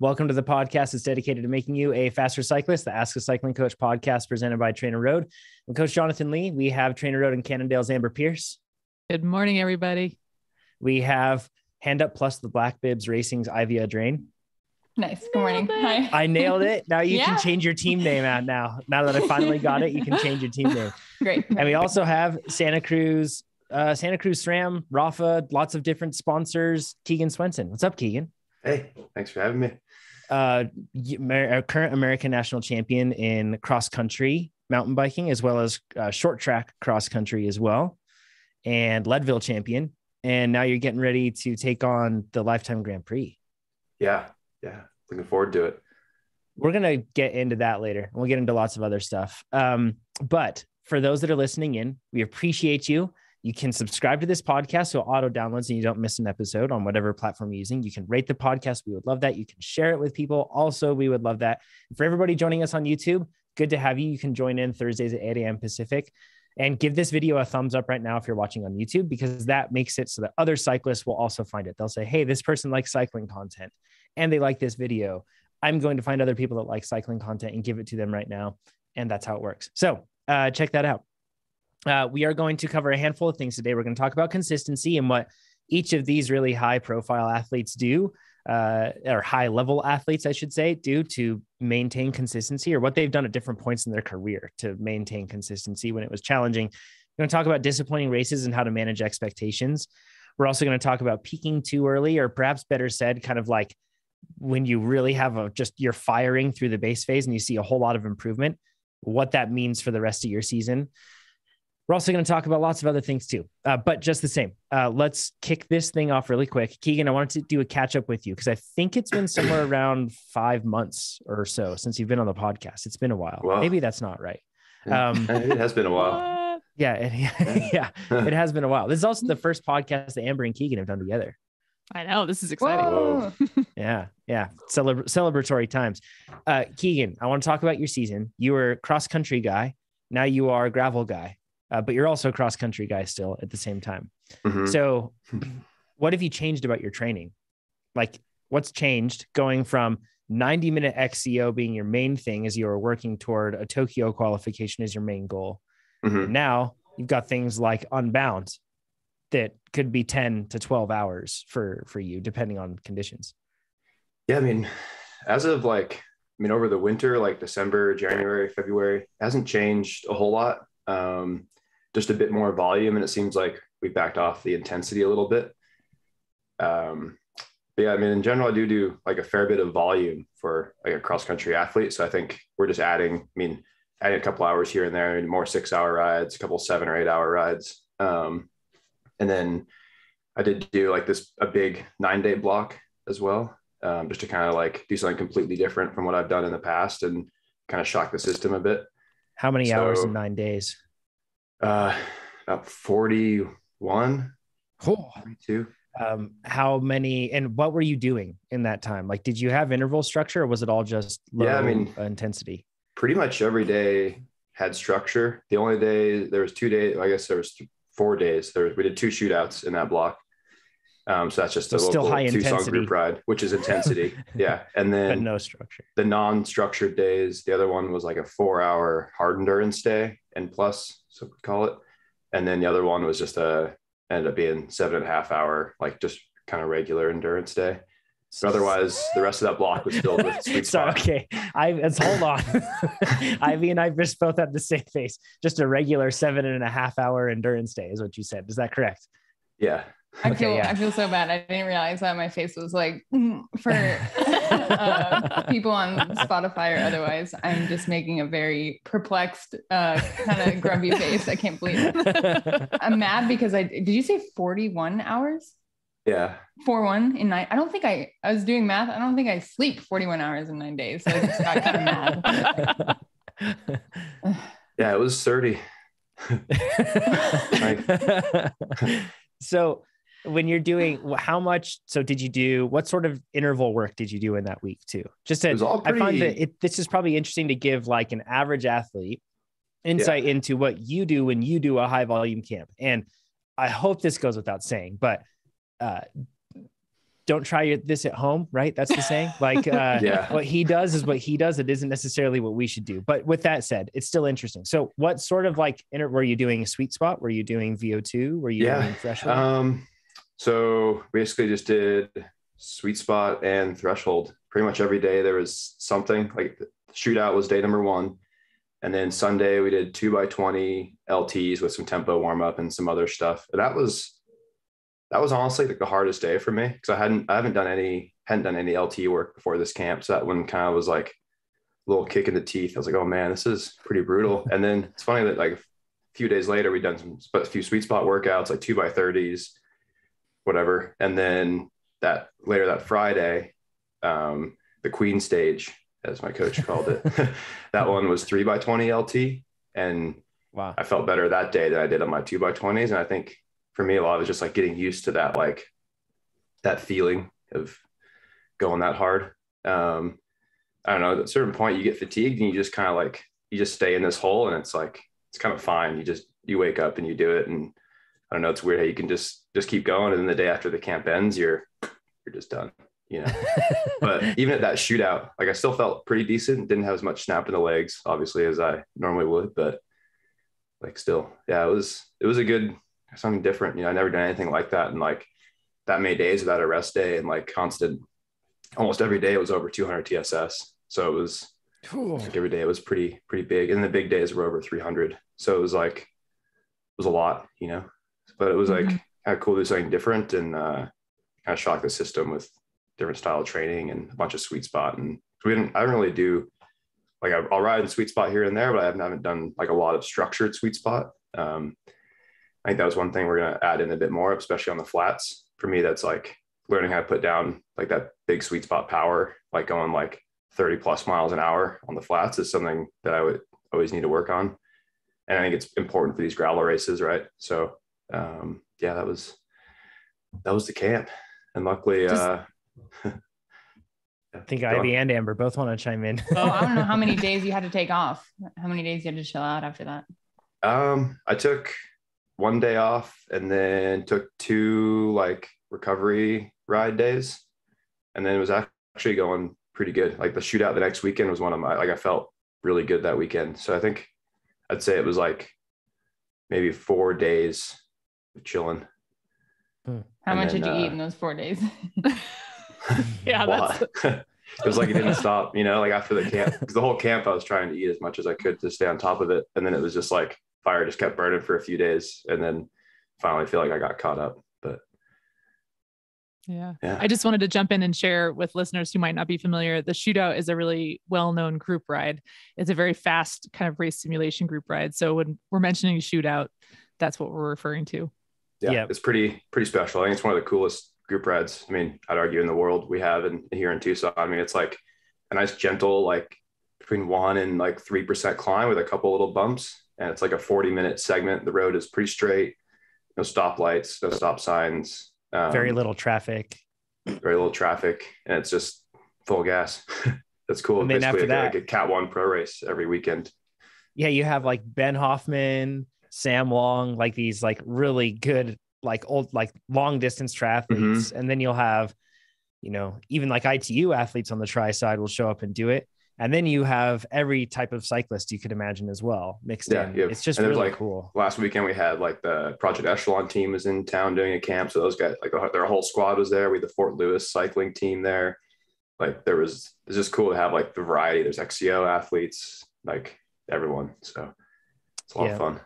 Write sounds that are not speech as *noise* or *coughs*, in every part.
Welcome to the podcast that's dedicated to making you a faster cyclist, the Ask a Cycling Coach podcast presented by TrainerRoad. And Coach Jonathan Lee, we have Trainer Road and Cannondale's Amber Pierce. Good morning, everybody. We have Hand Up Plus the Black Bibs Racing's Ivy Audrain. Nice. Good morning. Hi. I nailed it. Now you Yeah. can change your team name out now. Now that I finally got it, you can change your team name. *laughs* Great. And we also have Santa Cruz, uh, Santa Cruz SRAM, Rapha, lots of different sponsors. Keegan Swenson. What's up, Keegan? Hey, thanks for having me. Uh, a current American national champion in cross country mountain biking, as well as uh, short track cross country as well, and Leadville champion. And now you're getting ready to take on the Lifetime Grand Prix. Yeah, yeah, looking forward to it. We're going to get into that later. We'll get into lots of other stuff. Um, but for those that are listening in, we appreciate you. You can subscribe to this podcast so auto downloads and you don't miss an episode on whatever platform you're using. You can rate the podcast. We would love that. You can share it with people. Also, we would love that. For everybody joining us on YouTube, good to have you. You can join in Thursdays at 8 a.m. Pacific and give this video a thumbs up right now if you're watching on YouTube, because that makes it so that other cyclists will also find it. They'll say, hey, this person likes cycling content and they like this video. I'm going to find other people that like cycling content and give it to them right now. And that's how it works. So uh, check that out. Uh, we are going to cover a handful of things today. We're going to talk about consistency and what each of these really high profile athletes do, uh, or high level athletes, I should say, do to maintain consistency or what they've done at different points in their career to maintain consistency when it was challenging. We're going to talk about disappointing races and how to manage expectations. We're also going to talk about peaking too early, or perhaps better said, kind of like when you really have a just you're firing through the base phase and you see a whole lot of improvement, what that means for the rest of your season. We're also going to talk about lots of other things too. Uh, but just the same, uh, let's kick this thing off really quick. Keegan, I wanted to do a catch up with you because I think it's been somewhere *clears throat* around five months or so since you've been on the podcast. It's been a while. Wow. Maybe that's not right. *laughs* Um, it has been a while. What? *laughs* Yeah, it, *laughs* yeah, it has been a while. This is also the first podcast that Amber and Keegan have done together. I know this is exciting. Whoa. Yeah, yeah, Celebra- celebratory times. Uh, Keegan, I want to talk about your season. You were cross country guy. Now you are gravel guy, uh, but you're also a cross country guy still at the same time. Mhm. So, *clears throat* what have you changed about your training? Like, what's changed going from 90 minute XCO being your main thing as you are working toward a Tokyo qualification as your main goal? Mhm. Now you've got things like Unbound that could be 10 to 12 hours for for you depending on conditions. Yeah, I mean, as of like, I mean, over the winter, like December, January, February, hasn't changed a whole lot. Um, just a bit more volume, and it seems like we backed off the intensity a little bit. Um, but yeah, I mean, in general, I do do like a fair bit of volume for like a cross country athlete. So I think we're just adding, I mean, adding a couple hours here and there, and more six hour rides, a couple seven or eight hour rides. Um, and then I did do like this a big nine day block as well, um, just to kind of like do something completely different from what I've done in the past and kind of shock the system a bit. How many hours in nine days? Uh, about 41, Cool. 42. Um, how many and what were you doing in that time? Like, did you have interval structure or was it all just low Yeah, I mean- intensity? Pretty much every day had structure. The only day there was two days, I guess there was four days. There we did two shootouts in that block. Um, so that's just So a still high two song intensity. group ride, which is intensity. *laughs* yeah. And But then no structure. the non-structured days the other one was like a four hour hard endurance day and plus so we call it and then the other one was just a ended up being seven and a half hour like just kind of regular endurance day but otherwise the rest of that block was filled with *laughs* sweet so spot okay, I let's hold on. *laughs* Ivy and I just both had the same face. Just a regular seven and a half hour endurance day is what you said. Is that correct? yeah I Okay, feel yeah. I feel so bad. I didn't realize that my face was like mm, *laughs* for uh, people on Spotify or otherwise. I'm just making a very perplexed, uh, kind of grumpy face. I can't believe it. I'm mad because I did you say 41 hours? yeah Four one in nine. I don't think I I was doing math. I don't think I sleep 41 hours in nine days. So I just got kind of mad. *laughs* yeah it was 30 *laughs* so when you're doing how much so did you do what sort of interval work did you do in that week too just to all i find that it, this is probably interesting to give like an average athlete insight into what you do when you do a high volume camp and i hope this goes without saying but uh don't try this at home, right? That's the saying. *laughs* Like, uh, Yeah. what he does is what he does. It isn't necessarily what we should do. But with that said, it's still interesting. So, what sort of like inter- were you doing a sweet spot? Were you doing VO2? Were you Yeah. doing threshold? Um, so basically just did sweet spot and threshold pretty much every day. There was something like the shootout was day number one. And then Sunday we did two by 20 LTs with some tempo warm up and some other stuff. And that was, that was honestly like the hardest day for me. Cause I hadn't, I haven't done any, hadn't done any LT work before this camp. So that one kind of was like a little kick in the teeth. I was like, oh man, this is pretty brutal. And then it's funny that like a few days later, we'd done some, a few sweet spot workouts, like two by 30s, whatever. And then that later that Friday, um, the Queen stage, as my coach called it, *laughs* *laughs* that one was three by 20 LT. And wow. I felt better that day than I did on my two by 20s. And I think for me, a lot of it's just like getting used to that, like that feeling of going that hard. Um, I don't know, at a certain point you get fatigued and you just kind of like, you just stay in this hole and it's like, it's kind of fine. You just, you wake up and you do it. And I don't know, it's weird how you can just, just keep going. And then the day after the camp ends, you're, you're just done, you know? *laughs* but even at that shootout, like I still felt pretty decent. Didn't have as much snap in the legs, obviously, as I normally would, but like still, yeah, it was it was a good something different. You know, I never done anything like that, and like that many days without a rest day and like constant. Almost every day it was over 200 TSS, so it was like every day it was pretty pretty big, and the big days were over 300. So it was like it was a lot, you know. But it was like Mhm. kind of cool to do something different and uh, kind of shock the system with different style of training and a bunch of sweet spot. And we didn't, I didn't really do like I'll ride in sweet spot here and there, but I haven't, haven't done like a lot of structured sweet spot. Um, I think that was one thing we're going to add in a bit more, especially on the flats. For me, that's like learning how to put down like that big sweet spot power, like going like 30 plus miles an hour on the flats is something that I would always need to work on. And I think it's important for these gravel races, right? So um, yeah, that was that was the camp. And luckily, Just- uh, *laughs* I think Go on. Ivy and Amber both want to chime in. Oh, I don't know how many *laughs* days you had to take off. How many days you had to chill out after that? Um, I took one day off and then took two like recovery ride days, and then it was actually going pretty good. Like the shootout the next weekend was one of my like I felt really good that weekend. So I think I'd say it was like maybe four days of chilling. How And much then, did you eat uh, in those four days? *laughs* Yeah, A lot. *laughs* it was like it didn't stop, you know, like after the camp, because the whole camp I was trying to eat as much as I could to stay on top of it. And then it was just like fire just kept burning for a few days. And then finally feel like I got caught up. But Yeah. Yeah. I just wanted to jump in and share with listeners who might not be familiar. The shootout is a really well known group ride. It's a very fast kind of race simulation group ride. So when we're mentioning shootout, that's what we're referring to. Yeah, it's pretty, pretty special. I think it's one of the coolest group rides. I mean, I'd argue in the world we have in here in Tucson. I mean, it's like a nice, gentle, like between one and like 3% climb with a couple little bumps. And it's like a 40 minute segment. The road is pretty straight, no stoplights, no stop signs. Um, Very little traffic. very little traffic, and it's just full gas. *laughs* That's cool. And then Basically, after like, that- a, like a Cat One Pro race every weekend. Yeah, you have like Ben Hoffman, Sam Long, like these like really good, like old, like long distance triathletes. Mm-hmm. And then you'll have, you know, even like ITU athletes on the tri side will show up and do it. And then you have every type of cyclist you could imagine as well mixed Yeah, in. have- It's just really like, cool. Last weekend we had like the Project Echelon team was in town doing a camp, so those guys like their whole squad was there. We had the Fort Lewis cycling team there. Like there was, it's just cool to have like the variety. There's XCO athletes, like everyone. So it's a lot Yeah. of fun.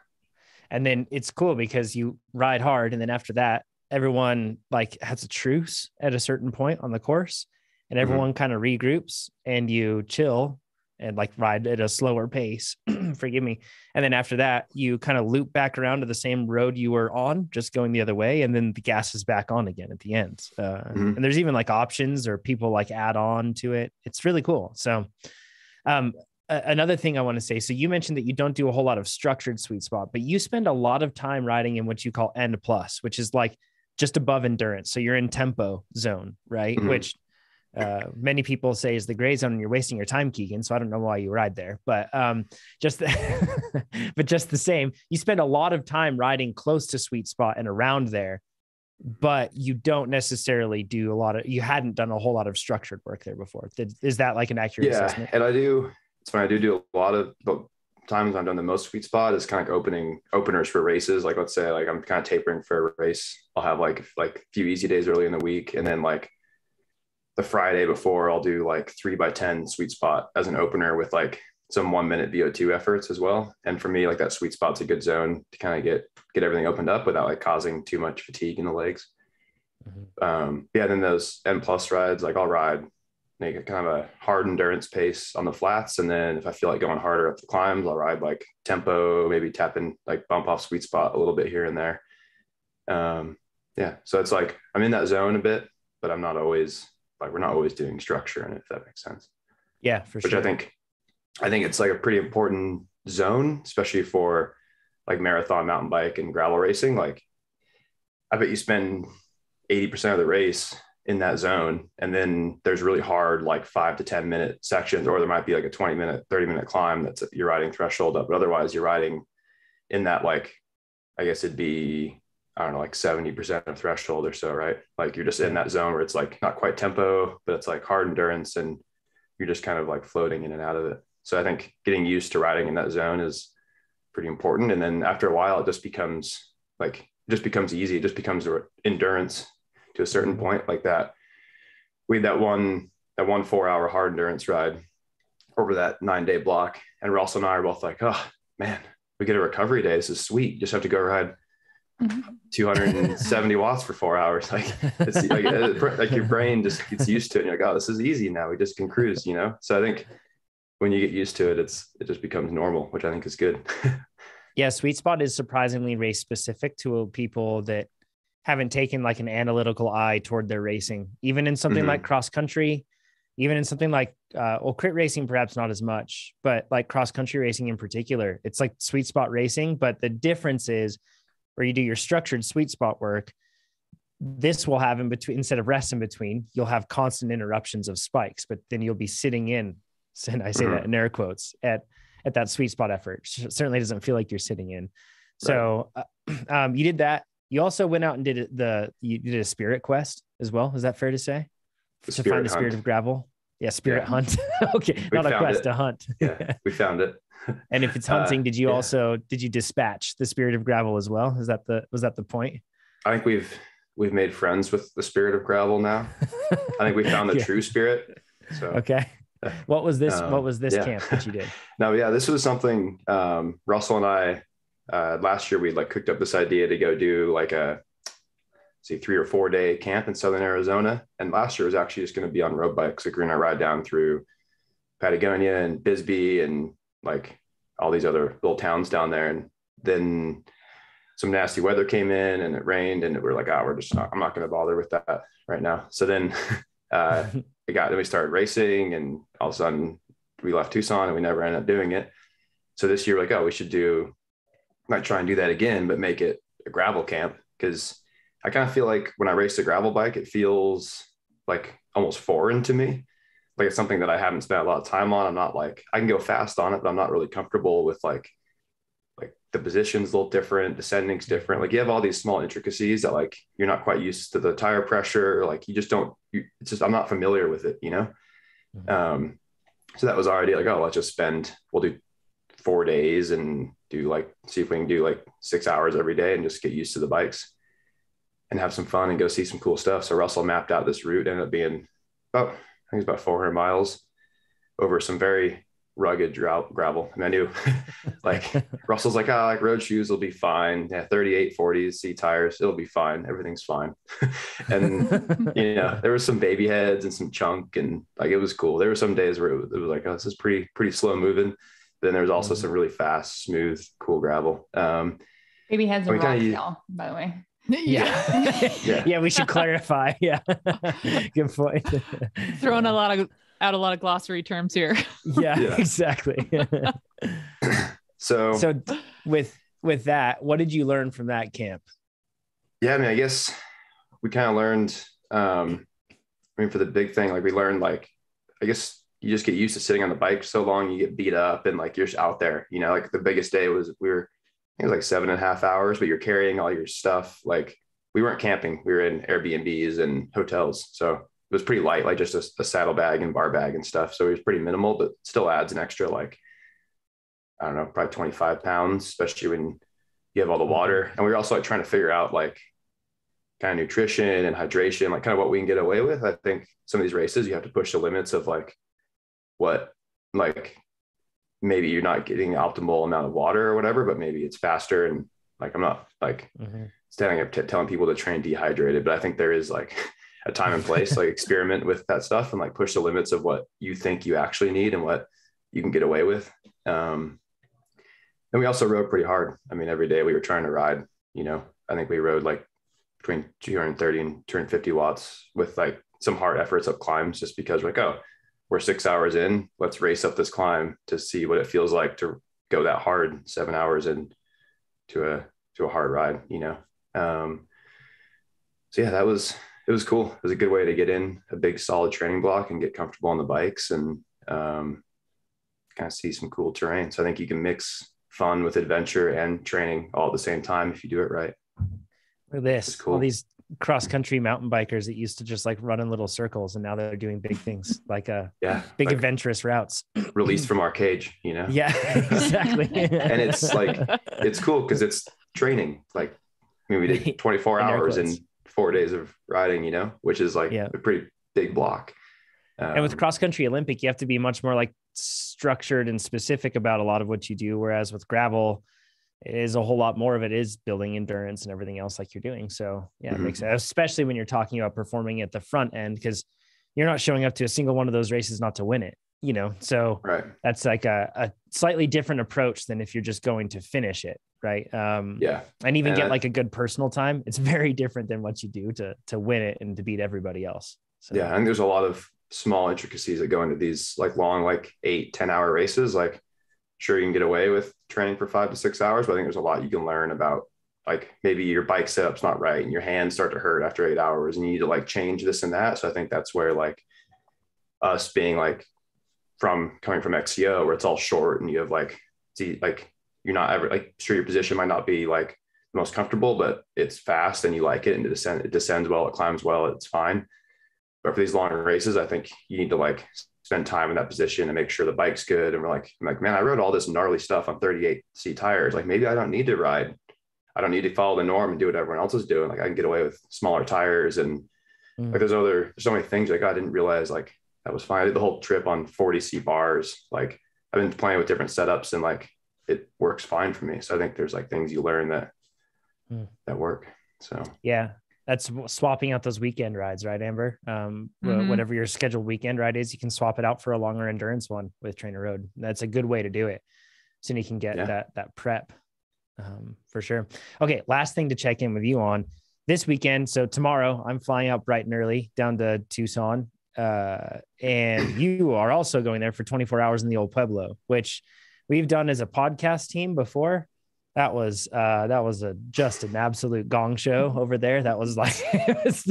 And then it's cool because you ride hard. And then after that, everyone like has a truce at a certain point on the course and Mhm. everyone kind of regroups and you chill and like ride at a slower pace. *clears throat* Forgive me. And then after that, you kind of loop back around to the same road you were on, just going the other way. And then the gas is back on again at the end. Uh, Mhm. And there's even like options or people like add on to it. It's really cool. So, um, another thing I want to say. So you mentioned that you don't do a whole lot of structured sweet spot, but you spend a lot of time riding in what you call end plus, which is like just above endurance. So you're in tempo zone, right? Mhm. Which uh, many people say is the gray zone, and you're wasting your time, Keegan. So I don't know why you ride there, but um, just *laughs* but just the same, you spend a lot of time riding close to sweet spot and around there. but you don't necessarily do a lot of you hadn't done a whole lot of structured work there before. Is that like an accurate yeah, assessment? and I do. It's funny. I do do a lot of but times I've done the most sweet spot is kind of like opening openers for races. Like let's say like I'm kind of tapering for a race. I'll have like like a few easy days early in the week, and then like the Friday before I'll do like three by ten sweet spot as an opener with like some one minute VO2 efforts as well. And for me, like that sweet spot's a good zone to kind of get get everything opened up without like causing too much fatigue in the legs. Mm-hmm. Um, yeah, then those N plus rides, like I'll ride make kind of a hard endurance pace on the flats. And then if I feel like going harder up the climbs, I'll ride like tempo, maybe tapping like bump off sweet spot a little bit here and there. Um, yeah. So it's like I'm in that zone a bit, but I'm not always like we're not always doing structure in it, if that makes sense. Yeah, for Which sure. Which I think I think it's like a pretty important zone, especially for like marathon mountain bike and gravel racing. Like I bet you spend 80% of the race in that zone. And then there's really hard, like five to 10 minute sections, or there might be like a 20 minute, 30 minute climb that's you're riding threshold up. But otherwise you're riding in that, like, I guess it'd be, I don't know, like 70% of threshold or so, right? Like you're just in that zone where it's like not quite tempo, but it's like hard endurance and you're just kind of like floating in and out of it. So I think getting used to riding in that zone is pretty important. And then after a while, it just becomes like, just becomes easy. It just becomes endurance to a certain point like that. We had that one, that one four hour hard endurance ride over that nine day block. And Russell and I are both like, oh man, we get a recovery day. This is sweet. You just have to go ride mm-hmm. 270 *laughs* watts for four hours. *laughs* Like it's like, like your brain just gets used to it. And you're like, oh, this is easy now. We just can cruise, you know? So I think when you get used to it, it's it just becomes normal, which I think is good. *laughs* yeah, sweet spot is surprisingly race specific to people that haven't taken like an analytical eye toward their racing, even in something mm-hmm. like cross country, even in something like uh, well, crit racing, perhaps not as much, but like cross country racing in particular, it's like sweet spot racing. But the difference is where you do your structured sweet spot work. This will have in between instead of rest in between, you'll have constant interruptions of spikes, but then you'll be sitting in *laughs* and I say mm-hmm. that in air quotes at at that sweet spot effort. Certainly doesn't feel like you're sitting in. So right. uh, *clears throat* um, you did that. You also went out and did the you did a spirit quest as well. Is that fair to say? The to find the spirit of gravel. Yeah, spirit yeah. hunt. *laughs* okay, we not a quest, it. a hunt. yeah, *laughs* we found it. and if it's hunting, uh, did you yeah. also did you dispatch the spirit of gravel as well? Is that the was that the point? I think we've we've made friends with the spirit of gravel now. I think we found the *laughs* yeah. true spirit. So okay. what was this? Um, what was this camp that you did? no, yeah, this was something um, Russell and I uh, last year we like cooked up this idea to go do like a see three or four day camp in southern Arizona. And last year was actually just going to be on road bikes. Like we're going to ride down through Patagonia and Bisbee and like all these other little towns down there. And then some nasty weather came in and it rained and we are like, oh, we're just not, I'm not going to bother with that right now. So then *laughs* uh, *laughs* we got, then we started racing and all of a sudden we left Tucson and we never ended up doing it. So this year, like, oh, we should do, might try and do that again, but make it a gravel camp. Cause I kind of feel like when I race a gravel bike, it feels like almost foreign to me. Like it's something that I haven't spent a lot of time on. I'm not like, I can go fast on it, but I'm not really comfortable with like like the position's a little different, descending's different. Like you have all these small intricacies that like you're not quite used to the tire pressure. Like you just don't. You, it's just I'm not familiar with it, you know. Mm-hmm. Um, so that was our idea. Like, oh, let's just spend. We'll do four days and do like see if we can do like six hours every day and just get used to the bikes and have some fun and go see some cool stuff. So Russell mapped out this route. Ended up being about I think it's about 400 miles over some very rugged drought gravel. And I knew *laughs* like *laughs* Russell's like, ah, oh, like road shoes will be fine. Yeah, 38, 40s, C tires, it'll be fine. Everything's fine. *laughs* and you know, there was some baby heads and some chunk and like it was cool. There were some days where it was, it was like, oh, this is pretty, pretty slow moving. Then there was also mm-hmm. some really fast, smooth, cool gravel. Um, baby heads and rock y'all, by the way. Yeah. *laughs* yeah. *laughs* yeah. we should clarify. *laughs* Yeah. Good point. Throwing a lot of out a lot of glossary terms here. yeah, yeah, exactly. so so with with that, what did you learn from that camp? Yeah, I mean, I guess we kind of learned um I mean for the big thing, like we learned like I guess you just get used to sitting on the bike so long you get beat up and like you're just out there, you know, like the biggest day was we were it was like seven and a half hours, but you're carrying all your stuff. Like we weren't camping. We were in Airbnbs and hotels. So it was pretty light, like just a, a saddle bag and bar bag and stuff. So it was pretty minimal, but still adds an extra like I don't know, probably 25 pounds, especially when you have all the mm-hmm. water. And we were also like trying to figure out like kind of nutrition and hydration, like kind of what we can get away with. I think some of these races, you have to push the limits of like what, like maybe you're not getting optimal amount of water or whatever, but maybe it's faster. And like, I'm not like mm-hmm. standing up t- telling people to train dehydrated, but I think there is like *laughs* a time and place, like experiment with that stuff and like push the limits of what you think you actually need and what you can get away with. Um, and we also rode pretty hard. I mean, every day we were trying to ride, you know, I think we rode like between 230 and 250 watts with like some hard efforts up climbs just because we're like, oh, we're six hours in, let's race up this climb to see what it feels like to go that hard seven hours in to a, to a hard ride, you know? Um, so yeah, that was, it was cool. It was a good way to get in a big solid training block and get comfortable on the bikes and, um, kind of see some cool terrain. So I think you can mix fun with adventure and training all at the same time if you do it right. Look at this. Cool. All these cross country mountain bikers that used to just like run in little circles and now they're doing big things *laughs* like uh yeah big like adventurous routes released *clears throat* from our cage you know yeah *laughs* exactly and it's like it's cool because it's training like I mean we did *laughs* 24 hours in four days of riding you know which is like yeah. a pretty big block um, and with um, cross country olympic you have to be much more like structured and specific about a lot of what you do. Whereas with gravel, is a whole lot more of it is building endurance and everything else like you're doing. So yeah, mm-hmm. it makes sense, especially when you're talking about performing at the front end because you're not showing up to a single one of those races not to win it. You know, so right. that's like a, a slightly different approach than if you're just going to finish it, right? Um, yeah, and even and get I, like a good personal time. It's *laughs* very different than what you do to to win it and to beat everybody else. So. Yeah, and there's a lot of small intricacies that go into these like long, like eight, 10 hour races. Like, sure, you can get away with training for five to six hours, but I think there's a lot you can learn about like maybe your bike setup's not right and your hands start to hurt after eight hours and you need to like change this and that. So I think that's where like us being like from coming from XCO where it's all short and you have like, see, like you're not ever like sure your position might not be like the most comfortable, but it's fast and you like it and it descends, it descends well, it climbs well, it's fine. But for these long races, I think you need to like spend time in that position and make sure the bike's good. And we're like, I'm like, man, I rode all this gnarly stuff on 38C tires. Like maybe I don't need to ride. I don't need to follow the norm and do what everyone else is doing. Like I can get away with smaller tires and mm. like there's other there's so many things like I didn't realize like that was fine. I did the whole trip on 40C bars. Like I've been playing with different setups and like it works fine for me. So I think there's like things you learn that mm. that work. So yeah, that's swapping out those weekend rides, right, Amber? Um, mm-hmm. Whatever your scheduled weekend ride is, you can swap it out for a longer endurance one with Trainer Road. That's a good way to do it. So you can get yeah. that that prep um, for sure. Okay, last thing to check in with you on this weekend. So tomorrow, I'm flying out bright and early down to Tucson, uh, and *clears throat* you are also going there for 24 hours in the old Pueblo, which we've done as a podcast team before that was uh that was a just an absolute gong show *laughs* over there. That was like *laughs* it was,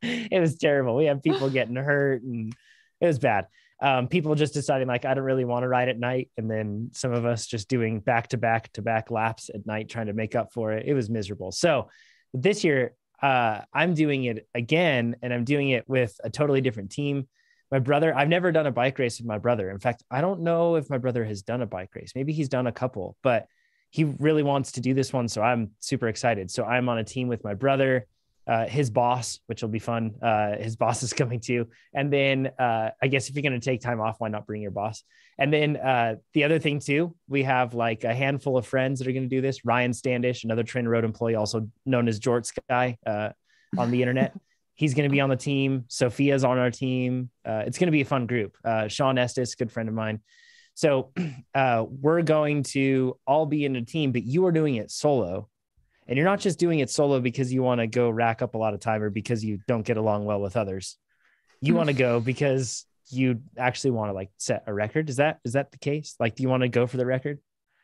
it was terrible. We had people *laughs* getting hurt and it was bad. Um, people just deciding like i don't really want to ride at night. And then some of us just doing back to back to back laps at night trying to make up for it. It was miserable. So this year uh, i'm doing it again and i'm doing it with a totally different team. My brother i've never done a bike race with my brother. In fact i don't know if my brother has done a bike race. Maybe he's done a couple but he really wants to do this one. So I'm super excited. So I'm on a team with my brother, uh, his boss, which will be fun. Uh, his *laughs* boss is coming too. And then uh, I guess if you're going to take time off, why not bring your boss? And then uh, the other thing too, we have like a handful of friends that are going to do this. Ryan Standish, another TrainerRoad employee, also known as Jorts guy uh, on the internet. *laughs* He's going to be on the team. Sophia's on our team. Uh, it's going to be a fun group. Sean Estes, good friend of mine. So *clears throat* uh, we're going to all be in a team, but you are doing it solo. And you're not just doing it solo because you want to go rack up a lot of time or because you don't get along well with others. You want to go because you actually want to like set a record. Is that is that the case? Like, do you want to go for the record?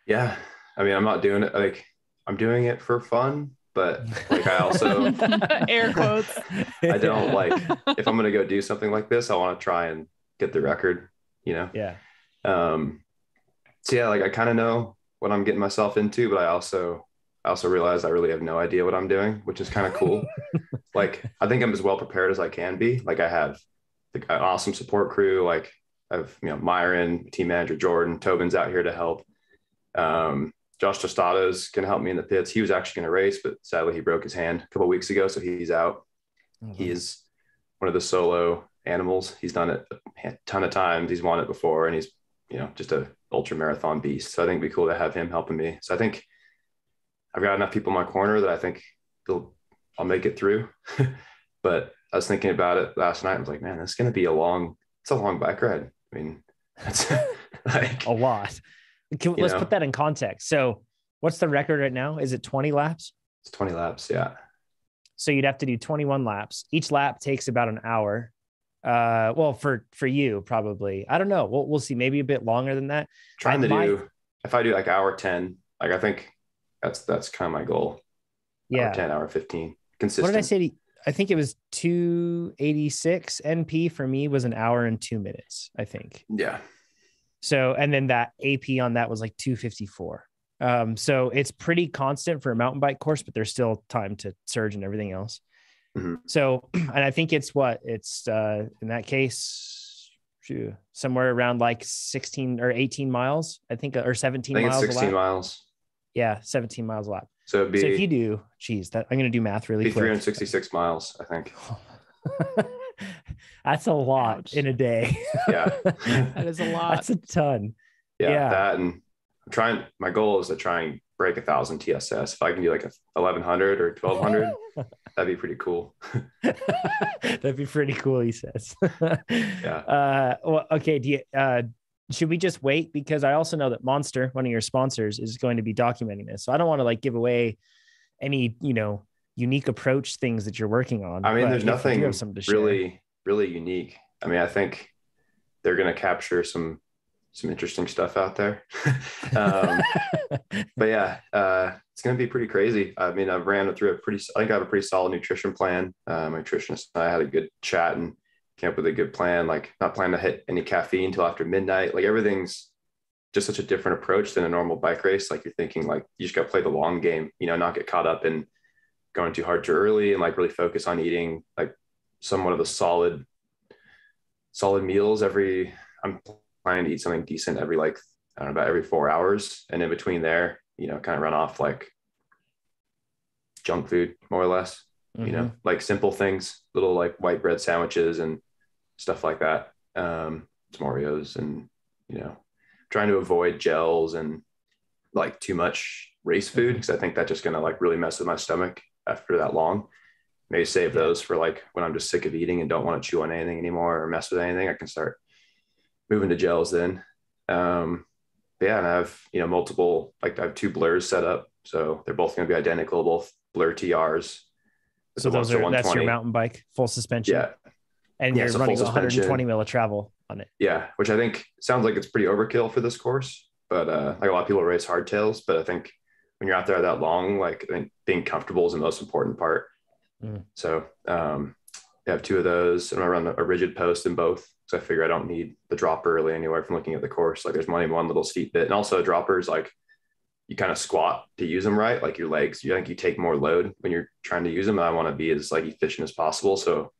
Yeah. I mean, I'm not doing it like I'm doing it for fun, but like I also *laughs* air quotes. I don't like if I'm gonna go do something like this, I want to try and get the record, you know? Yeah. Um, so yeah, like I kind of know what I'm getting myself into, but I also I also realize I really have no idea what I'm doing, which is kind of cool. *laughs* like I think I'm as well prepared as I can be. Like I have an awesome support crew. Like I have you know Myron, team manager Jordan, Tobin's out here to help. Um, Josh Tostado's can help me in the pits. He was actually going to race, but sadly he broke his hand a couple weeks ago, so he's out. Mm-hmm. He is one of the solo animals. He's done it a ton of times. He's won it before, and he's you know just a ultra marathon beast. So I think it'd be cool to have him helping me. So I think I've got enough people in my corner that I think they'll I'll make it through. *laughs* but I was thinking about it last night. I was like, man, it's going to be a long, it's a long bike ride. I mean, *laughs* that's like a lot. Can, let's know. put that in context. So, what's the record right now? Is it 20 laps? It's 20 laps. Yeah. So you'd have to do 21 laps. Each lap takes about an hour. Uh, well, for for you probably. I don't know. We'll we'll see. Maybe a bit longer than that. Trying I to might... do. If I do like hour 10, like I think that's that's kind of my goal. Yeah. Hour 10, hour 15. Consistent. What did I say? I think it was 286 NP for me was an hour and two minutes, I think. Yeah. So, and then that AP on that was like 254. Um, so it's pretty constant for a mountain bike course, but there's still time to surge and everything else. Mm-hmm. So, *clears throat* and I think it's what it's uh, in that case, somewhere around like 16 or 18 miles, I think, or 17 I miles. 16 miles. Yeah, 17 miles a lap. So, be, so if you do, geez, that I'm going to do math really be quick. 366 miles, I think. *laughs* That's a lot Ouch. in a day. *laughs* Yeah. that is a lot. *laughs* That's a ton. Yeah, yeah. That and I'm trying, my goal is to try and break a thousand TSS. If I can do like a 1100 or 1200, *laughs* that'd be pretty cool. *laughs* that'd be pretty cool. He says. *laughs* yeah. Uh, well, okay. Do you, uh, should we just wait? Because I also know that Monster, one of your sponsors, is going to be documenting this. So I don't want to like give away any, you know, unique approach things that you're working on. I mean, there's nothing really, really unique. I mean, I think they're going to capture some some interesting stuff out there. *laughs* um, but yeah, uh, it's going to be pretty crazy. I mean, I've ran through a pretty, I think I have a pretty solid nutrition plan. Uh, my nutritionist and I had a good chat and came up with a good plan, like not planning to hit any caffeine until after midnight. Like everything's just such a different approach than a normal bike race. Like you're thinking like you just got to play the long game, you know, not get caught up in going too hard too early and like really focus on eating like somewhat of a solid solid meals every i'm planning to eat something decent every like i don't know about every four hours and in between there you know kind of run off like junk food more or less mm-hmm. you know mm-hmm. like simple things little like white bread sandwiches and stuff like that um Oreos and you know trying to avoid gels and like too much race food because mm-hmm. I think that's just gonna like really mess with my stomach after that long. Maybe save yeah. those for like when I'm just sick of eating and don't want to chew on anything anymore or mess with anything. I can start moving to gels then. Um, yeah, and I have you know multiple like I have two blurs set up, so they're both going to be identical, both blur TRs. So those are that's your mountain bike full suspension. Yeah, and yeah, you're running 120 mil of travel on it. Yeah, which I think sounds like it's pretty overkill for this course, but uh, like a lot of people race hardtails, but I think when you're out there that long, like I think being comfortable is the most important part. Mm. So um, I have two of those, and I run a rigid post in both because I figure I don't need the dropper really anywhere from looking at the course. Like there's only one little steep bit, and also droppers like you kind of squat to use them right, like your legs. You think you take more load when you're trying to use them. And I want to be as like efficient as possible. So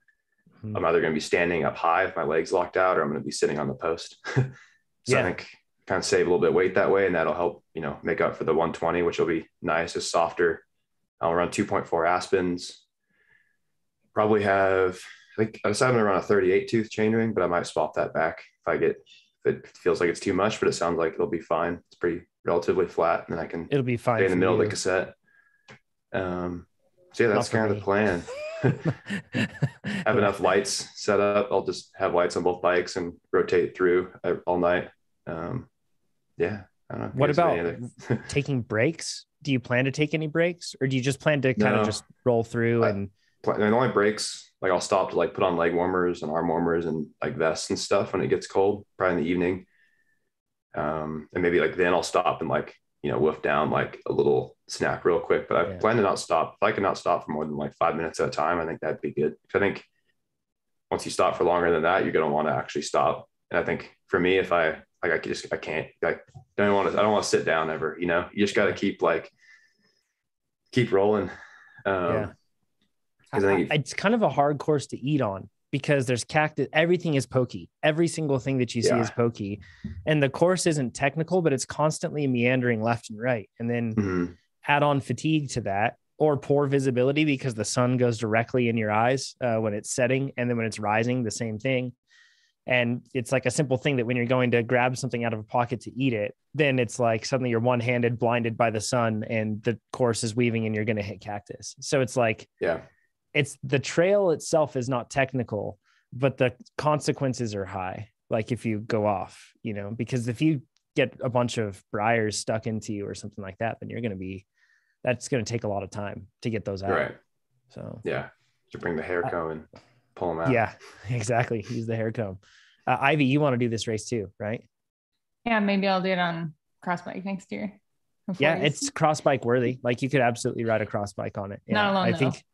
mm. I'm either going to be standing up high if my legs locked out, or I'm going to be sitting on the post. *laughs* so yeah. I think kind of save a little bit of weight that way, and that'll help you know make up for the 120, which will be nice. It's softer. I'll run 2.4 aspens. Probably have I think I decided to run a 38 tooth chainring, but I might swap that back if I get if it feels like it's too much, but it sounds like it'll be fine. It's pretty relatively flat, and I can it'll be fine in the middle you. of the cassette. Um, so yeah, that's kind of the plan. *laughs* *laughs* have enough lights set up. I'll just have lights on both bikes and rotate through all night um, yeah. What about *laughs* taking breaks? Do you plan to take any breaks, or do you just plan to kind no. of just roll through I, and? The only breaks, like I'll stop to like put on leg warmers and arm warmers and like vests and stuff when it gets cold, probably in the evening. Um, and maybe like then I'll stop and like you know woof down like a little snack real quick. But I yeah. plan to not stop. If I can not stop for more than like five minutes at a time, I think that'd be good. I think once you stop for longer than that, you're gonna want to actually stop. And I think for me, if I like I just I can't like don't want to I don't want to sit down ever. You know, you just got to keep like keep rolling. Um, Yeah. I think it's kind of a hard course to eat on because there's cactus. Everything is pokey. Every single thing that you see Yeah. is pokey, and the course isn't technical, but it's constantly meandering left and right. And then Mhm. add on fatigue to that, or poor visibility because the sun goes directly in your eyes uh, when it's setting, and then when it's rising, the same thing. And it's like a simple thing that when you're going to grab something out of a pocket to eat it, then it's like suddenly you're one handed, blinded by the sun, and the course is weaving, and you're going to hit cactus. So it's like yeah, it's the trail itself is not technical, but the consequences are high. Like if you go off, you know, because if you get a bunch of briars stuck into you or something like that, then you're going to be, that's going to take a lot of time to get those out. right. So, Yeah, to bring the hair comb and pull them out. yeah, *laughs* exactly. Use the hair comb. Uh, Ivy, you want to do this race too, right? Yeah, maybe I'll do it on cross bike next year. Yeah, it's cross bike worthy. Like you could absolutely ride a cross bike on it. Not alone, I though. think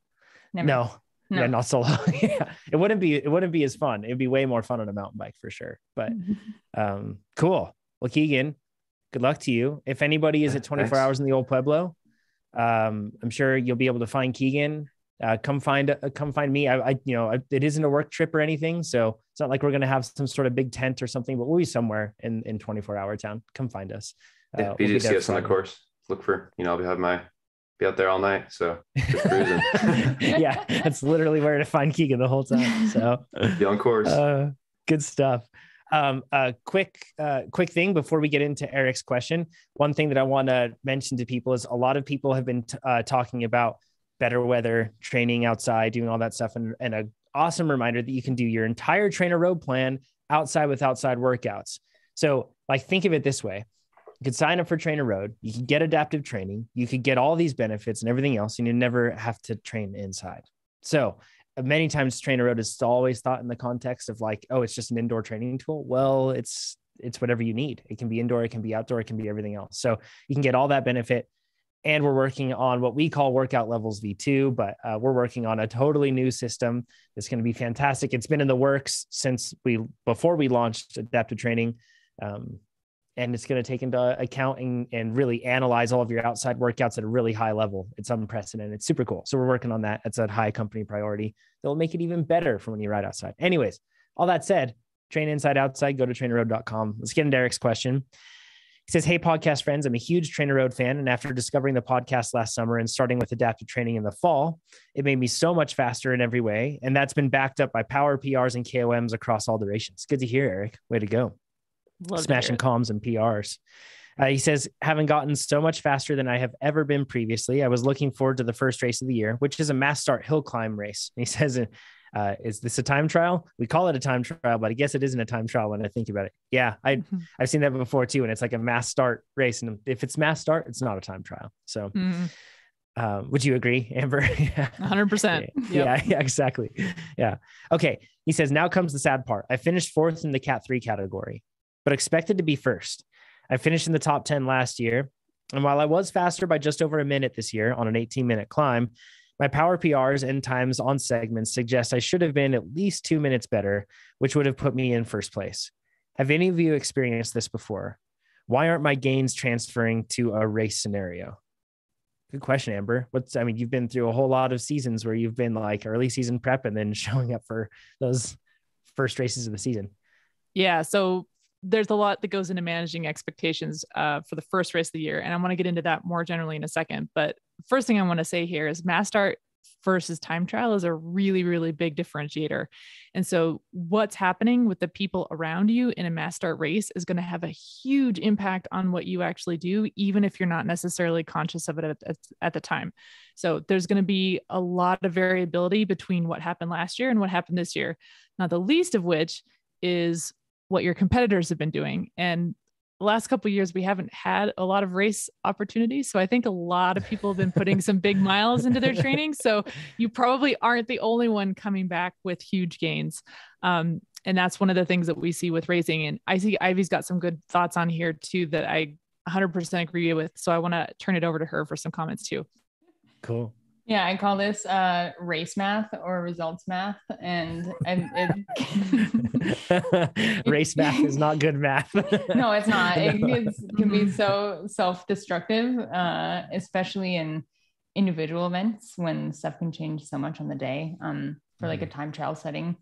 Never. no, No. yeah, not solo. *laughs* yeah, it wouldn't be. It wouldn't be as fun. It'd be way more fun on a mountain bike for sure. But *laughs* um, cool. Well, Keegan, good luck to you. If anybody is at 24 Thanks. hours in the old Pueblo, um, I'm sure you'll be able to find Keegan. Uh, come find, uh, come find me. I, I, you know, I, it isn't a work trip or anything, so it's not like we're gonna have some sort of big tent or something. But we'll be somewhere in in 24 hour town. Come find us. Yeah, Uh, we'll be BGC there us on the course. Look for, you know, I'll be have my be out there all night. So just cruising. *laughs* yeah, that's literally where to find Keegan the whole time. So be on course. uh, good stuff. Um, a quick, uh, quick thing before we get into Eric's question. One thing that I want to mention to people is a lot of people have been t- uh, talking about better weather, training outside, doing all that stuff, and, and a awesome reminder that you can do your entire trainer road plan outside with outside workouts. So, like, think of it this way: you could sign up for Trainer Road, you could get adaptive training, you could get all these benefits and everything else, and you never have to train inside. So, uh, many times trainer road is always thought in the context of like oh it's just an indoor training tool. Well it's it's whatever you need. It can be indoor it can be outdoor it can be everything else. So you can get all that benefit and we're working on what we call workout levels v2 but uh, we're working on a totally new system that's going to be fantastic. It's been in the works since we before we launched adaptive training um, and it's going to take into account and, and really analyze all of your outside workouts at a really high level. It's unprecedented. It's super cool. So we're working on that. It's a high company priority. That'll make it even better for when you ride outside. Anyways, all that said, train inside outside. Go to trainerroad.com. Let's get into Eric's question. He says, Hey, podcast friends, I'm a huge Trainer Road fan. And after discovering the podcast last summer and starting with adaptive training in the fall, it made me so much faster in every way. And that's been backed up by power PRs and KOMs across all durations. Good to hear, Eric. Way to go Love smashing KOMs and PRs. Uh, he says, having gotten so much faster than I have ever been previously, I was looking forward to the first race of the year, which is a mass start hill climb race. And he *laughs* says, uh, is this a time trial? We call it a time trial, but I guess it isn't a time trial when I think about it. Yeah, I, Mhm. I've seen that before too. And it's like a mass start race. And if it's mass start, it's not a time trial. So Mhm. um, would you agree, Amber? *laughs* 100%. Yep. Yeah, yeah, exactly. Yeah. Okay. He says, now comes the sad part. I finished fourth in the Cat 3 category, but expected to be first. I finished in the top 10 last year. And while I was faster by just over a minute this year on an 18 minute climb, my power PRs and times on segments suggest I should have been at least two minutes better, which would have put me in first place. Have any of you experienced this before? Why aren't my gains transferring to a race scenario? Good question, Amber. What's I mean, you've been through a whole lot of seasons where you've been like early season prep and then *laughs* showing up for those first races of the season. Yeah. So there's a lot that goes into managing expectations uh, for the first race of the year. And I want to get into that more generally in a second. But first thing I want to say here is mass start versus time trial is a really, really big differentiator. And so what's happening with the people around you in a mass start race is going to have a huge impact on what you actually do, even if you're not necessarily conscious of it at, at, at the time. So there's going to be a lot of variability between what happened last year and what happened this year. Not the least of which is what your competitors have been doing. And the last couple years, we haven't had a lot of race opportunities. So I think a lot of people have been putting some big miles into their training. So you probably aren't the only one coming back with huge gains. Um, and that's one of the things that we see with racing. And I see Ivy's got some good thoughts on here too that I 100% agree with. So I want to turn it over to her for some comments too. Cool. Yeah, I call this uh, race math or results math, and and it, *laughs* Race math is not good math. *laughs* no, it's not. It, *laughs* it's, can be so self-destructive, uh, especially in individual events when stuff can change so much on the day. Um, for like a time trial setting,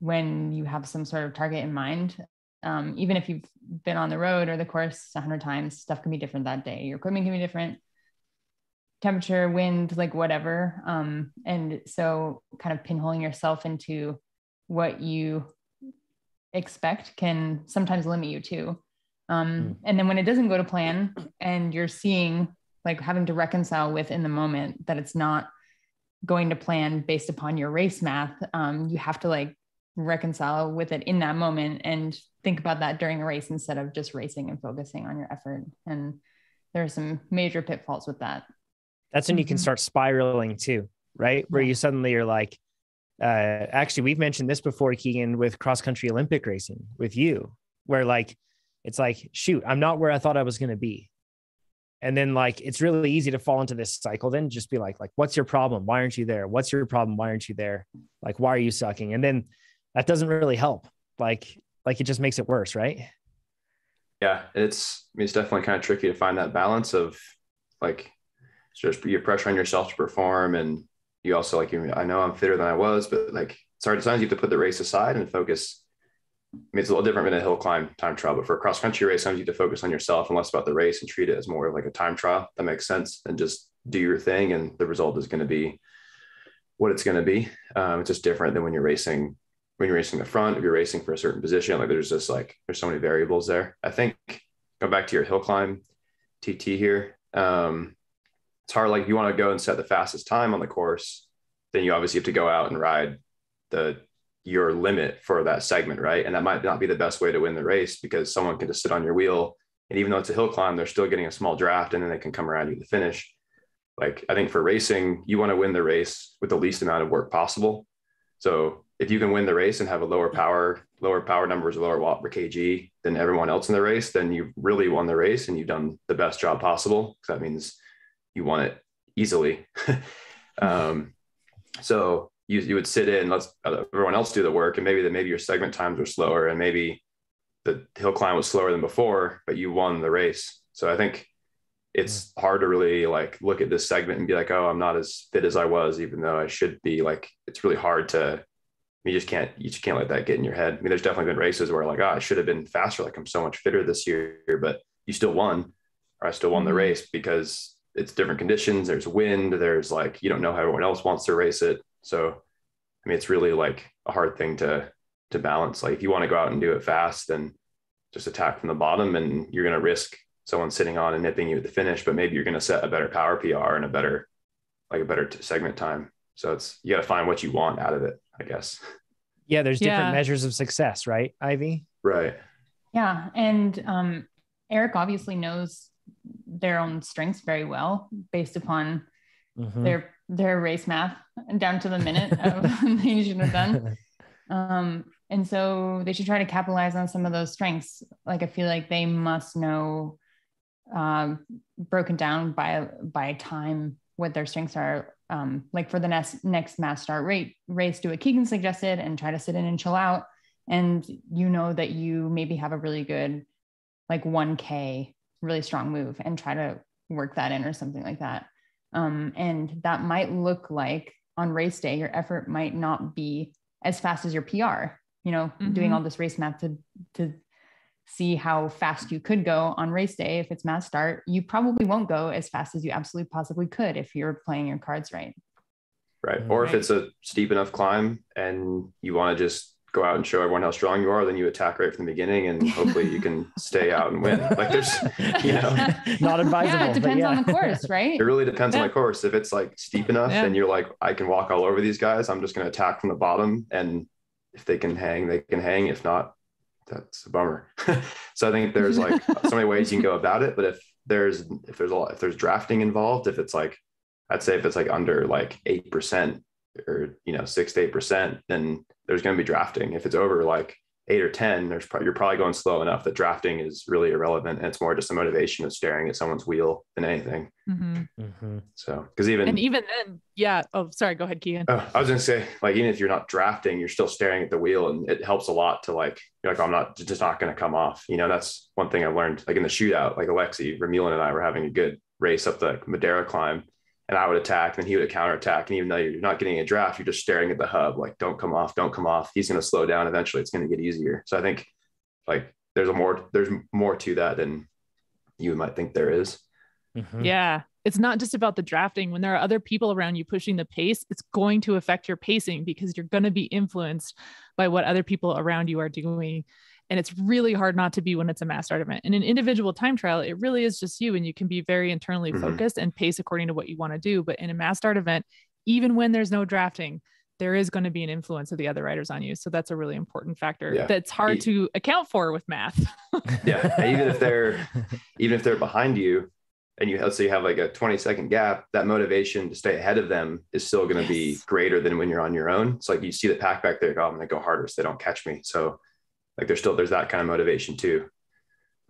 when you have some sort of target in mind, um, even if you've been on the road or the course a hundred times, stuff can be different that day. Your equipment can be different, temperature, wind, like whatever. Um, and so, kind of pinholing yourself into what you expect can sometimes limit you too. Um, mm. And then when it doesn't go to plan and you're seeing like having to reconcile with in the moment that it's not going to plan based upon your race math um, you have to like reconcile with it in that moment and think about that during a race instead of just racing and focusing on your effort and there are some major pitfalls with that that's when you can mm-hmm. start spiraling too right? Where you suddenly are like uh, actually we've mentioned this before keegan with cross country olympic racing with you where like it's like shoot i'm not where i thought i was going to be. And then like it's really easy to fall into this cycle then just be like like what's your problem? Why aren't you there? What's your problem? Why aren't you there? Like why are you sucking? And then that doesn't really help. Like like it just makes it worse right? Yeah it's I mean, it's definitely kind of tricky to find that balance of like just your pressure on yourself to perform and you also like you i know i'm fitter than i was but like it's sometimes you have to put the race aside and focus I mean, it's a little different than a hill climb time trial, but for a cross country race, sometimes you have to focus on yourself and less about the race and treat it as more of like a time trial. That makes sense. And just do your thing, and the result is going to be what it's going to be. Um, it's just different than when you're racing. When you're racing the front, if you're racing for a certain position, like there's just like there's so many variables there. I think go back to your hill climb TT here. Um, it's hard. Like you want to go and set the fastest time on the course, then you obviously have to go out and ride the your limit for that segment, right? And that might not be the best way to win the race because someone can just sit on your wheel. And even though it's a hill climb, they're still getting a small draft and then they can come around you to finish. Like I think for racing, you want to win the race with the least amount of work possible. So if you can win the race and have a lower power, lower power numbers, lower watt per kg than everyone else in the race, then you've really won the race and you've done the best job possible. Because that means you want it easily. *laughs* um, so you, you would sit in, let's everyone else do the work. And maybe that maybe your segment times were slower and maybe the hill climb was slower than before, but you won the race. So I think it's mm. hard to really like look at this segment and be like, oh, I'm not as fit as I was, even though I should be. Like it's really hard to you just can't you just can't let that get in your head. I mean, there's definitely been races where like, oh, I should have been faster, like I'm so much fitter this year, but you still won, or I still won the mm-hmm. race because it's different conditions. There's wind, there's like you don't know how everyone else wants to race it. So, I mean, it's really like a hard thing to to balance. Like, if you want to go out and do it fast, then just attack from the bottom, and you're going to risk someone sitting on and nipping you at the finish. But maybe you're going to set a better power PR and a better like a better t- segment time. So it's you got to find what you want out of it, I guess. Yeah, there's different yeah. measures of success, right, Ivy? Right. Yeah, and um, Eric obviously knows their own strengths very well based upon mm-hmm. their their race math and down to the minute *laughs* of they should have done. Um, and so they should try to capitalize on some of those strengths. Like I feel like they must know um, broken down by by time what their strengths are. Um, like for the next next mass start rate race, do what Keegan suggested and try to sit in and chill out. And you know that you maybe have a really good like 1K really strong move and try to work that in or something like that. Um, and that might look like on race day, your effort might not be as fast as your PR, you know, mm-hmm. doing all this race math to, to see how fast you could go on race day. If it's mass start, you probably won't go as fast as you absolutely possibly could if you're playing your cards right. Right. Or right. if it's a steep enough climb and you want to just go out and show everyone how strong you are, then you attack right from the beginning, and hopefully you can stay out and win. Like there's, *laughs* you know, not advisable. Yeah, it depends yeah. on the course, right? It really depends yeah. on the course. If it's like steep enough, yeah. and you're like, I can walk all over these guys, I'm just going to attack from the bottom, and if they can hang, they can hang. If not, that's a bummer. *laughs* so I think there's like so many ways you can go about it. But if there's if there's a lot, if there's drafting involved, if it's like I'd say if it's like under like eight percent or you know six to eight percent, then there's going to be drafting. If it's over like eight or 10, there's pro- you're probably going slow enough that drafting is really irrelevant. And it's more just a motivation of staring at someone's wheel than anything. Mm-hmm. Mm-hmm. So, cause even, and even then, yeah. Oh, sorry. Go ahead, Keegan. Oh, I was going to say like, even if you're not drafting, you're still staring at the wheel and it helps a lot to like, you're like, I'm not just not going to come off. You know, that's one thing I learned like in the shootout, like Alexey Vermeulen and I were having a good race up the Madera climb and I would attack, and he would counter attack. And even though you're not getting a draft, you're just staring at the hub, like, don't come off, don't come off. He's going to slow down. Eventually, it's going to get easier. So I think like there's a more there's more to that than you might think there is. Mm-hmm. Yeah. It's not just about the drafting. When there are other people around you pushing the pace, it's going to affect your pacing because you're going to be influenced by what other people around you are doing. And it's really hard not to be when it's a mass start event. In an individual time trial, it really is just you and you can be very internally mm-hmm. focused and pace according to what you want to do. But in a mass start event, even when there's no drafting, there is going to be an influence of the other riders on you. So that's a really important factor yeah. that's hard to account for with math. *laughs* yeah. Even if they're even if they're behind you and you let's say you have like a 20 second gap, that motivation to stay ahead of them is still going to yes. be greater than when you're on your own. It's like you see the pack back there, go, I'm gonna go harder so they don't catch me. So like there's still there's that kind of motivation too.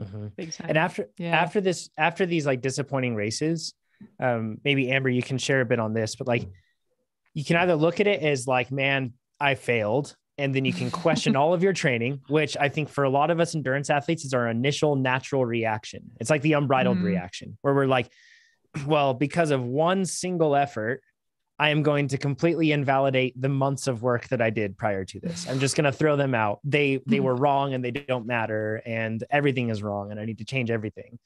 Mm-hmm. And after yeah. after this, after these like disappointing races, um, maybe Amber, you can share a bit on this, but like you can either look at it as like, man, I failed. And then you can question *laughs* all of your training, which I think for a lot of us endurance athletes is our initial natural reaction. It's like the unbridled mm reaction where we're like, *clears throat* well, because of one single effort, I am going to completely invalidate the months of work that I did prior to this. I'm just going to throw them out. They they hmm. were wrong and they don't matter and everything is wrong and I need to change everything.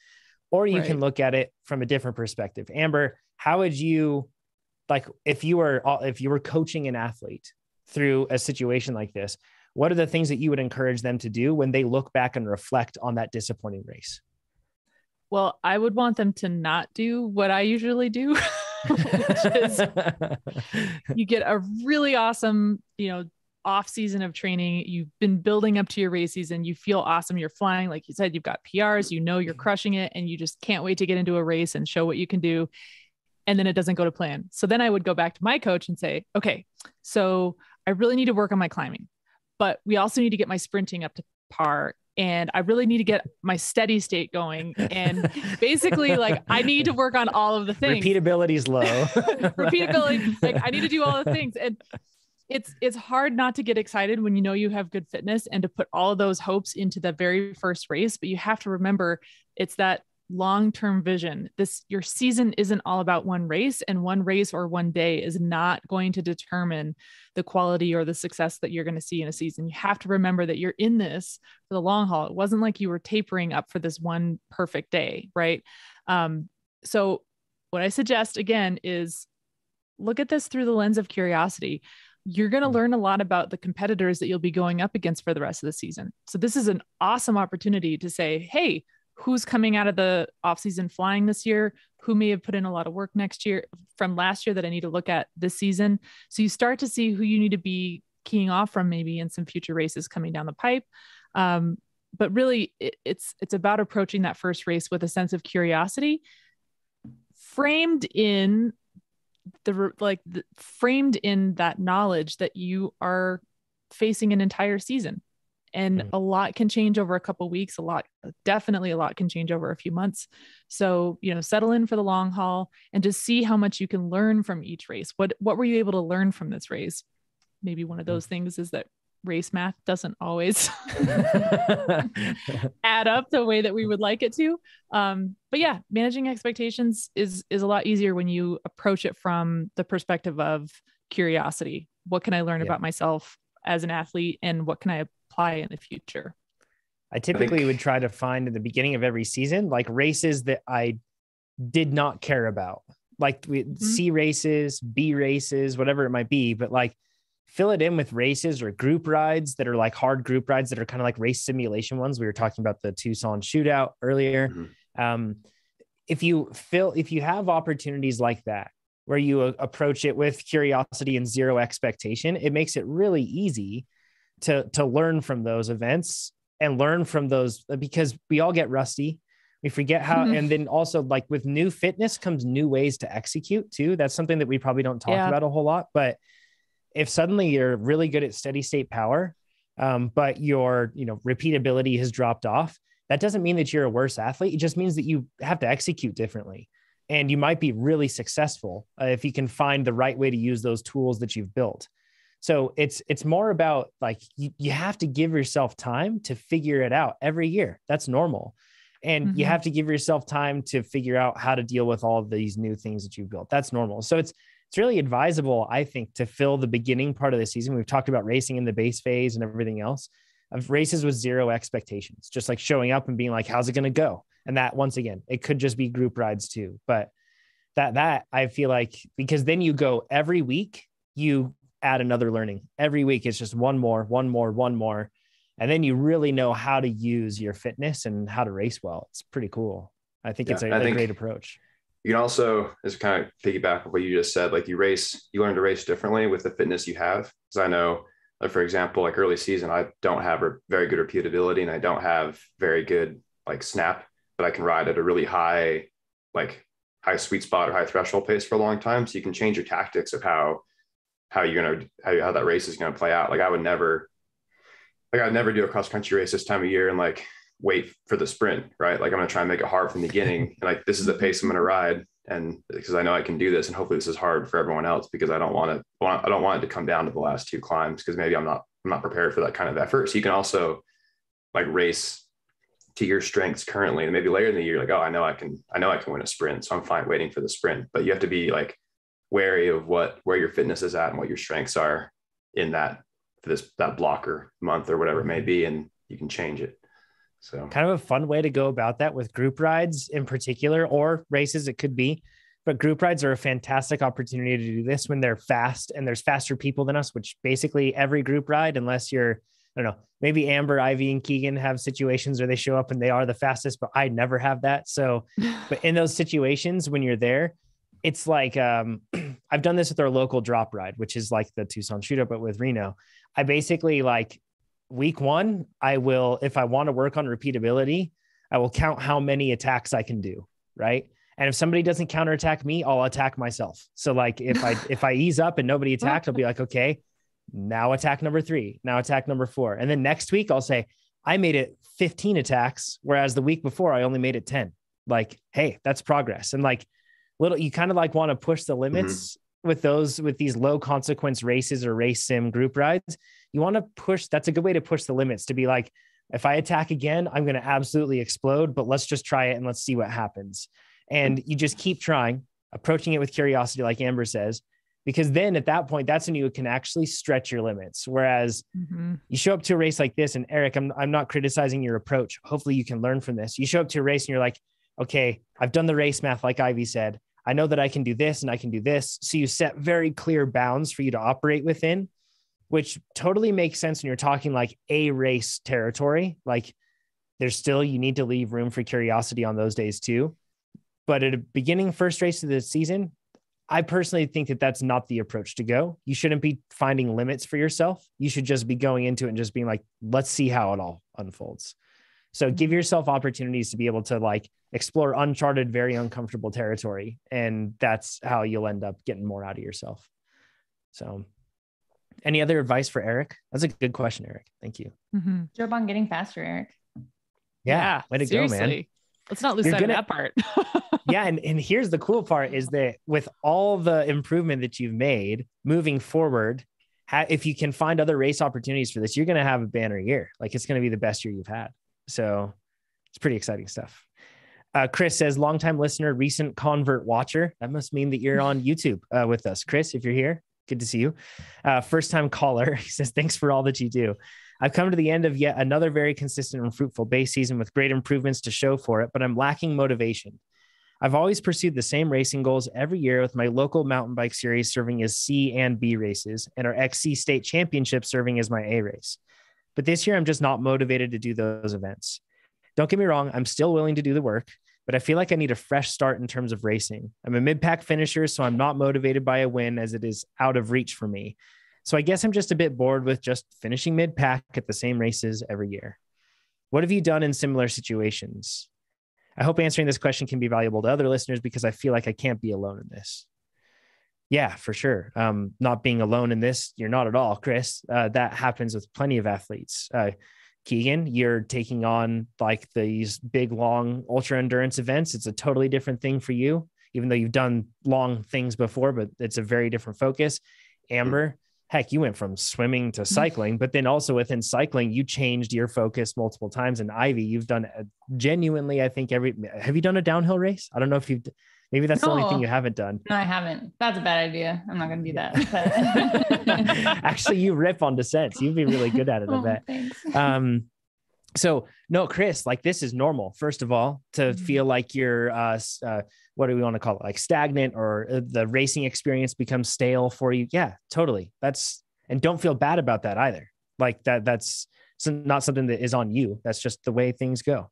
Or you right. can look at it from a different perspective. Amber, how would you like if you were uh, if you were coaching an athlete through a situation like this what are the things that you would encourage them to do when they look back and reflect on that disappointing race well i would want them to not do what i usually do *laughs* is *laughs* you get a really awesome you know off season of training. You've been building up to your race season. You feel awesome. You're flying. Like you said you've got prs you know you're mm-hmm. crushing it and you just can't wait to get into a race and show what you can do. And then it doesn't go to plan. So then I would go back to my coach and say, okay, so I really need to work on my climbing, but we also need to get my sprinting up to par. And I really need to get my steady state going. And *laughs* basically, like, I need to work on all of the things. Repeatability is low. *laughs* Repeatability, like, I need to do all the things. And it's it's hard not to get excited when you know you have good fitness and to put all of those hopes into the very first race but you have to remember it's that long-term vision. This your season isn't all about one race and one race or one day is not going to determine the quality or the success that you're going to see in a season. You have to remember that you're in this for the long haul. It wasn't like you were tapering up for this one perfect day, right? Um, so what I suggest again is look at this through the lens of curiosity you're going to learn a lot about the competitors that you'll be going up against for the rest of the season. So this is an awesome opportunity to say, "Hey, who's coming out of the offseason flying this year, who may have put in a lot of work next year from last year that I need to look at this season. So you start to see who you need to be keying off from maybe in some future races coming down the pipe. Um, but really it, it's it's about approaching that first race with a sense of curiosity framed in the like the, framed in that knowledge that you are facing an entire season and mm. a lot can change over a couple weeks a lot definitely a lot can change over a few months so you know settle in for the long haul and just see how much you can learn from each race what what were you able to learn from this race maybe one of mm. those mm. things is that race math doesn't always *laughs* add up the way that we would like it to um, but yeah managing expectations is is a lot easier when you approach it from the perspective of curiosity what can i learn yeah. about myself as an athlete and what can i apply in the future? I typically I think... would try to find in the beginning of every season like races that I did not care about, like mm-hmm. C races, B races, whatever it might be, but like fill it in with races or group rides that are like hard group rides that are kind of like race simulation ones. We were talking about the Tucson shootout earlier. Mm-hmm. Um, if you fill, if you have opportunities like that, where you approach it with curiosity and zero expectation, it makes it really easy to to learn from those events and learn from those because we all get rusty. We forget how mm-hmm. and then also like with new fitness comes new ways to execute too. That's something that we probably don't talk yeah. about a whole lot but if suddenly you're really good at steady state power um, but your you know repeatability has dropped off that doesn't mean that you're a worse athlete. It just means that you have to execute differently. And you might be really successful uh, if you can find the right way to use those tools that you've built so it's it's more about like you, you have to give yourself time to figure it out every year. That's normal. And you Mhm. have to give yourself time to figure out how to deal with all of these new things that you've built. That's normal. So it's it's really advisable, I think, to fill the beginning part of the season. We've talked about racing in the base phase and everything else of races with zero expectations, just like showing up and being like, how's it going to go? And that once again, it could just be group rides too. But that, that I feel like, because then you go every week, you add another learning. Every week, it's just one more, one more, one more. And then you really know how to use your fitness and how to race well. It's pretty cool. I think it's a, Yeah, I a think- great approach. you can also just kind of piggyback on what you just said like you race you learn to race differently with the fitness you have because i know like for example like early season i don't have a very good repeatability and i don't have very good like snap but i can ride at a really high like high sweet spot or high threshold pace for a long time so you can change your tactics of how how you're gonna how, how that race is gonna play out like i would never like i'd never do a cross country race this time of year and like wait for the sprint, right? Like I'm gonna try and make it hard from the beginning. And *laughs* like this is the pace I'm gonna ride. And because I know I can do this, and hopefully this is hard for everyone else because I don't want to want I don't want it to come down to the last two climbs because maybe I'm not I'm not prepared for that kind of effort. So you can also like race to your strengths currently. And maybe later in the year, like, oh, I know I can, I know I can win a sprint. So I'm fine waiting for the sprint. But you have to be like wary of what where your fitness is at and what your strengths are in that for this that blocker month or whatever it may be. And you can change it. So kind of a fun way to go about that with group rides in particular or races it could be but group rides are a fantastic opportunity to do this when they're fast and there's faster people than us which basically every group ride unless you're i don't know maybe amber ivy and keegan have situations where they show up and they are the fastest but i never have that so *laughs* but in those situations when you're there it's like um, *clears throat* i've done this with our local drop ride which is like the tucson shootout but with reno i basically like week one, I will, if I want to work on repeatability, I will count how many attacks I can do. Right. And if somebody doesn't counterattack me, I'll attack myself. So like if I if I ease up and nobody attacked, I'll be like, okay, now attack number three, now attack number four. And then next week I'll say, I made it 15 attacks, whereas the week before I only made it 10. Like, hey, that's progress. And like little, you kind of like want to push the limits with those with these low consequence races or race sim group rides. You want to push that's a good way to push the limits to be like if i attack again i'm going to absolutely explode but let's just try it and let's see what happens. And you just keep trying approaching it with curiosity like amber says because then at that point that's when you can actually stretch your limits. Whereas Mhm. you show up to a race like this and eric i'm, I'm not criticizing your approach. Hopefully you can learn from this. You show up to a race and you're like okay i've done the race math like ivy said i know that i can do this and i can do this. So you set very clear bounds for you to operate within which totally makes sense when you're talking like a race territory. Like there's still you need to leave room for curiosity on those days too. But at a beginning first race of the season i personally think that that's not the approach to go. You shouldn't be finding limits for yourself. You should just be going into it and just being like let's see how it all unfolds so give yourself opportunities to be able to like explore uncharted very uncomfortable territory and that's how you'll end up getting more out of yourself so any other advice for eric that's a good question eric thank you Mhm. Job on getting faster, Eric. yeah, way to go man. Let's not lose You're sight gonna- of that part. *laughs* yeah and, and here's the cool part is that with all the improvement that you've made moving forward if you can find other race opportunities for this you're going to have a banner year like it's going to be the best year you've had so it's pretty exciting stuff. Uh, chris says longtime listener recent convert watcher. That must mean that you're on *laughs* youtube uh, with us. Chris if you're here good to see you. Uh, first time caller. *laughs* He says thanks for all that you do. I've come to the end of yet another very consistent and fruitful base season with great improvements to show for it, but I'm lacking motivation. I've always pursued the same racing goals every year with my local mountain bike series serving as C and B races and our XC state championship serving as my A race. But this year, I'm just not motivated to do those events. Don't get me wrong, I'm still willing to do the work, but I feel like I need a fresh start in terms of racing. I'm a mid pack finisher, so I'm not motivated by a win as it is out of reach for me. So I guess I'm just a bit bored with just finishing mid pack at the same races every year. What have you done in similar situations? I hope answering this question can be valuable to other listeners because I feel like I can't be alone in this. Yeah, for sure. Um, not being alone in this, you're not at all, Chris. Uh, that happens with plenty of athletes. Uh, Keegan, you're taking on like these big, long ultra endurance events. It's a totally different thing for you, even though you've done long things before, but it's a very different focus. Amber, heck, you went from swimming to cycling, but then also within cycling, you changed your focus multiple times. And Ivy, you've done a, genuinely, I think every. Have you done a downhill race? I don't know if you've. Maybe that's the only thing you haven't done. No, I haven't. That's a bad idea. I'm not going to do that. but- *laughs* Actually, you rip on descents. You'd be really good at it. I Oh, bet. thanks. um so no chris like this is normal first of all to Mhm. feel like you're uh, uh what do we want to call it like stagnant or uh, the racing experience becomes stale for you yeah totally that's and don't feel bad about that either like that that's not something that is on you that's just the way things go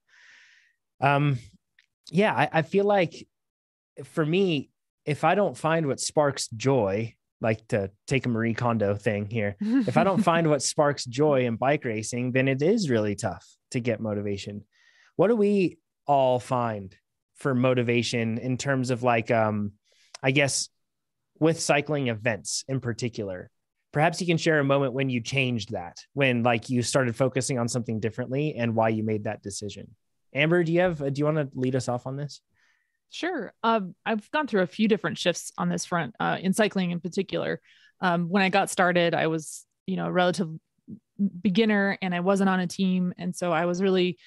um yeah i, I feel like for me if i don't find what sparks joy like to take a marie kondo thing here if I don't find what *laughs* sparks joy in bike racing, then it is really tough to get motivation. What do we all find for motivation in terms of like, um, I guess, with cycling events in particular? Perhaps you can share a moment when you changed that, when like you started focusing on something differently and why you made that decision. Amber, do you have, do you want to lead us off on this? Sure. Um, I've gone through a few different shifts on this front, uh, in cycling in particular. Um, when I got started, I was, you know, a relative beginner and I wasn't on a team. And so I was really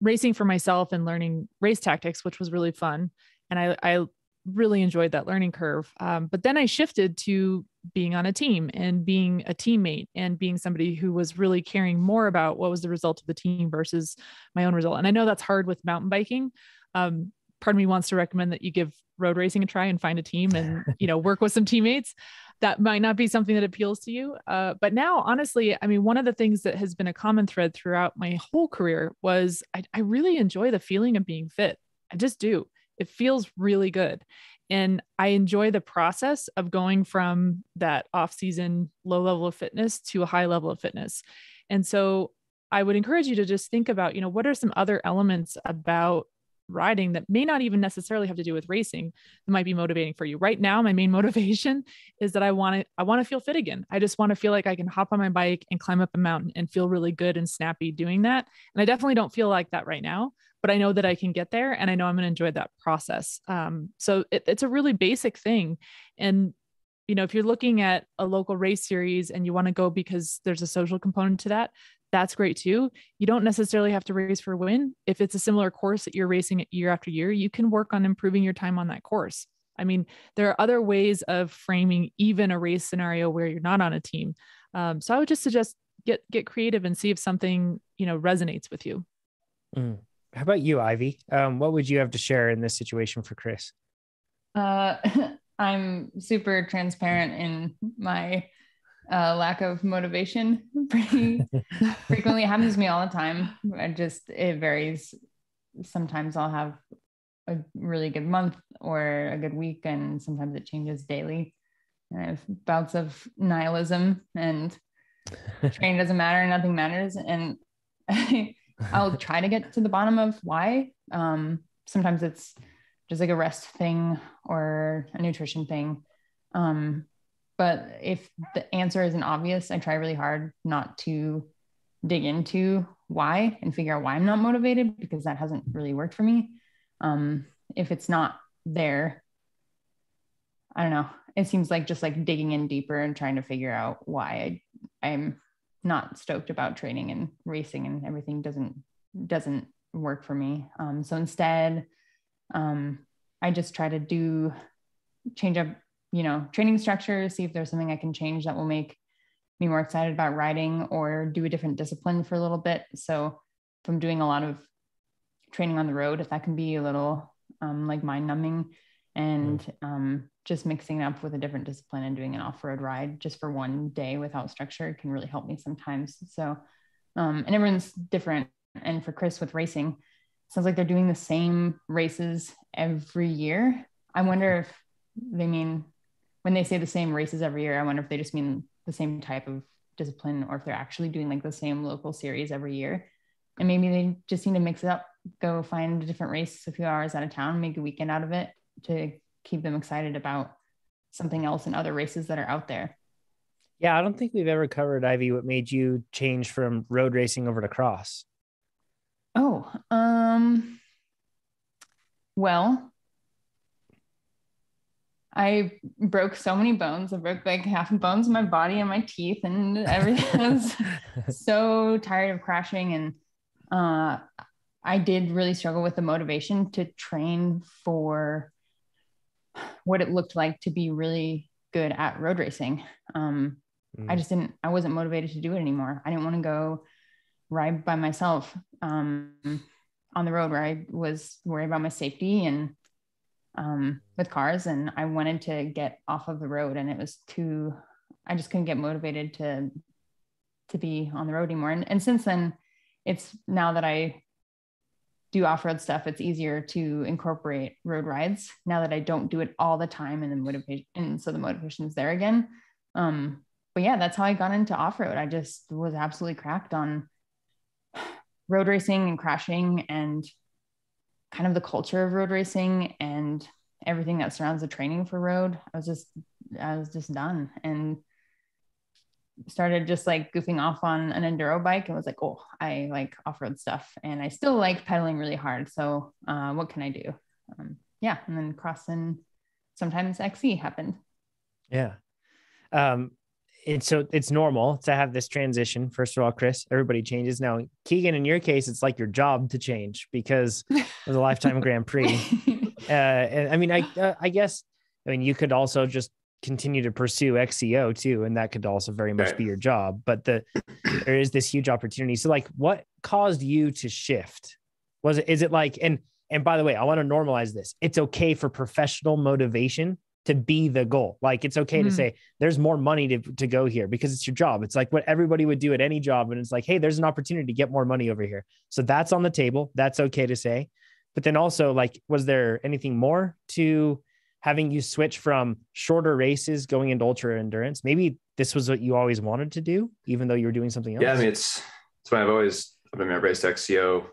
racing for myself and learning race tactics, which was really fun. And I, I really enjoyed that learning curve. Um, but then I shifted to being on a team and being a teammate and being somebody who was really caring more about what was the result of the team versus my own result. And I know that's hard with mountain biking. Um, part of me wants to recommend that you give road racing a try and find a team and *laughs* you know work with some teammates. That might not be something that appeals to you. Uh, but now honestly i mean one of the things that has been a common thread throughout my whole career was I, I really enjoy the feeling of being fit. I just do. It feels really good. And i enjoy the process of going from that off season low level of fitness to a high level of fitness. And so i would encourage you to just think about you know what are some other elements about riding that may not even necessarily have to do with racing that might be motivating for you. Right now my main *laughs* motivation is that i want to i want to feel fit again. I just want to feel like i can hop on my bike and climb up a mountain and feel really good and snappy doing that. And i definitely don't feel like that right now but i know that i can get there and i know i'm going to enjoy that process. Um, so it, it's a really basic thing. And you know if you're looking at a local race series and you want to go because there's a social component to that that's great too. You don't necessarily have to race for a win. If it's a similar course that you're racing it year after year, you can work on improving your time on that course. I mean, there are other ways of framing even a race scenario where you're not on a team. Um, so I would just suggest get get creative and see if something you know resonates with you. Mm. How about you, Ivy? Um, what would you have to share in this situation for Chris? Uh, *laughs* I'm super transparent in my uh, lack of motivation. *laughs* Pretty *laughs* frequently it happens to me all the time. I just it varies. Sometimes I'll have a really good month or a good week, and sometimes it changes daily. And I have bouts of nihilism and training *laughs* doesn't matter, nothing matters, and I'll try to get to the bottom of why. Um, sometimes it's just like a rest thing or a nutrition thing. Um, but if the answer isn't obvious, I try really hard not to dig into why and figure out why I'm not motivated because that hasn't really worked for me. Um, if it's not there, I don't know. It seems like just like digging in deeper and trying to figure out why I, I'm not stoked about training and racing and everything doesn't doesn't work for me. Um, so instead, um, I just try to do change up, you know, training structure, see if there's something I can change that will make me more excited about riding or do a different discipline for a little bit. So if I'm doing a lot of training on the road, if that can be a little um, like mind numbing and um, just mixing it up with a different discipline and doing an off-road ride just for one day without structure can really help me sometimes. So, um, and everyone's different. And for Chris with racing, sounds like they're doing the same races every year. I wonder if they mean when they say the same races every year, I wonder if they just mean the same type of discipline or if they're actually doing like the same local series every year. And maybe they just need to mix it up, go find a different race a few hours out of town, make a weekend out of it to keep them excited about something else and other races that are out there. Yeah, I don't think we've ever covered Ivy. What made you change from road racing over to cross? Oh, um, well, I broke so many bones. I broke like half the bones in my body and my teeth and everything. I was *laughs* so tired of crashing. And uh, I did really struggle with the motivation to train for what it looked like to be really good at road racing. Um, mm. I just didn't, I wasn't motivated to do it anymore. I didn't want to go ride by myself um, on the road where I was worried about my safety and um, with cars. And I wanted to get off of the road and it was too, I just couldn't get motivated to, to be on the road anymore. And, and since then it's now that I do off-road stuff, it's easier to incorporate road rides now that I don't do it all the time and the motivation and so the motivation is there again. Um, but yeah, that's how I got into off-road. I just was absolutely cracked on *sighs* road racing and crashing and kind of the culture of road racing and everything that surrounds the training for road. I was just I was just done and started just like goofing off on an enduro bike and was like, oh, I like off-road stuff and I still like pedaling really hard. So uh, what can I do? Um, yeah. And then crossing sometimes XC happened. Yeah. Um, and so it's normal to have this transition. First of all, Chris, everybody changes. Now, Keegan, in your case, it's like your job to change because of the Life Time Grand Prix. *laughs* Uh, and I mean, I uh, I guess I mean you could also just continue to pursue XCO too, and that could also very much right. be your job. But the *clears throat* there is this huge opportunity. So, like, what caused you to shift? Was it is it like and and by the way, I want to normalize this. It's okay for professional motivation to be the goal. Like it's okay mm-hmm. to say there's more money to, to go here because it's your job. It's like what everybody would do at any job. And it's like, hey, there's an opportunity to get more money over here. So that's on the table. That's okay to say. But then also, like, was there anything more to having you switch from shorter races going into ultra endurance? Maybe this was what you always wanted to do, even though you were doing something else. Yeah, I mean, it's it's why I've always I mean, I've raced XCO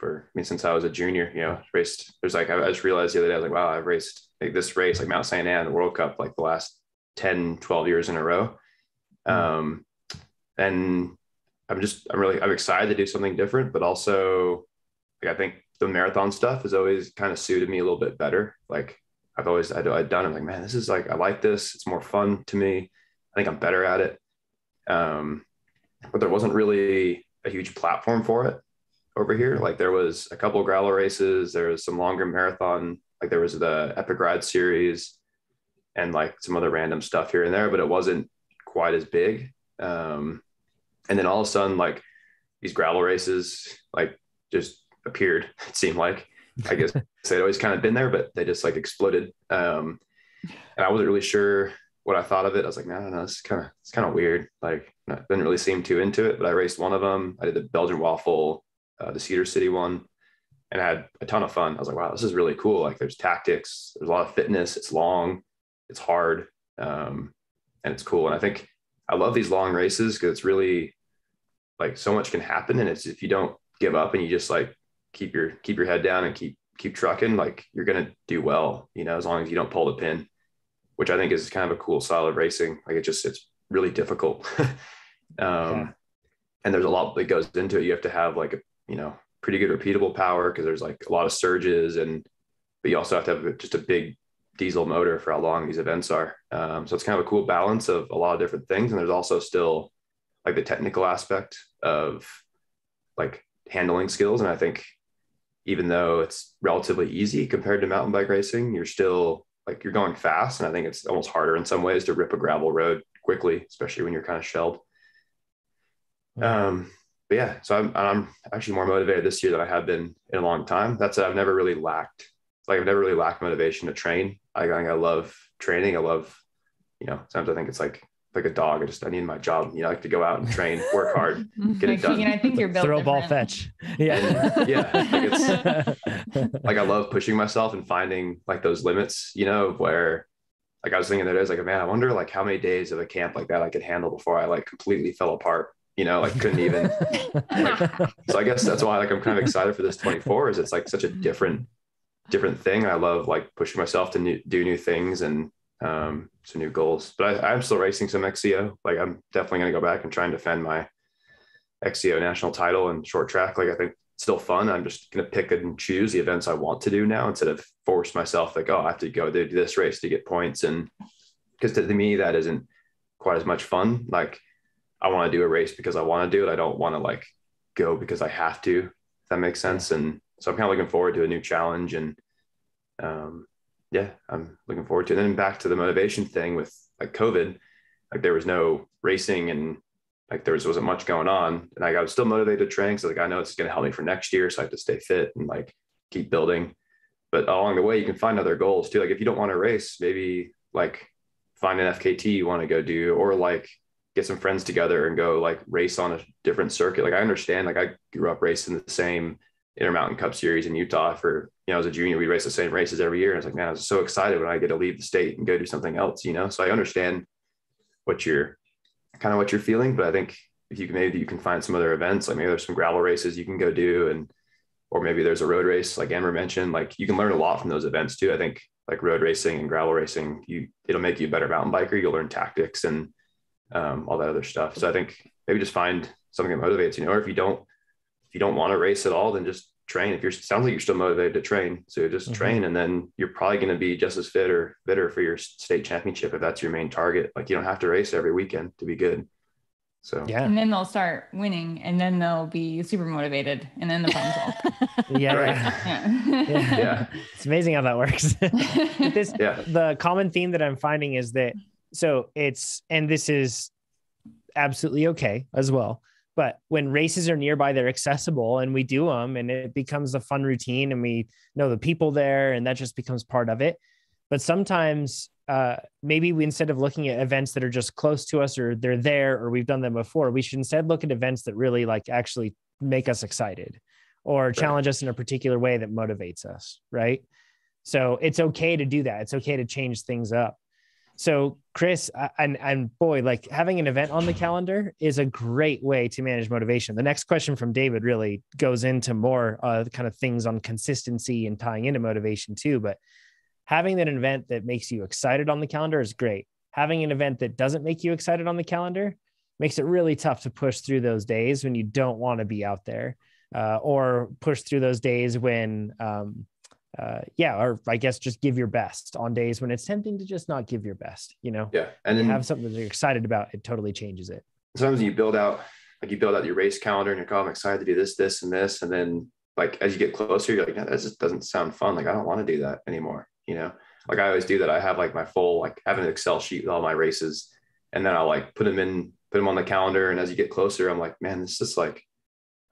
for I mean since I was a junior. You know, raced. There's like I just realized the other day, I was like, wow, I've raced like this race, like Mount St. Anne, the World Cup, like the last 10, 12 years in a row. Hmm. Um, and I'm just I'm really I'm excited to do something different, but also like I think the marathon stuff has always kind of suited me a little bit better. Like I've always I'd, I'd done. I'm like, man, this is like I like this. It's more fun to me. I think I'm better at it. Um, but there wasn't really a huge platform for it over here. Like there was a couple of gravel races. There was some longer marathon. Like there was the Epic Ride series, and like some other random stuff here and there. But it wasn't quite as big. Um, and then all of a sudden, like these gravel races, like just appeared. *laughs* It seemed like I guess *laughs* they'd always kind of been there, but they just like exploded. Um, and I wasn't really sure what I thought of it. I was like, no, no, no, it's kind of, it's kind of weird. Like, I didn't really seem too into it, but I raced one of them. I did the Belgian waffle, uh, the Cedar City one, and I had a ton of fun. I was like, wow, this is really cool. Like, there's tactics, there's a lot of fitness. It's long, it's hard, um, and it's cool. And I think I love these long races because it's really like so much can happen. And it's if you don't give up and you just like keep your keep your head down and keep keep trucking, like you're gonna do well, you know, as long as you don't pull the pin, which I think is kind of a cool style of racing. Like it just it's really difficult. *laughs* um yeah. and there's a lot that goes into it. You have to have like a you know pretty good repeatable power because there's like a lot of surges and but you also have to have just a big diesel motor for how long these events are. Um, so it's kind of a cool balance of a lot of different things. And there's also still like the technical aspect of like handling skills. And I think even though it's relatively easy compared to mountain bike racing, you're still like you're going fast. And I think it's almost harder in some ways to rip a gravel road quickly, especially when you're kind of shelled. Um, but yeah, so I'm, I'm actually more motivated this year than I have been in a long time. That's I've never really lacked, like I've never really lacked motivation to train. I, I love training. I love, you know, sometimes I think it's like like a dog. I just I need my job. You know, I like to go out and train, work hard, *laughs* get it done. I think you're built throw different. ball fetch. Yeah, and, yeah. Like, it's, *laughs* like I love pushing myself and finding like those limits. You know, where like I was thinking that I was like, man, I wonder like how many days of a camp like that I could handle before I like completely fell apart. You know, like couldn't even. like, *laughs* so I guess that's why like I'm kind of excited for this 24. Is it's like such a different different thing. I love like pushing myself to new, do new things and um, some new goals. But I, i'm still racing some XCO. Like I'm definitely going to go back and try and defend my XCO national title and short track. Like I think still fun. I'm just going to pick and choose the events I want to do now instead of force myself like, oh, I have to go do this race to get points. And because to me, that isn't quite as much fun. Like I want to do a race because I want to do it. I don't want to like go because I have to, if that makes sense. And so I'm kind of looking forward to a new challenge and, um, yeah, I'm looking forward to it. And then back to the motivation thing with like COVID, like there was no racing and like there was, wasn't much going on. And like, I was still motivated to train. So like, I know it's going to help me for next year. So I have to stay fit and like keep building. But along the way, you can find other goals too. Like if you don't want to race, maybe like find an FKT you want to go do, or like get some friends together and go like race on a different circuit. Like I understand, like I grew up racing the same Intermountain Cup Series in Utah for, you know, as a junior, we race the same races every year. And I was like, man, I was so excited when I get to leave the state and go do something else, you know? So I understand what you're kind of what you're feeling, but I think if you can, maybe you can find some other events, like maybe there's some gravel races you can go do and, or maybe there's a road race, like Amber mentioned, like you can learn a lot from those events too. I think like road racing and gravel racing, you, it'll make you a better mountain biker. You'll learn tactics and um, all that other stuff. So I think maybe just find something that motivates you, know, or if you don't, if you don't want to race at all, then just train. If you're sounds like you're still motivated to train, so just mm-hmm. train, and then you're probably going to be just as fit or fitter for your state championship if that's your main target. Like you don't have to race every weekend to be good. So yeah, and then they'll start winning, and then they'll be super motivated, and then the fun's all. *laughs* yeah, right. *laughs* yeah. yeah, yeah. It's amazing how that works. *laughs* this, yeah. the common theme that I'm finding is that so it's and this is absolutely okay as well. But when races are nearby they're accessible and we do them and it becomes a fun routine and we know the people there and that just becomes part of it. But sometimes uh, maybe we instead of looking at events that are just close to us or they're there or we've done them before we should instead look at events that really like actually make us excited or right. challenge us in a particular way that motivates us right? So it's okay to do that. It's okay to change things up so Chris and and boy, like having an event on the calendar is a great way to manage motivation. The next question from David really goes into more uh, kind of things on consistency and tying into motivation too. But having an event that makes you excited on the calendar is great. Having an event that doesn't make you excited on the calendar makes it really tough to push through those days when you don't want to be out there, uh, or push through those days when um, uh, yeah, or I guess just give your best on days when it's tempting to just not give your best, you know? Yeah. And then have something that you're excited about, it totally changes it. Sometimes you build out, like you build out your race calendar and you're like, oh, I'm excited to do this, this, and this. And then like, as you get closer, you're like, no, that just doesn't sound fun. Like, I don't want to do that anymore. You know, like I always do that. I have like my full, like have an Excel sheet with all my races and then I'll like put them in, put them on the calendar. And as you get closer, I'm like, man, this is like,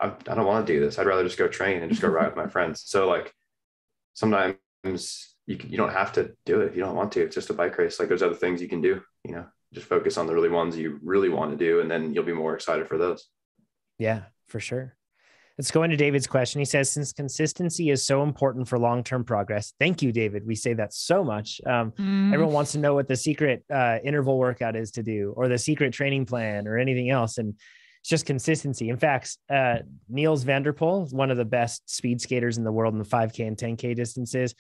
I, I don't want to do this. I'd rather just go train and just go ride with my friends. So like, sometimes you can, you don't have to do it if you don't want to. It's just a bike race. Like there's other things you can do. You know, just focus on the really ones you really want to do, and then you'll be more excited for those. Yeah, for sure. Let's go into David's question. He says, since consistency is so important for long term progress, thank you, David. We say that so much. Um, mm. Everyone wants to know what the secret uh, interval workout is to do, or the secret training plan, or anything else. And it's just consistency. In fact, uh, Nils van der Poel, one of the best speed skaters in the world in the 5K and 10K distances,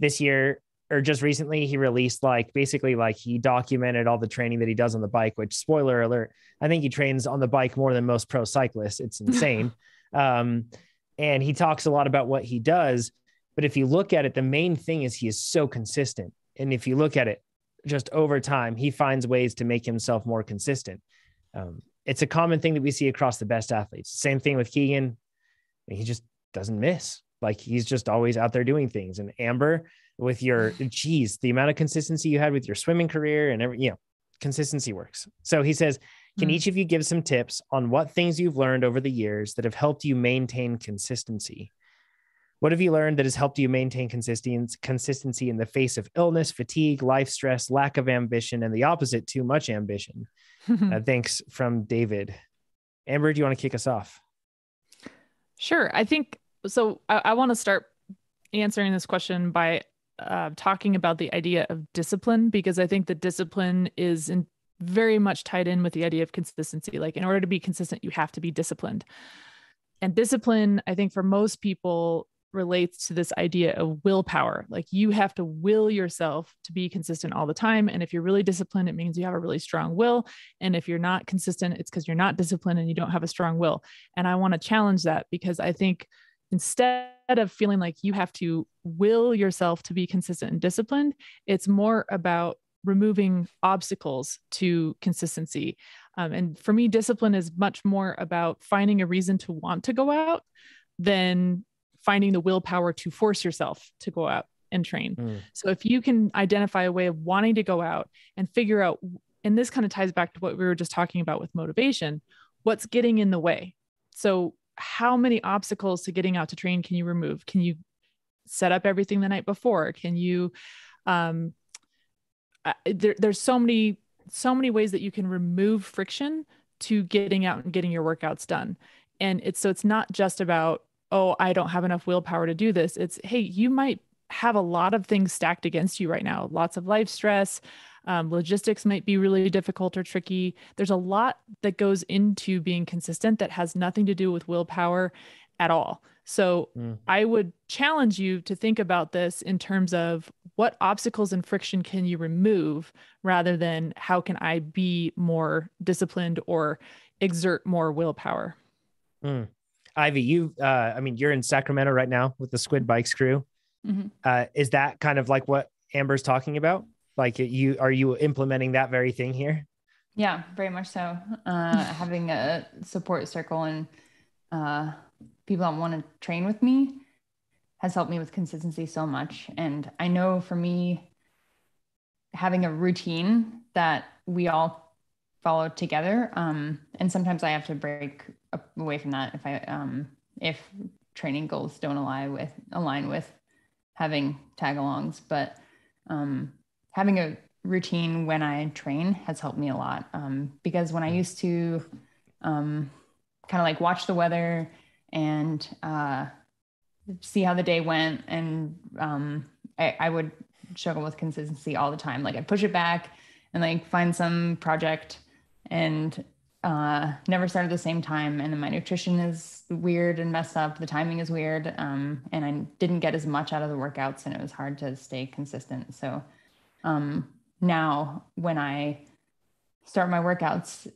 this year or just recently, he released like basically like he documented all the training that he does on the bike. Which, spoiler alert, I think he trains on the bike more than most pro cyclists. It's *laughs* insane. um, and he talks a lot about what he does. But if you look at it, the main thing is he is so consistent. And if you look at it just over time, he finds ways to make himself more consistent. Um, it's a common thing that we see across the best athletes. Same thing with Keegan. He just doesn't miss. Like he's just always out there doing things. And Amber, with your geez, the amount of consistency you had with your swimming career and every, you know, consistency works. So he says, can mm-hmm. each of you give some tips on what things you've learned over the years that have helped you maintain consistency? What have you learned that has helped you maintain consistency consistency in the face of illness, fatigue, life stress, lack of ambition, and the opposite, too much ambition? *laughs* uh, thanks from David. Amber, do you want to kick us off? Sure. I think so. I, I want to start answering this question by uh, talking about the idea of discipline because I think the discipline is in, very much tied in with the idea of consistency. Like, in order to be consistent, you have to be disciplined. And discipline, I think, for most people, relates to this idea of willpower. Like you have to will yourself to be consistent all the time. And if you're really disciplined, it means you have a really strong will. And if you're not consistent, it's because you're not disciplined and you don't have a strong will. And I want to challenge that because I think instead of feeling like you have to will yourself to be consistent and disciplined, it's more about removing obstacles to consistency. Um, and for me, discipline is much more about finding a reason to want to go out than finding the willpower to force yourself to go out and train. Mm. So if you can identify a way of wanting to go out and figure out, and this kind of ties back to what we were just talking about with motivation, what's getting in the way. So how many obstacles to getting out to train can you remove? Can you set up everything the night before? Can you um there, there's so many so many ways that you can remove friction to getting out and getting your workouts done. And it's so it's not just about, oh, I don't have enough willpower to do this. It's, hey, you might have a lot of things stacked against you right now, lots of life stress. Um, logistics might be really difficult or tricky. There's a lot that goes into being consistent that has nothing to do with willpower at all. So mm. I would challenge you to think about this in terms of what obstacles and friction can you remove rather than how can I be more disciplined or exert more willpower. Mm. Ivy, you, uh, I mean, you're in Sacramento right now with the Squid Bikes crew. Mm-hmm. Uh, is that kind of like what Amber's talking about? Like you, are you implementing that very thing here? Yeah, very much so. Uh, *laughs* having a support circle and uh, people that want to train with me has helped me with consistency so much. And I know for me, having a routine that we all follow together, um, and sometimes I have to break away from that if I um, if training goals don't align with align with having tag-alongs. But um, having a routine when I train has helped me a lot um, because when I used to um, kind of like watch the weather and uh, see how the day went. And um, I, I, would struggle with consistency all the time. Like I'd push it back and like find some project and uh, never start at the same time. And then my nutrition is weird and messed up. The timing is weird. Um, and I didn't get as much out of the workouts and it was hard to stay consistent. So um, now when I start my workouts,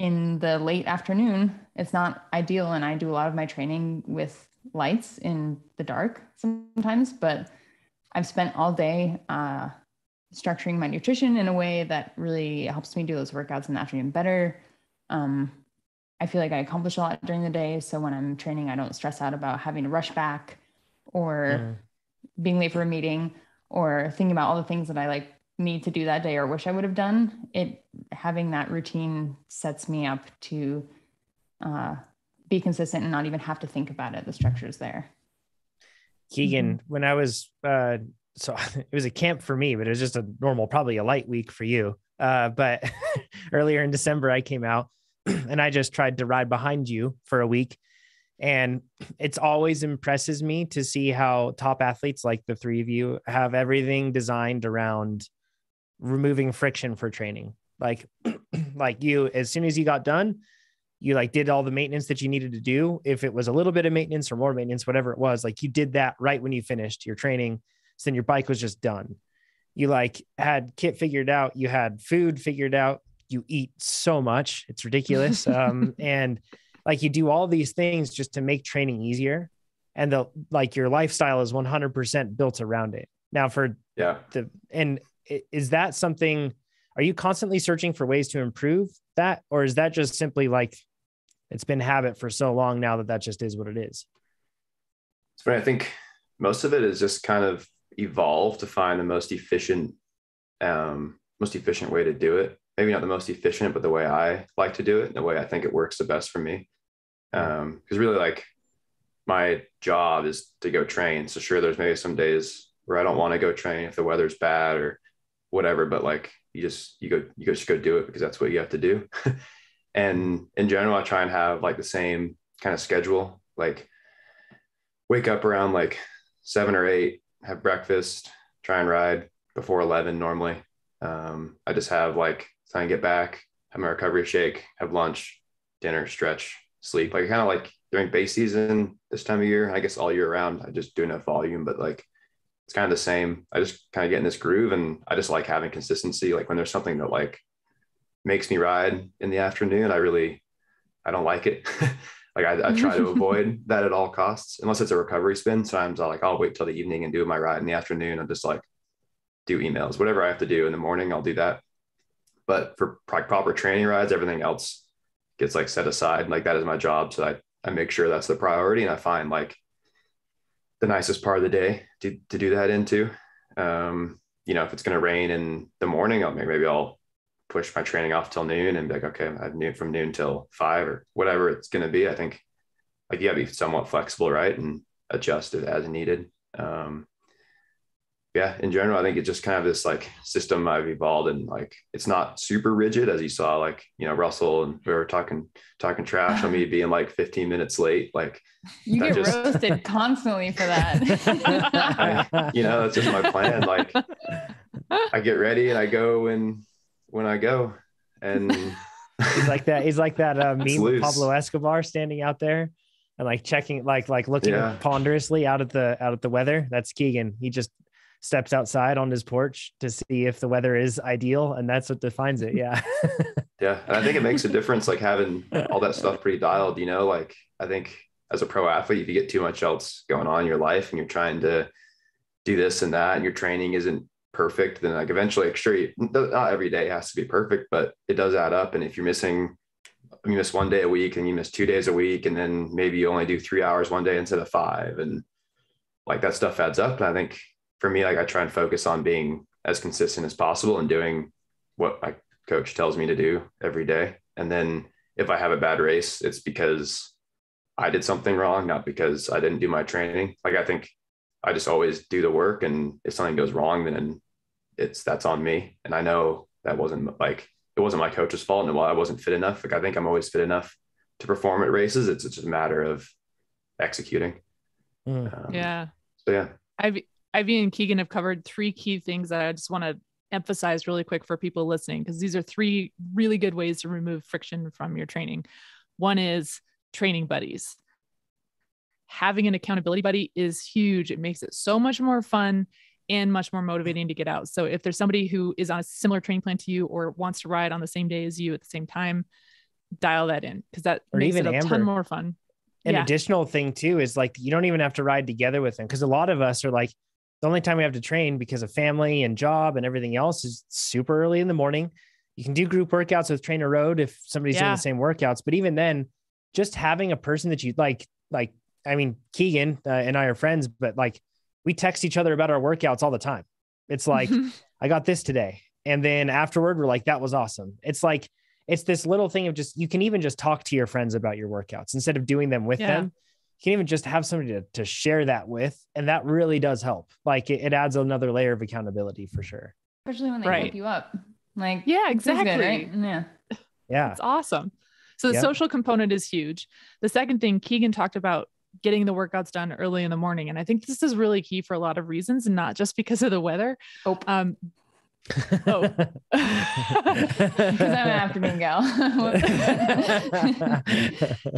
in the late afternoon, it's not ideal. And I do a lot of my training with lights in the dark sometimes, but I've spent all day uh, structuring my nutrition in a way that really helps me do those workouts in the afternoon better. Um, I feel like I accomplish a lot during the day. So when I'm training, I don't stress out about having to rush back or mm. being late for a meeting or thinking about all the things that I like need to do that day or wish I would have done, it having that routine sets me up to uh, be consistent and not even have to think about it. The structure is there. Keegan, mm-hmm. when I was uh, so *laughs* it was a camp for me, but it was just a normal, probably a light week for you. Uh, but *laughs* earlier in December, I came out *clears throat* and I just tried to ride behind you for a week. And it's always impresses me to see how top athletes like the three of you have everything designed around removing friction for training. Like, *clears throat* like you, as soon as you got done, you like did all the maintenance that you needed to do. If it was a little bit of maintenance or more maintenance, whatever it was, like you did that right when you finished your training. So then your bike was just done. You like had kit figured out. You had food figured out. You eat so much. It's ridiculous. um, *laughs* and like you do all these things just to make training easier. And the like your lifestyle is 100% built around it. Now for yeah the and is that something are you constantly searching for ways to improve that or is that just simply like it's been habit for so long now that that just is what it is i think most of it is just kind of evolved to find the most efficient um, most efficient way to do it maybe not the most efficient but the way i like to do it the way i think it works the best for me because um, really like my job is to go train so sure there's maybe some days where i don't want to go train if the weather's bad or whatever, but like you just you go you just go do it because that's what you have to do. *laughs* and in general, I try and have like the same kind of schedule, like wake up around like seven or eight, have breakfast, try and ride before 11 normally. Um, I just have like try and get back, have my recovery shake, have lunch, dinner, stretch, sleep. Like kind of like during base season this time of year, I guess all year round, I just do enough volume, but like it's kind of the same. I just kind of get in this groove and I just like having consistency. Like when there's something that like makes me ride in the afternoon, I really, I don't like it. *laughs* like I, I try to *laughs* avoid that at all costs, unless it's a recovery spin. Sometimes I'll like I'll wait till the evening and do my ride in the afternoon. and just like do emails, whatever I have to do in the morning, I'll do that. But for proper training rides, everything else gets like set aside. Like that is my job, so I I make sure that's the priority, and I find like the nicest part of the day to to do that into. Um, you know, if it's going to rain in the morning, I'll maybe I'll push my training off till noon and be like, okay, I have noon from noon till five or whatever it's going to be. I think like you gotta be somewhat flexible, right? And adjust it as needed. Um, yeah, in general, I think it's just kind of this like system I've evolved and like it's not super rigid as you saw, like, you know, Russell and we were talking, talking trash on me *laughs* being like 15 minutes late. Like you get just, roasted constantly for that. I, *laughs* you know, that's just my plan. Like I get ready and I go when, when I go and *laughs* he's like that. He's like that uh, meme Pablo Escobar standing out there and like checking, like, like looking yeah. ponderously out at the, out at the weather. That's Keegan. He just, steps outside on his porch to see if the weather is ideal and that's what defines it yeah. *laughs* Yeah and i think it makes a difference like having all that stuff pretty dialed you know like i think as a pro athlete if you get too much else going on in your life and you're trying to do this and that and your training isn't perfect then like eventually like sure not every day has to be perfect but it does add up and if you're missing you miss one day a week and you miss two days a week and then maybe you only do three hours one day instead of five and like that stuff adds up and i think for me, like I try and focus on being as consistent as possible and doing what my coach tells me to do every day. And then if I have a bad race, it's because I did something wrong, not because I didn't do my training. Like I think I just always do the work. And if something goes wrong, then it's that's on me. And I know that wasn't like it wasn't my coach's fault. And while I wasn't fit enough, like I think I'm always fit enough to perform at races. It's, it's just a matter of executing. Mm. Um, yeah. So yeah. I've Ivy and Keegan have covered three key things that I just want to emphasize really quick for people listening, because these are three really good ways to remove friction from your training. One is training buddies. Having an accountability buddy is huge. It makes it so much more fun and much more motivating to get out. So if there's somebody who is on a similar training plan to you or wants to ride on the same day as you at the same time, dial that in because that or makes it a Amber. ton more fun. An yeah. additional thing too is like you don't even have to ride together with them because a lot of us are like, the only time we have to train because of family and job and everything else is super early in the morning. You can do group workouts with Trainer Road if somebody's yeah. doing the same workouts, but even then, just having a person that you like, like I mean, Keegan uh, and I are friends, but like we text each other about our workouts all the time. It's *laughs* like I got this today, and then afterward we're like, that was awesome. It's like it's this little thing of just you can even just talk to your friends about your workouts instead of doing them with yeah. them can even just have somebody to, to share that with. And that really does help. Like it, it adds another layer of accountability for sure. Especially when they right. you up. Like, yeah, exactly. Good, right? Yeah. Yeah. It's awesome. So the yep. social component is huge. The second thing Keegan talked about getting the workouts done early in the morning. And I think this is really key for a lot of reasons and not just because of the weather. Oh. Um, oh, because I'm an afternoon gal. *laughs*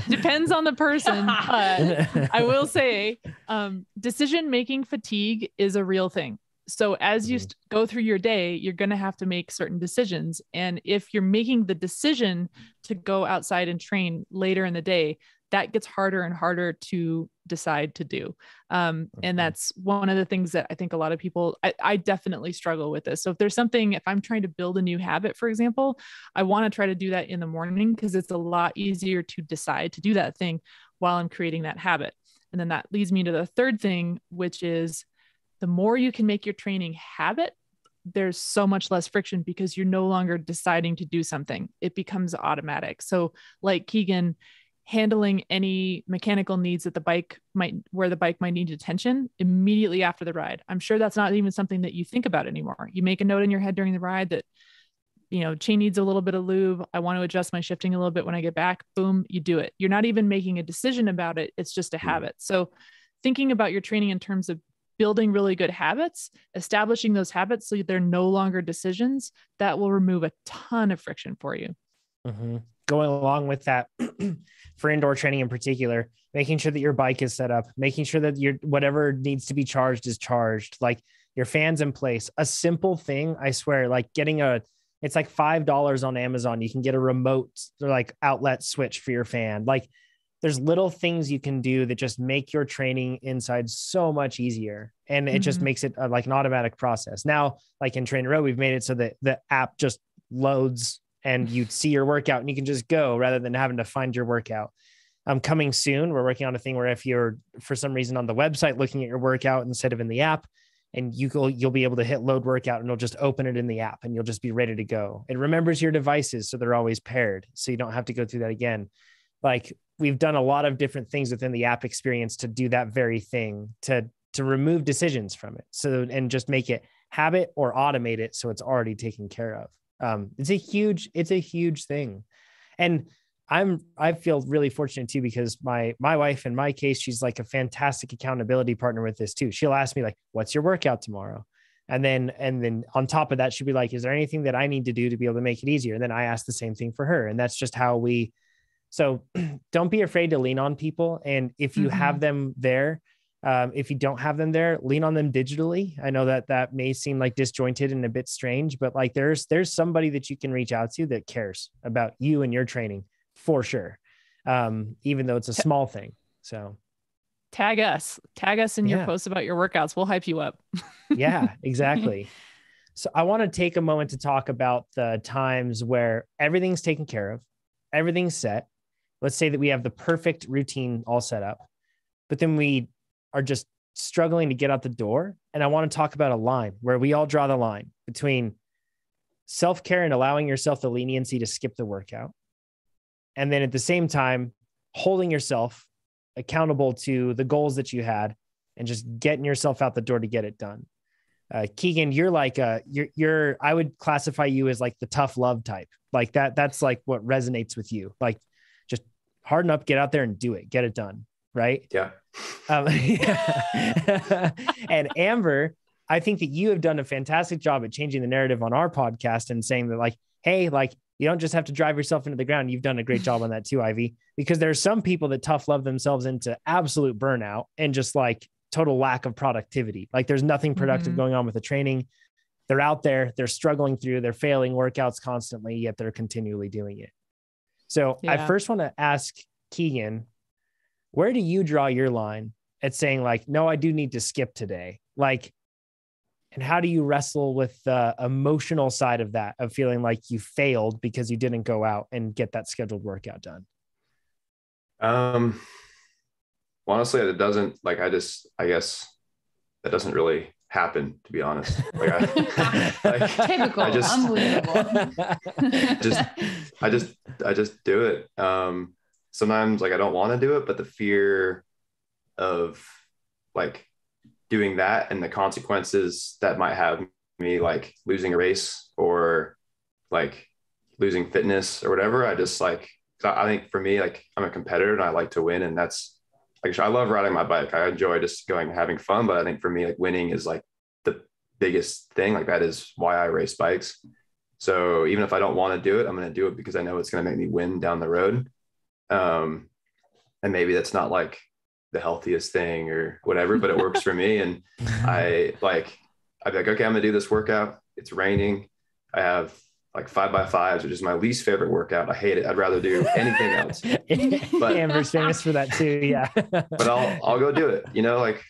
Depends on the person. But I will say, um, decision making fatigue is a real thing. So as you mm-hmm. go through your day, you're going to have to make certain decisions. And if you're making the decision to go outside and train later in the day, that gets harder and harder to decide to do. Um, and that's one of the things that I think a lot of people, I, I, definitely struggle with this. So if there's something, if I'm trying to build a new habit, for example, I want to try to do that in the morning because it's a lot easier to decide to do that thing while I'm creating that habit. And then that leads me to the third thing, which is the more you can make your training habit, there's so much less friction because you're no longer deciding to do something. It becomes automatic. So, like Keegan, handling any mechanical needs that the bike might where the bike might need attention immediately after the ride. I'm sure that's not even something that you think about anymore. You make a note in your head during the ride that you know chain needs a little bit of lube. I want to adjust my shifting a little bit when i get back. Boom you do it. You're not even making a decision about it. It's just a hmm. habit. So thinking about your training in terms of building really good habits establishing those habits so they're no longer decisions that will remove a ton of friction for you. Mm-hmm going along with that *clears throat* for indoor training in particular making sure that your bike is set up making sure that your whatever needs to be charged is charged like your fans in place. A simple thing i swear like getting a it's like five dollars on amazon. You can get a remote like outlet switch for your fan. Like there's little things you can do that just make your training inside so much easier. And it just Mhm. makes it uh, like an automatic process. Now like in TrainerRoad we've made it so that the app just loads and you'd see your workout and you can just go rather than having to find your workout. Um, coming soon we're working on a thing where if you're for some reason on the website looking at your workout instead of in the app and you go you'll be able to hit load workout and it'll just open it in the app and you'll just be ready to go. It remembers your devices so they're always paired so you don't have to go through that again. Like we've done a lot of different things within the app experience to do that very thing to to remove decisions from it so and just make it habit or automate it so it's already taken care of um, it's a huge it's a huge thing. And i'm i feel really fortunate too because my my wife in my case she's like a fantastic accountability partner with this too. She'll ask me like what's your workout tomorrow? And then and then on top of that she'll be like is there anything that i need to do to be able to make it easier? And then i ask the same thing for her. And that's just how we so *clears throat* don't be afraid to lean on people. And if you have them there um, if you don't have them there lean on them digitally i know that that may seem like disjointed and a bit strange but like there's there's somebody that you can reach out to that cares about you and your training for sure um, even though it's a small thing so Tag us. Tag us in your posts about your workouts. We'll hype you up. *laughs* yeah, exactly. So I want to take a moment to talk about the times where everything's taken care of, everything's set. Let's say that we have the perfect routine all set up, but then we are just struggling to get out the door. And I want to talk about a line where we all draw the line between self care and allowing yourself the leniency to skip the workout. And then at the same time, holding yourself accountable to the goals that you had and just getting yourself out the door to get it done. Uh, Keegan, you're like uh you're you're I would classify you as like the tough love type. Like that that's like what resonates with you. Like just harden up, get out there and do it, get it done, right? Yeah. Um, *laughs* and Amber, I think that you have done a fantastic job at changing the narrative on our podcast and saying that, like, hey, like, you don't just have to drive yourself into the ground. You've done a great job on that too, Ivy, because there's some people that tough love themselves into absolute burnout and just like total lack of productivity. Like, there's nothing productive Mhm. going on with the training. They're out there, they're struggling through, they're failing workouts constantly, yet they're continually doing it. So, I first want to ask Keegan, where do you draw your line at saying like no i do need to skip today like and how do you wrestle with the emotional side of that of feeling like you failed because you didn't go out and get that scheduled workout done Um, well, honestly, it doesn't like I just I guess that doesn't really happen to be honest. Like I, *laughs* like, Typical, I just- unbelievable. Just- *laughs* I just I just do it. Um, sometimes like I don't want to do it, but the fear of like doing that and the consequences that might have me like losing a race or like losing fitness or whatever. I just like I think for me like I'm a competitor and I like to win and that's like I love riding my bike. I enjoy just going having fun, but I think for me like winning is like the biggest thing. Like that is why I race bikes. So even if I don't want to do it, I'm going to do it because I know it's going to make me win down the road. Um, and maybe that's not like the healthiest thing or whatever, but it works for me. And *laughs* I like, I'd be like, okay, I'm gonna do this workout. It's raining. I have like five by fives, which is my least favorite workout. I hate it. I'd rather do anything else. *laughs* But- amber's famous for that too yeah *laughs* But I'll I'll go do it. You know, like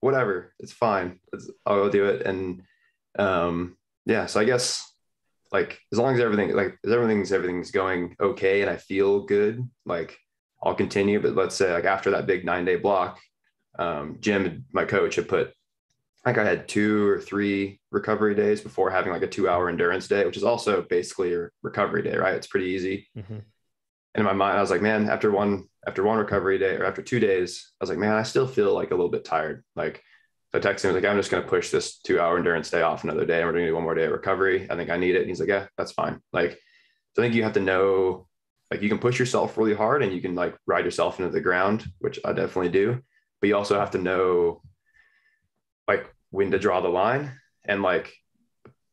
whatever. It's fine. It's, I'll go do it. And um, yeah. So I guess like as long as everything like as everything's everything's going okay and I feel good, like I'll continue. But let's say like after that big nine day block, um, Jim, my coach, had put I think I had two or three recovery days before having like a two hour endurance day, which is also basically a recovery day, right? It's pretty easy. Mhm. And in my mind, I was like, man, after one after one recovery day or after two days, I was like, man, I still feel like a little bit tired. Like so I texted him like, I'm just gonna push this two hour endurance day off another day, and we're gonna do one more day of recovery. I think I need it. And he's like, yeah, that's fine. Like, so I think you have to know, like, you can push yourself really hard and you can like ride yourself into the ground, which I definitely do. But you also have to know, like, when to draw the line. And like,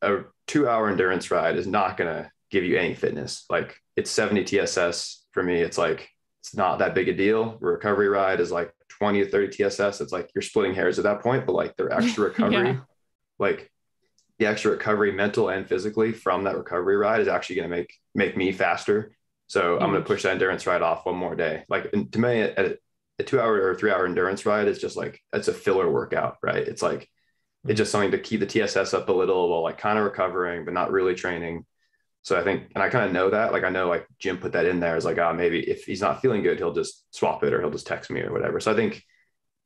a two hour endurance ride is not gonna give you any fitness. Like, it's 70 TSS for me. It's like it's not that big a deal. Recovery ride is like 20 to 30 TSS. It's like you're splitting hairs at that point, but like their *laughs* extra recovery, Yeah. like the extra recovery, mental and physically from that recovery ride is actually going to make make me faster. So I'm going to push that endurance ride off one more day. Like to me, a, a two hour or three hour endurance ride is just like it's a filler workout, right? It's like it's mm. just something to keep the TSS up a little while like kind of recovering, but not really training. So I think, and I kind of know that, like I know like Jim put that in there as like, ah, maybe if he's not feeling good, he'll just swap it or he'll just text me or whatever. So I think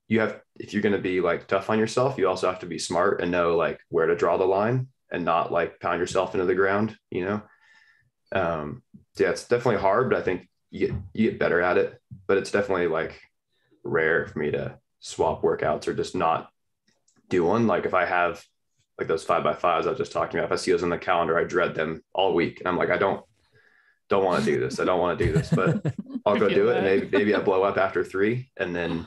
you have, if you're going to be like tough on yourself, you also have to be smart and know like where to draw the line and not like pound yourself into the ground, you know? Um, yeah, it's definitely hard, but I think you get, you get better at it, but it's definitely like rare for me to swap workouts or just not do one. Like if I have like those five by fives I was just talking about, if I see those on the calendar, I dread them all week. And I'm like, I don't, don't want to do this. I don't want to do this, but *laughs* I'll go do it. And maybe, maybe I blow up *laughs* after three and then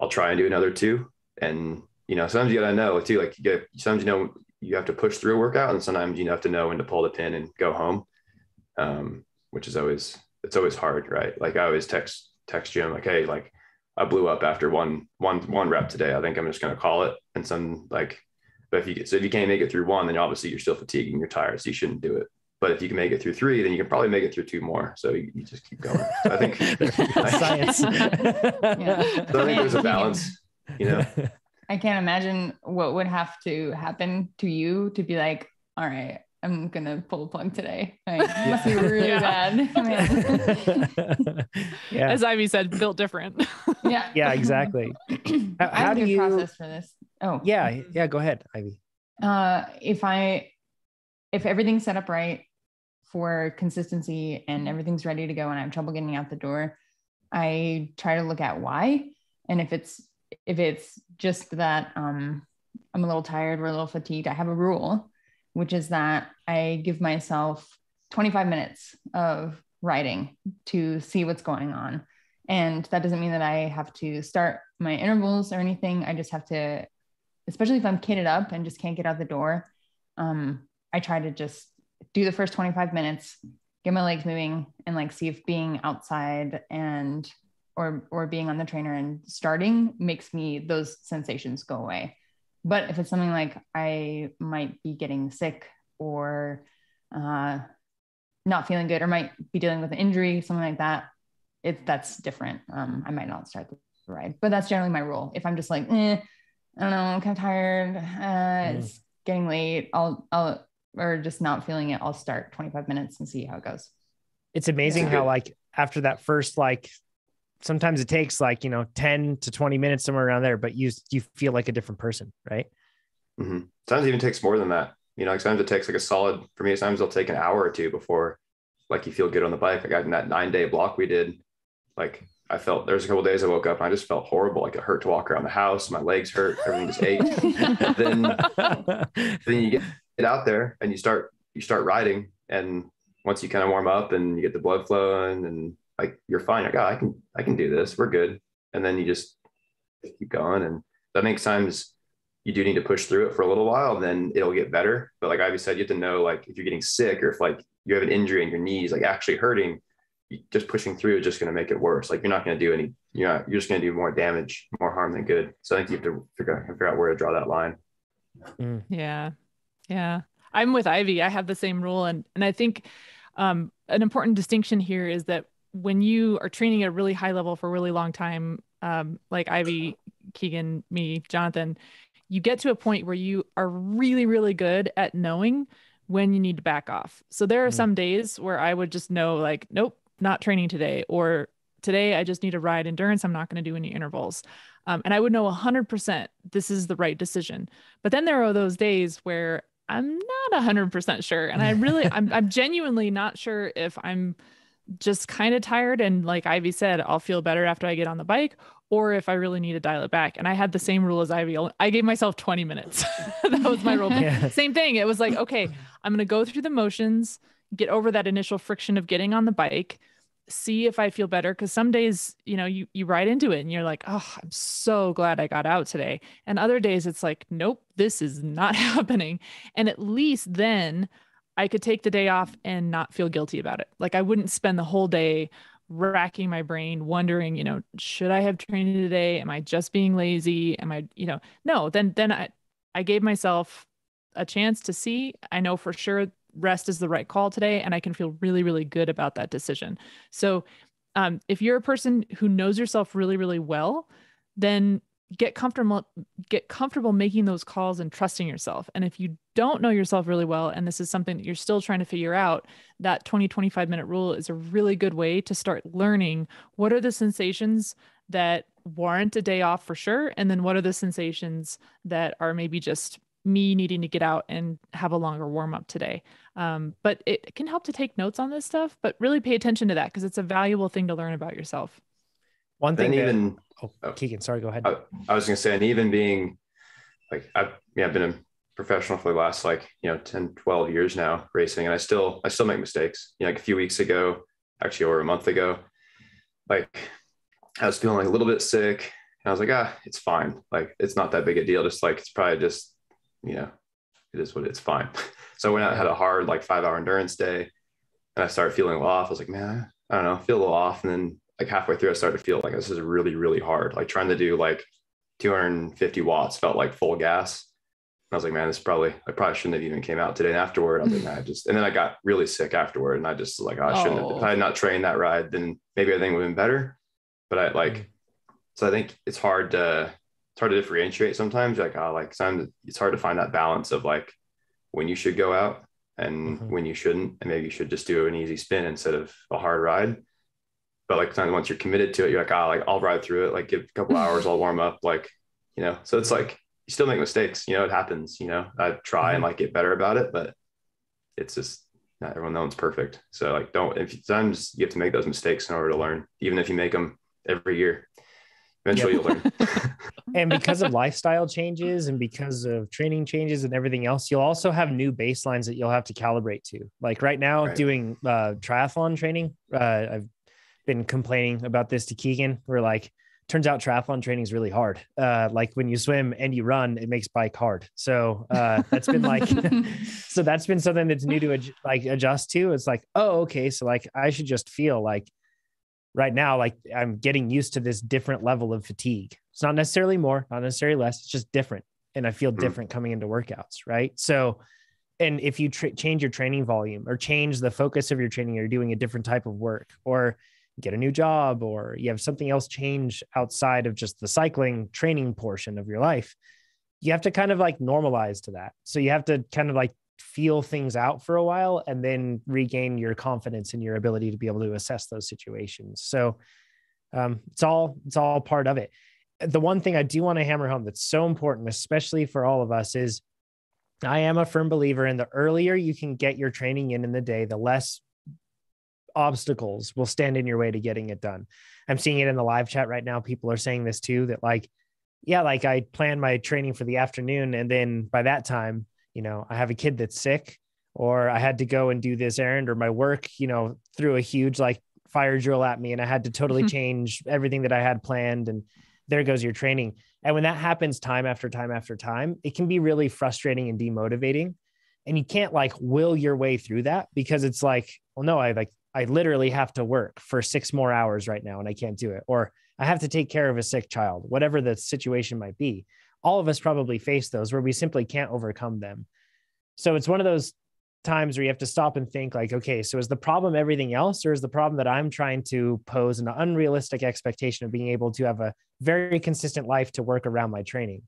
I'll try and do another two. And, you know, sometimes you gotta know too, like you get, sometimes, you know, you have to push through a workout and sometimes you have to know when to pull the pin and go home. Um, which is always, it's always hard, right? Like I always text, text Jim like, Hey, like I blew up after one, one, one rep today. I think I'm just going to call it. And some like, but if you, so if you can't make it through one, then obviously you're still fatigued and you're tired. So you shouldn't do it. But if you can make it through three, then you can probably make it through two more. So you, you just keep going. So I think, *laughs* *laughs* science. so I think there's a balance, you know? I can't imagine what would have to happen to you to be like, all right, I'm gonna pull a plug today. Like, *laughs* it must be really Yeah. bad. *laughs* *laughs* Yeah. As Ivy said, built different. yeah. Yeah, exactly. *clears throat* How- I have how do you- process for this. Oh, Yeah. Yeah. Go ahead, Ivy. uh, if I if everything's set up right for consistency and everything's ready to go and I have trouble getting out the door, I try to look at why. And if it's if it's just that um, I'm a little tired, we're a little fatigued, I have a rule, which is that I give myself 25 minutes of writing to see what's going on. And that doesn't mean that I have to start my intervals or anything. I just have to, especially if I'm kitted up and just can't get out the door. Um, I try to just do the first 25 minutes, get my legs moving, and like see if being outside and or or being on the trainer and starting makes me those sensations go away. But if it's something like I might be getting sick or uh, not feeling good or might be dealing with an injury, something like that, it that's different. Um, I might not start the ride, but that's generally my rule. If I'm just like, eh, I don't know, I'm kind of tired, uh, it's getting late, I'll I'll or just not feeling it, I'll start 25 minutes and see how it goes. It's amazing That's how like after that first like sometimes it takes like you know 10 to 20 minutes somewhere around there but you you feel like a different person right hmm Sometimes it even takes more than that. You know, like sometimes it takes like a solid for me. Sometimes it'll take an hour or two before like you feel good on the bike. Like I in that nine day block we did, like I felt there's a couple days I woke up and I just felt horrible. Like it hurt to walk around the house. My legs hurt. Everything just ached. *laughs* then *laughs* then you get, get out there and you start you start riding and once you kind of warm up and you get the blood flowing and like you're fine. Like oh, i can i can do this. We're good. And then you just keep going. And that makes times you do need to push through it for a little while then it'll get better. But like ivy said you have to know like if you're getting sick or if like you have an injury in your knees like actually hurting just pushing through is just going to make it worse. Like you're not going to do any you're not you're just going to do more damage more harm than good. So i think you have to figure out, figure out where to draw that line. Yeah. Yeah. I'm with Ivy. I have the same rule. And and I think um, an important distinction here is that when you are training at a really high level for a really long time, um, like Ivy, Keegan, me, Jonathan, you get to a point where you are really, really good at knowing when you need to back off. So there are Mm. some days where I would just know, like, nope, not training today, or today I just need to ride endurance. I'm not going to do any intervals. Um, and I would know 100% this is the right decision. But then there are those days where I'm not 100% sure. And I really, I'm, I'm *laughs* genuinely not sure if I'm just kind of tired. And like Ivy said, I'll feel better after I get on the bike or if I really need to dial it back. And I had the same rule as Ivy. I gave myself 20 minutes. *laughs* that was my rule. *laughs* Yeah. Same thing. It was like, okay, I'm going to go through the motions, get over that initial friction of getting on the bike, see if I feel better. Cause some days, you know, you, you ride into it and you're like, oh, I'm so glad I got out today. And other days it's like, nope, this is not *laughs* happening. And at least then I could take the day off and not feel guilty about it. Like I wouldn't spend the whole day racking my brain wondering, you know, should I have trained today? Am I just being lazy? Am I, you know, no, then then I I gave myself a chance to see. I know for sure rest is the right call today and I can feel really, really good about that decision. So um, if you're a person who knows yourself really, really well, then get comfortable get comfortable making those calls and trusting yourself. And if you don't know yourself really well and this is something that you're still trying to figure out that 20 25 minute rule is a really good way to start learning what are the sensations that warrant a day off for sure and then what are the sensations that are maybe just me needing to get out and have a longer warm up today. Um, but it can help to take notes on this stuff but really pay attention to that because it's a valuable thing to learn about yourself. One thing And that- even oh, oh. Keegan, sorry, go ahead. I, I was gonna say, and even being like I've yeah, I've been a professional for the last like, you know, 10, 12 years now racing. And I still I still make mistakes. You know, like a few weeks ago, actually over a month ago, like I was feeling like a little bit sick. And I was like, ah, it's fine. Like it's not that big a deal. Just like it's probably just, you know, it is what it's fine. *laughs* So I went out and had a hard like five hour endurance day and I started feeling a little off. I was like, man, I don't know, I feel a little off. And then like halfway through, I started to feel like this is really, really hard. Like trying to do like 250 watts felt like full gas. And I was like, man, this probably I probably shouldn't have even came out today. And afterward, I was like, man, I just and then I got really sick afterward. And I just like, oh, I shouldn't have. If I had oh. not trained that ride, then maybe everything would have been better. But I like mm. so I think it's hard to it's hard to differentiate sometimes. Like, oh, like sometimes it's hard to find that balance of like when you should go out and Mhm. when you shouldn't, and maybe you should just do an easy spin instead of a hard ride. But like sometimes once you're committed to it, you're like, ah, like I'll ride through it. Like give a couple *laughs* hours, I'll warm up. Like, you know, so it's like you still make mistakes. You know, it happens. You know, I try and like get better about it, but it's just not everyone knows perfect. So like, don't if sometimes you have to make those mistakes in order to learn, even if you make them every year. Eventually, you'll learn. *laughs* and because of lifestyle changes and because of training changes and everything else, you'll also have new baselines that you'll have to calibrate to. Like right now, Right. doing uh, triathlon training, uh, I've been complaining about this to Keegan. We're like, turns out triathlon training is really hard. Uh, like when you swim and you run, it makes bike hard. So uh, that's been like, *laughs* *laughs* so that's been something that's new to adj- like adjust to. It's like, oh, okay, so like I should just feel like right now, like I'm getting used to this different level of fatigue. It's not necessarily more, not necessarily less. It's just different, and I feel Mhm. different coming into workouts, right? So, and if you tra- change your training volume or change the focus of your training, or you're doing a different type of work, or get a new job, or you have something else change outside of just the cycling training portion of your life, you have to kind of like normalize to that. So you have to kind of like feel things out for a while and then regain your confidence in your ability to be able to assess those situations. So um, it's all it's all part of it. The one thing I do want to hammer home that's so important, especially for all of us, is I am a firm believer in the earlier you can get your training in in the day, the less obstacles will stand in your way to getting it done. I'm seeing it in the live chat right now. People are saying this too that like, yeah, like I plan my training for the afternoon and then by that time, you know, I have a kid that's sick or I had to go and do this errand or my work, you know, threw a huge like fire drill at me and I had to totally Mhm. change everything that I had planned and there goes your training. And when that happens time after time after time, it can be really frustrating and demotivating. And you can't like will your way through that because it's like, well, no, I like I literally have to work for six more hours right now and I can't do it. Or I have to take care of a sick child, whatever the situation might be. All of us probably face those where we simply can't overcome them. So it's one of those times where you have to stop and think like, okay, so is the problem everything else, or is the problem that I'm trying to pose an unrealistic expectation of being able to have a very consistent life to work around my training?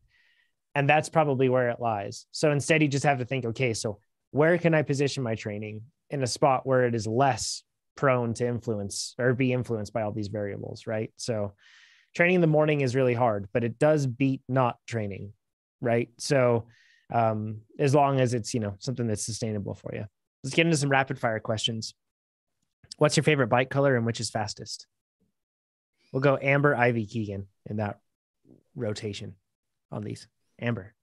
And that's probably where it lies. So instead, you just have to think, okay, so where can I position my training in a spot where it is less prone to influence or be influenced by all these variables, right? So training in the morning is really hard, but it does beat not training, right? So um, as long as it's you know something that's sustainable for you. Let's get into some rapid fire questions. What's your favorite bike color and which is fastest? We'll go Amber, Ivy, Keegan in that rotation on these. Amber,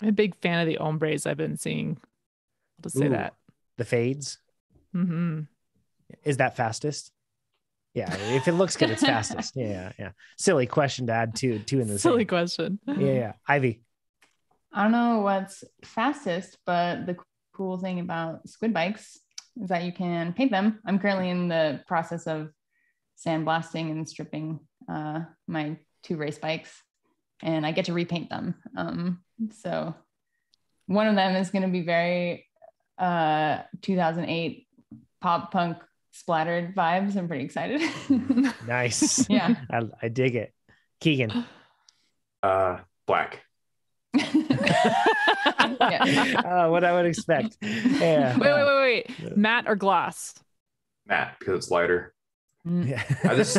I'm a big fan of the ombres I've been seeing. I'll just say that. the fades. hmm Is that fastest? Yeah, if it looks good, it's fastest. Yeah, *laughs* yeah, yeah. Silly question to add two, two in the Silly same. question. Yeah, yeah. Ivy. I don't know what's fastest, but the cool thing about squid bikes is that you can paint them. I'm currently in the process of sandblasting and stripping uh, my two race bikes, and I get to repaint them. Um, so one of them is going to be very uh 2008 pop punk splattered vibes. I'm pretty excited. Nice. *laughs* yeah. I, I dig it. Keegan. Uh, black. Yeah. *laughs* uh, what I would expect. Yeah. Wait, wait, wait, wait. Matte or gloss? Matte because it's lighter. Yeah. I just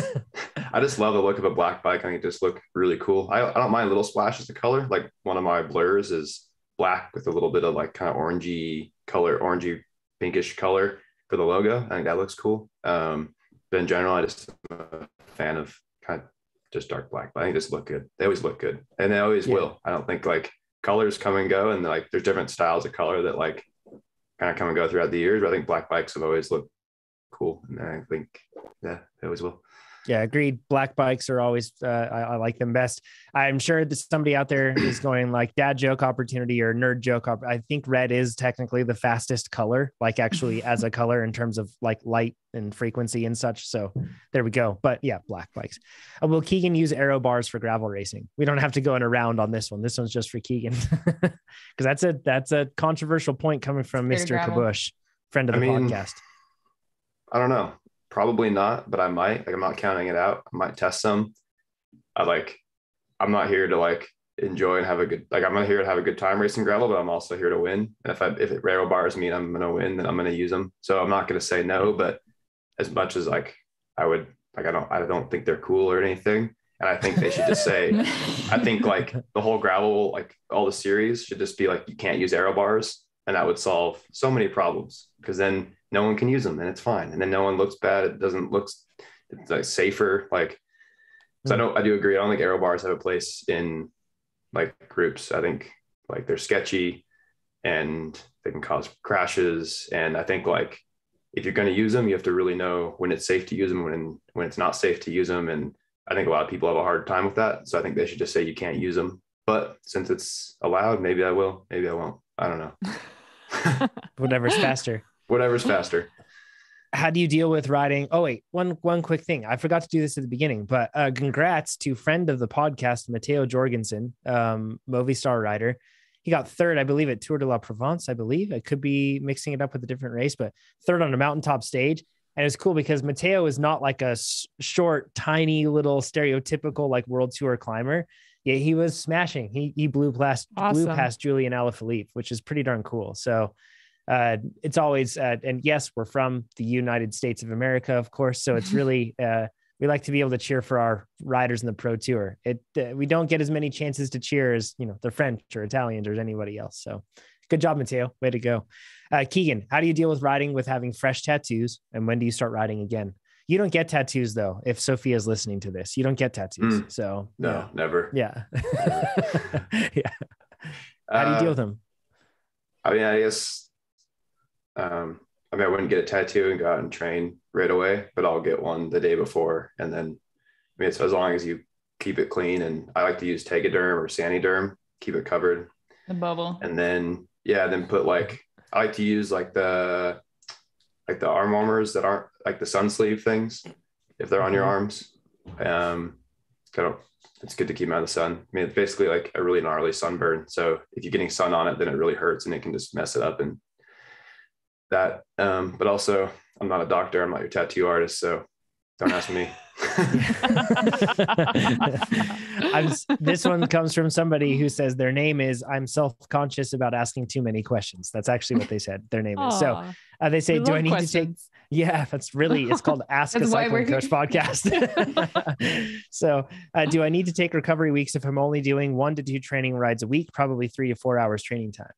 I just love the look of a black bike. I think it just look really cool. I, I don't mind little splashes of color. Like one of my blurs is black with a little bit of like kind of orangey color, orangey pinkish color for the logo. I think that looks cool. Um, but in general, I just am a fan of kind of just dark black. But I think they just look good. They always look good, and they always Yeah. will. I don't think like colors come and go, and like there's different styles of color that like kind of come and go throughout the years. But I think black bikes have always looked cool, and I think yeah, they always will. Yeah, agreed. Black bikes are always uh, I, I like them best. I'm sure that somebody out there *coughs* is going like dad joke opportunity or nerd joke. Op- I think red is technically the fastest color, like actually *laughs* as a color in terms of like light and frequency and such. So there we go. But yeah, black bikes. Uh, will Keegan use aero bars for gravel racing? We don't have to go in a round on this one. This one's just for Keegan *laughs* because that's a that's a controversial point coming from Mr. gravel. Kabush, friend of the I mean, podcast. I don't know. Probably not, but I might. Like I'm not counting it out. I might test some. I like I'm not here to like enjoy and have a good like I'm not here to have a good time racing gravel, but I'm also here to win. And if I if it rail bars mean I'm gonna win, then I'm gonna use them. So I'm not gonna say no, but as much as like I would like I don't I don't think they're cool or anything. And I think they should just say *laughs* I think like the whole gravel, like all the series should just be like you can't use aero bars, and that would solve so many problems because then no one can use them and it's fine, and then no one looks bad. It doesn't look it's like safer. Like so, I hmm. don't I do agree. I don't think aero bars have a place in like groups. I think like they're sketchy and they can cause crashes. And I think like if you're going to use them, you have to really know when it's safe to use them, when when it's not safe to use them, and I think a lot of people have a hard time with that. So I think they should just say you can't use them. But since it's allowed, maybe I will, maybe I won't. I don't know. *laughs* *laughs* Whatever's faster. Whatever's faster. how do you deal with riding? Oh wait, one one quick thing. I forgot to do this at the beginning, but uh, congrats to friend of the podcast, Matteo Jorgensen, um, Movistar rider. He got third, I believe, at Tour de la Provence. I believe I could be mixing it up with a different race, but third on a mountaintop stage. And it's cool because Matteo is not like a short, tiny, little stereotypical like world tour climber. Yeah, he was smashing. He he blew past blew past Julian Alaphilippe, which is pretty darn cool. So uh, it's always uh, and yes we're from the united states of america of course. So it's *laughs* really uh, we like to be able to cheer for our riders in the pro tour. It uh, we don't get as many chances to cheer as you know the french or italians or anybody else. So good job Matteo. way to go. Uh, keegan how do you deal with riding with having fresh tattoos? And when do you start riding again you don't get tattoos though if sophia is listening to this you don't get tattoos Mm. so No, never. yeah yeah, *laughs* yeah. how do you Uh, deal with them I mean, I guess, um, I mean, I wouldn't get a tattoo and go out and train right away, but I'll get one the day before. And then, I mean, it's as long as you keep it clean. And I like to use Tegaderm or Saniderm, keep it covered. the bubble. And then, yeah, then put like, I like to use like the, like the arm warmers that aren't like the sun sleeve things, if they're on your Mhm. arms. Um, kind of, it's good to keep them out of the sun. I mean, it's basically like a really gnarly sunburn. So if you're getting sun on it, then it really hurts and it can just mess it up and that. Um, but also, I'm not a doctor. I'm not your tattoo artist, so don't ask me. *laughs* I'm, this one comes from somebody who says their name is I'm self-conscious about asking too many questions. That's actually what they said. Their name is. So uh, they say, we do I need to take? Yeah, that's really. It's called *laughs* Ask a Cycling Coach podcast. *laughs* so, uh, do I need to take recovery weeks if I'm only doing one to two training rides a week? Probably three to four hours training time.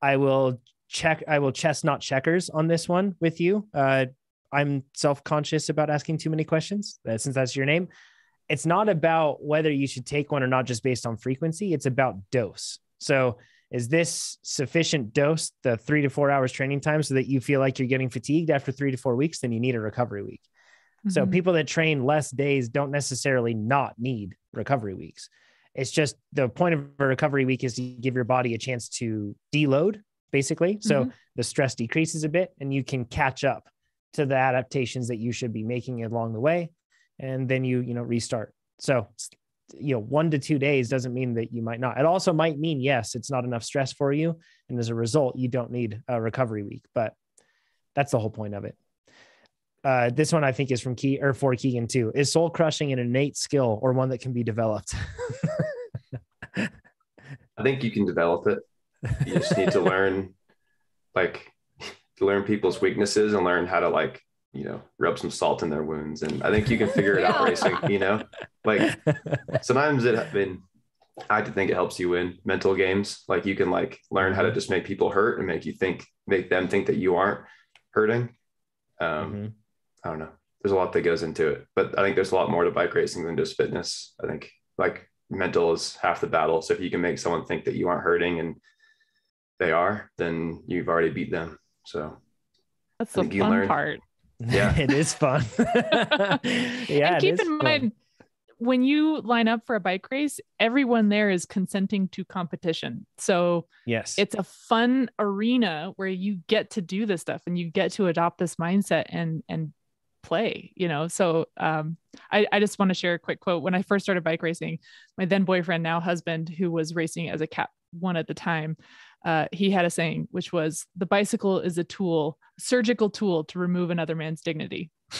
I will check. I will chestnut checkers on this one with you. Uh, I'm self-conscious about asking too many questions uh, since that's your name. It's not about whether you should take one or not just based on frequency. It's about dose. So, is this sufficient dose, the three to four hours training time, so that you feel like you're getting fatigued after three to four weeks? Then you need a recovery week. So Mhm. people that train less days don't necessarily not need recovery weeks. It's just the point of a recovery week is to give your body a chance to deload, basically. So Mhm. the stress decreases a bit and you can catch up to the adaptations that you should be making along the way. And then you, you know, restart. So you know one to two days doesn't mean that you might not. It also might mean yes, it's not enough stress for you, and as a result, you don't need a recovery week. But that's the whole point of it. Uh, this one I think is from Key or for Keegan too. Is soul crushing an innate skill or one that can be developed? *laughs* I think you can develop it. You just need to learn, like, learn people's weaknesses and learn how to like, you know, rub some salt in their wounds. And I think you can figure it out racing. You know, like *laughs* sometimes it I mean, I like to think it helps you win mental games. Like you can like learn how to just make people hurt and make you think, make them think that you aren't hurting. Um, Mhm. I don't know. There's a lot that goes into it, but I think there's a lot more to bike racing than just fitness. I think like mental is half the battle. So if you can make someone think that you aren't hurting and they are, then you've already beat them. So That's the fun learn. part. *laughs* Yeah. it is fun. *laughs* yeah, and keep is in fun. mind when you line up for a bike race, everyone there is consenting to competition. So yes, it's a fun arena where you get to do this stuff and you get to adopt this mindset and and play you know so um i, I just want to share a quick quote when i first started bike racing my then boyfriend now husband who was racing as a cap one at the time uh, he had a saying which was the bicycle is a tool surgical tool to remove another man's dignity *laughs*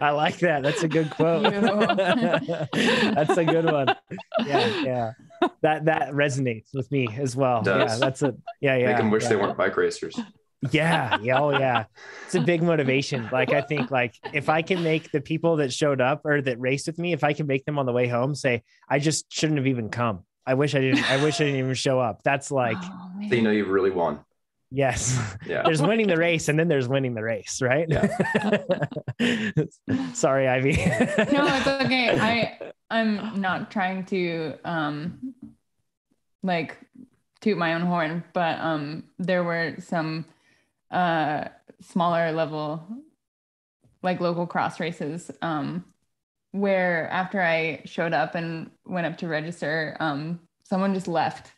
I like that. That's a good quote. *laughs* that's a good one. Yeah, yeah. That that resonates with me as well. Yeah, Does. that's a yeah, yeah. make them wish yeah. they weren't bike racers. Yeah, yeah, oh yeah. It's a big motivation. Like I think like if I can make the people that showed up or that raced with me, if I can make them on the way home say, I just shouldn't have even come. I wish I didn't, I wish I didn't even *laughs* show up. That's like, Oh. So you know you've really won. yes. *laughs* Yeah. There's winning the race and then there's winning the race, right? Yeah. *laughs* Sorry, Ivy. no, it's okay. I I'm not trying to um like toot my own horn, but um there were some uh smaller level like local cross races um where after I showed up and went up to register, um someone just left.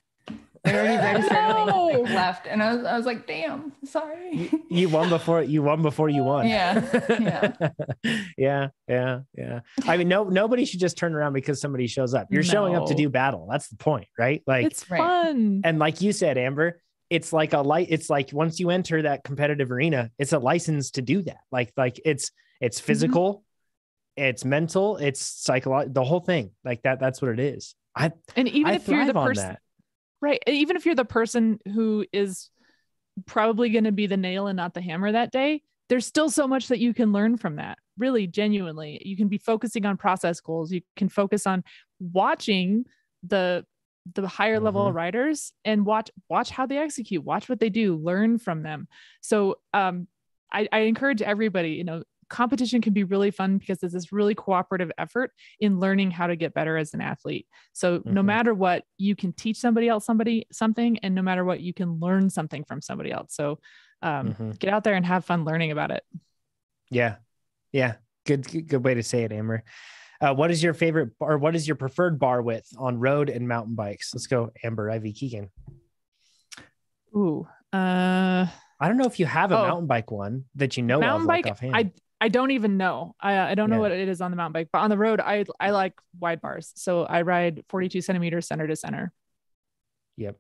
They already *laughs* registered and they just, like, left. And I was I was like, damn, sorry. you won before you won before you won. Yeah, yeah. *laughs* yeah. Yeah. Yeah. I mean, no, nobody should just turn around because somebody shows up. You're showing up to do battle. That's the point, right? Like, it's fun and like you said, Amber, it's like a light. It's like once you enter that competitive arena, it's a license to do that. Like, like it's it's physical, it's mental, it's psychological, the whole thing. Like that. That's what it is. I and even I if you're the person. Right. Even if you're the person who is probably going to be the nail and not the hammer that day, there's still so much that you can learn from that. Really, genuinely. You can be focusing on process goals. You can focus on watching the the higher level Mhm. riders and watch watch how they execute, watch what they do, learn from them. So um I, I encourage everybody, you know, competition can be really fun because it's this really cooperative effort in learning how to get better as an athlete. So no Mhm. matter what, you can teach somebody else somebody something, and no matter what, you can learn something from somebody else. So um, Mhm. get out there and have fun learning about it. Yeah. Yeah. Good, good, way to say it, Amber. Uh, what is your favorite or what is your preferred bar width on road and mountain bikes? Let's go, Amber Ivy Keegan. Ooh, uh, I don't know if you have a Oh. mountain bike one that you know mountain of like bike. offhand. I I don't even know. I I don't know Yeah. what it is on the mountain bike, but on the road, I I like wide bars. So I ride 42 centimeters center to center. Yep.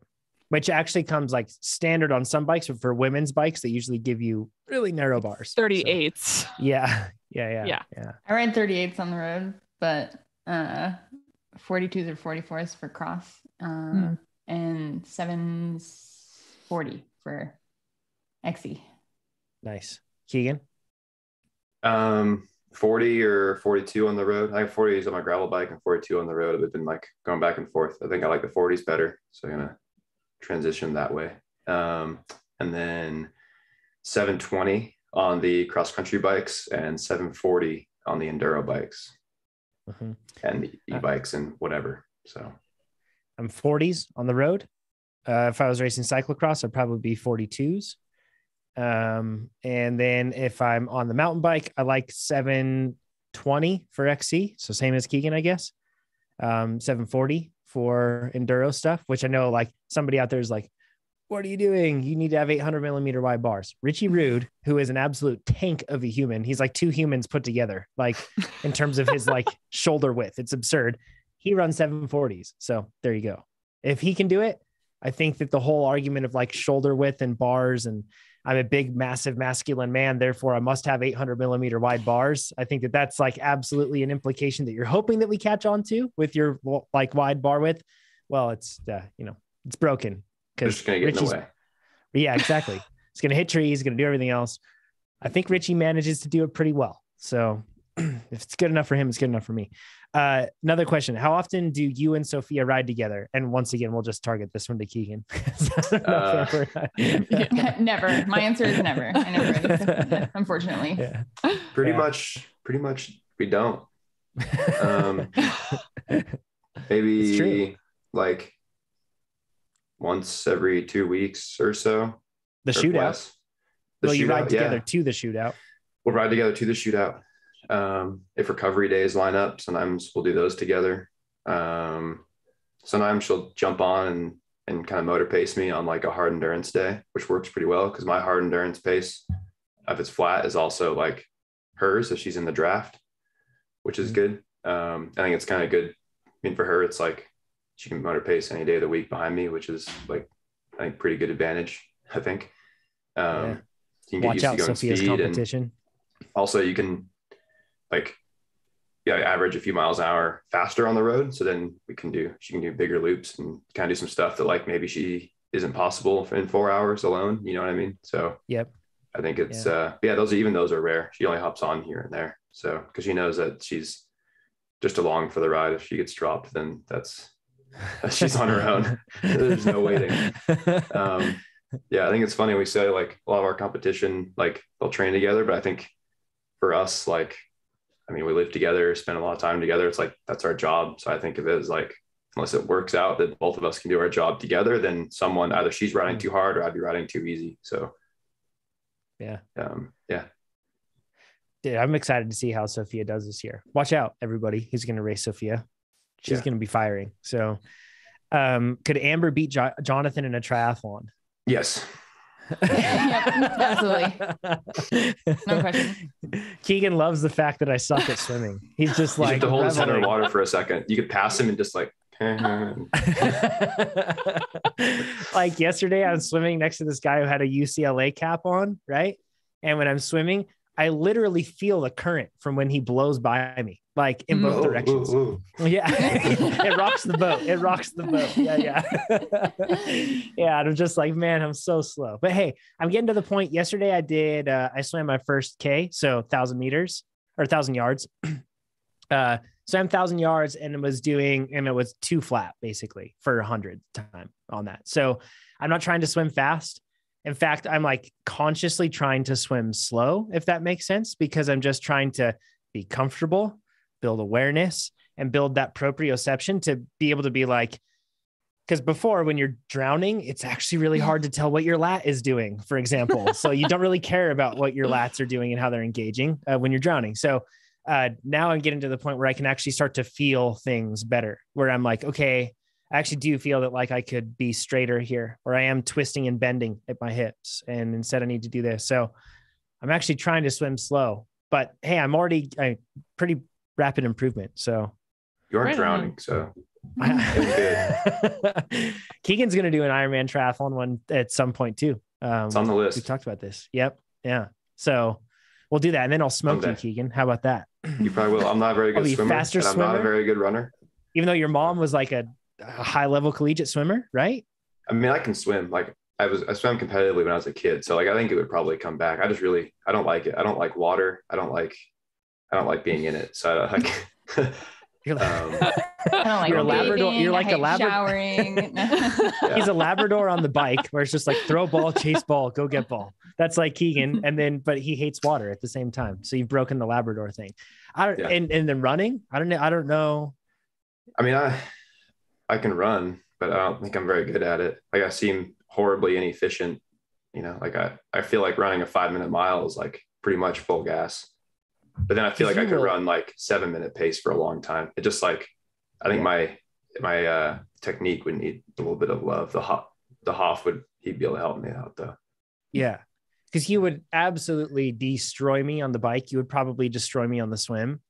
Which actually comes like standard on some bikes, but for women's bikes, they usually give you really narrow bars. So, 38s. yeah. *laughs* Yeah. Yeah. Yeah. Yeah. I ride 38s on the road, but uh 42s or 44s for cross. Uh, and 740 for XC. Nice. Keegan. Um, 40 or 42 on the road. I have 40s on my gravel bike and 42 on the road. I've been like going back and forth. I think I like the 40s better. So I'm going to transition that way. Um, and then 720 on the cross country bikes and 740 on the enduro bikes Mhm. and the e-bikes and whatever. So I'm 40s on the road. Uh, if I was racing cyclocross, I'd probably be 42s. Um, and then if I'm on the mountain bike, I like 720 for XC. So same as Keegan, I guess. Um, 740 for enduro stuff, which I know like somebody out there is like, what are you doing? You need to have 800 millimeter wide bars. Richie Rude, who is an absolute tank of a human, he's like two humans put together, like in terms of his like *laughs* shoulder width. It's absurd. He runs 740s. So there you go. If he can do it, I think that the whole argument of like shoulder width and bars and I'm a big, massive, masculine man, therefore I must have 800 millimeter wide bars. I think that that's like absolutely an implication that you're hoping that we catch on to with your like wide bar width. Well, it's uh, you know it's broken because gonna Richie's, in the way. Yeah, exactly. He's gonna hit trees. Gonna do everything else. I think Richie manages to do it pretty well. So *clears throat* if it's good enough for him, it's good enough for me. Uh, another question: How often do you and Sophia ride together? And once again, we'll just target this one to Keegan. *laughs* uh, *laughs* never. My answer is never. I never. *laughs* unfortunately. Yeah. Pretty yeah. much. Pretty much. We don't. Um, maybe like once every two weeks or so. The shootout. The well, shootout, you ride together yeah. to the shootout. We'll ride together to the shootout. Um, if recovery days line up, sometimes we'll do those together. Um, sometimes she'll jump on and and kind of motor pace me on like a hard endurance day, which works pretty well because my hard endurance pace, if it's flat, is also like hers if she's in the draft, which is mm-hmm. good. Um, I think it's kind of good. I mean, for her, it's like she can motor pace any day of the week behind me, which is like I think pretty good advantage. I think. Um, yeah. You can get Watch out Sophia's competition. Also, you can like yeah average a few miles an hour faster on the road. So then we can do she can do bigger loops and kind of do some stuff that like maybe she isn't possible in four hours alone. You know what I mean? So yep. I think it's yeah. uh yeah those even those are rare. She only hops on here and there. So because she knows that she's just along for the ride. If she gets dropped, then that's *laughs* she's on her own. There's no waiting. *laughs* Um, yeah, I think it's funny. We say like a lot of our competition, like they'll train together, but I think for us, like, I mean, we live together, spend a lot of time together. It's like that's our job. So I think of it as like, unless it works out that both of us can do our job together, then someone either she's riding mm. too hard or I'd be riding too easy. So, yeah, um, yeah. Dude, I'm excited to see how Sophia does this year. Watch out, everybody. Who's going to race Sophia? she's yeah. going to be firing. So, um, could Amber beat jo- Jonathan in a triathlon? Yes. Yep, absolutely. No question. Keegan loves the fact that I suck at swimming. He's just like to hold his head in water for a second. You could pass him and just like. *laughs* like yesterday, I was swimming next to this guy who had a UCLA cap on, right? And when I'm swimming, I literally feel the current from when he blows by me, like in both directions. Ooh, ooh. Yeah, *laughs* it rocks the boat. It rocks the boat. Yeah, yeah, *laughs* yeah. I'm just like, man, I'm so slow. But hey, I'm getting to the point. Yesterday, I did. Uh, I swam my first K, so thousand meters or thousand yards. *clears throat* uh, swam thousand yards and it was doing, and it was too flat basically for a hundred time on that. So I'm not trying to swim fast. In fact, I'm like consciously trying to swim slow, if that makes sense, because I'm just trying to be comfortable, build awareness, and build that proprioception to be able to be like, because before when you're drowning, it's actually really hard to tell what your lat is doing, for example. *laughs* so you don't really care about what your lats are doing and how they're engaging uh, when you're drowning. So uh, now I'm getting to the point where I can actually start to feel things better, where I'm like, okay, I actually do feel that like I could be straighter here, or I am twisting and bending at my hips, and instead I need to do this. So I'm actually trying to swim slow, but hey, I'm already I, pretty rapid improvement. So you aren't right drowning, on. so *laughs* *laughs* Keegan's going to do an Ironman triathlon one at some point too. Um, it's on the list. We talked about this. Yep. Yeah. So we'll do that, and then I'll smoke Someday. you, Keegan. How about that? You probably will. I'm not a very *laughs* good swimmer. Faster swimmer. I'm not a very good runner. Even though your mom was like a a high level collegiate swimmer, right? I mean, I can swim. Like I was, I swam competitively when I was a kid. So like, I think it would probably come back. I just really, I don't like it. I don't like water. I don't like, I don't like being in it. So I like, *laughs* You're like, um, *laughs* like you're a Labrador. You're like a Labrador. Showering. *laughs* He's a Labrador on the bike, where it's just like throw ball, chase ball, go get ball. That's like Keegan, and then but he hates water at the same time. So you've broken the Labrador thing. I don't, yeah. and and then running. I don't know. I don't know. I mean, I I can run, but I don't think I'm very good at it. Like I seem horribly inefficient. You know, like I, I feel like running a five minute mile is like pretty much full gas. But then I feel like I could run like seven minute pace for a long time. It just like I think my my uh technique would need a little bit of love. The hop the Hoff would he'd be able to help me out though. Yeah. Because he would absolutely destroy me on the bike. You would probably destroy me on the swim.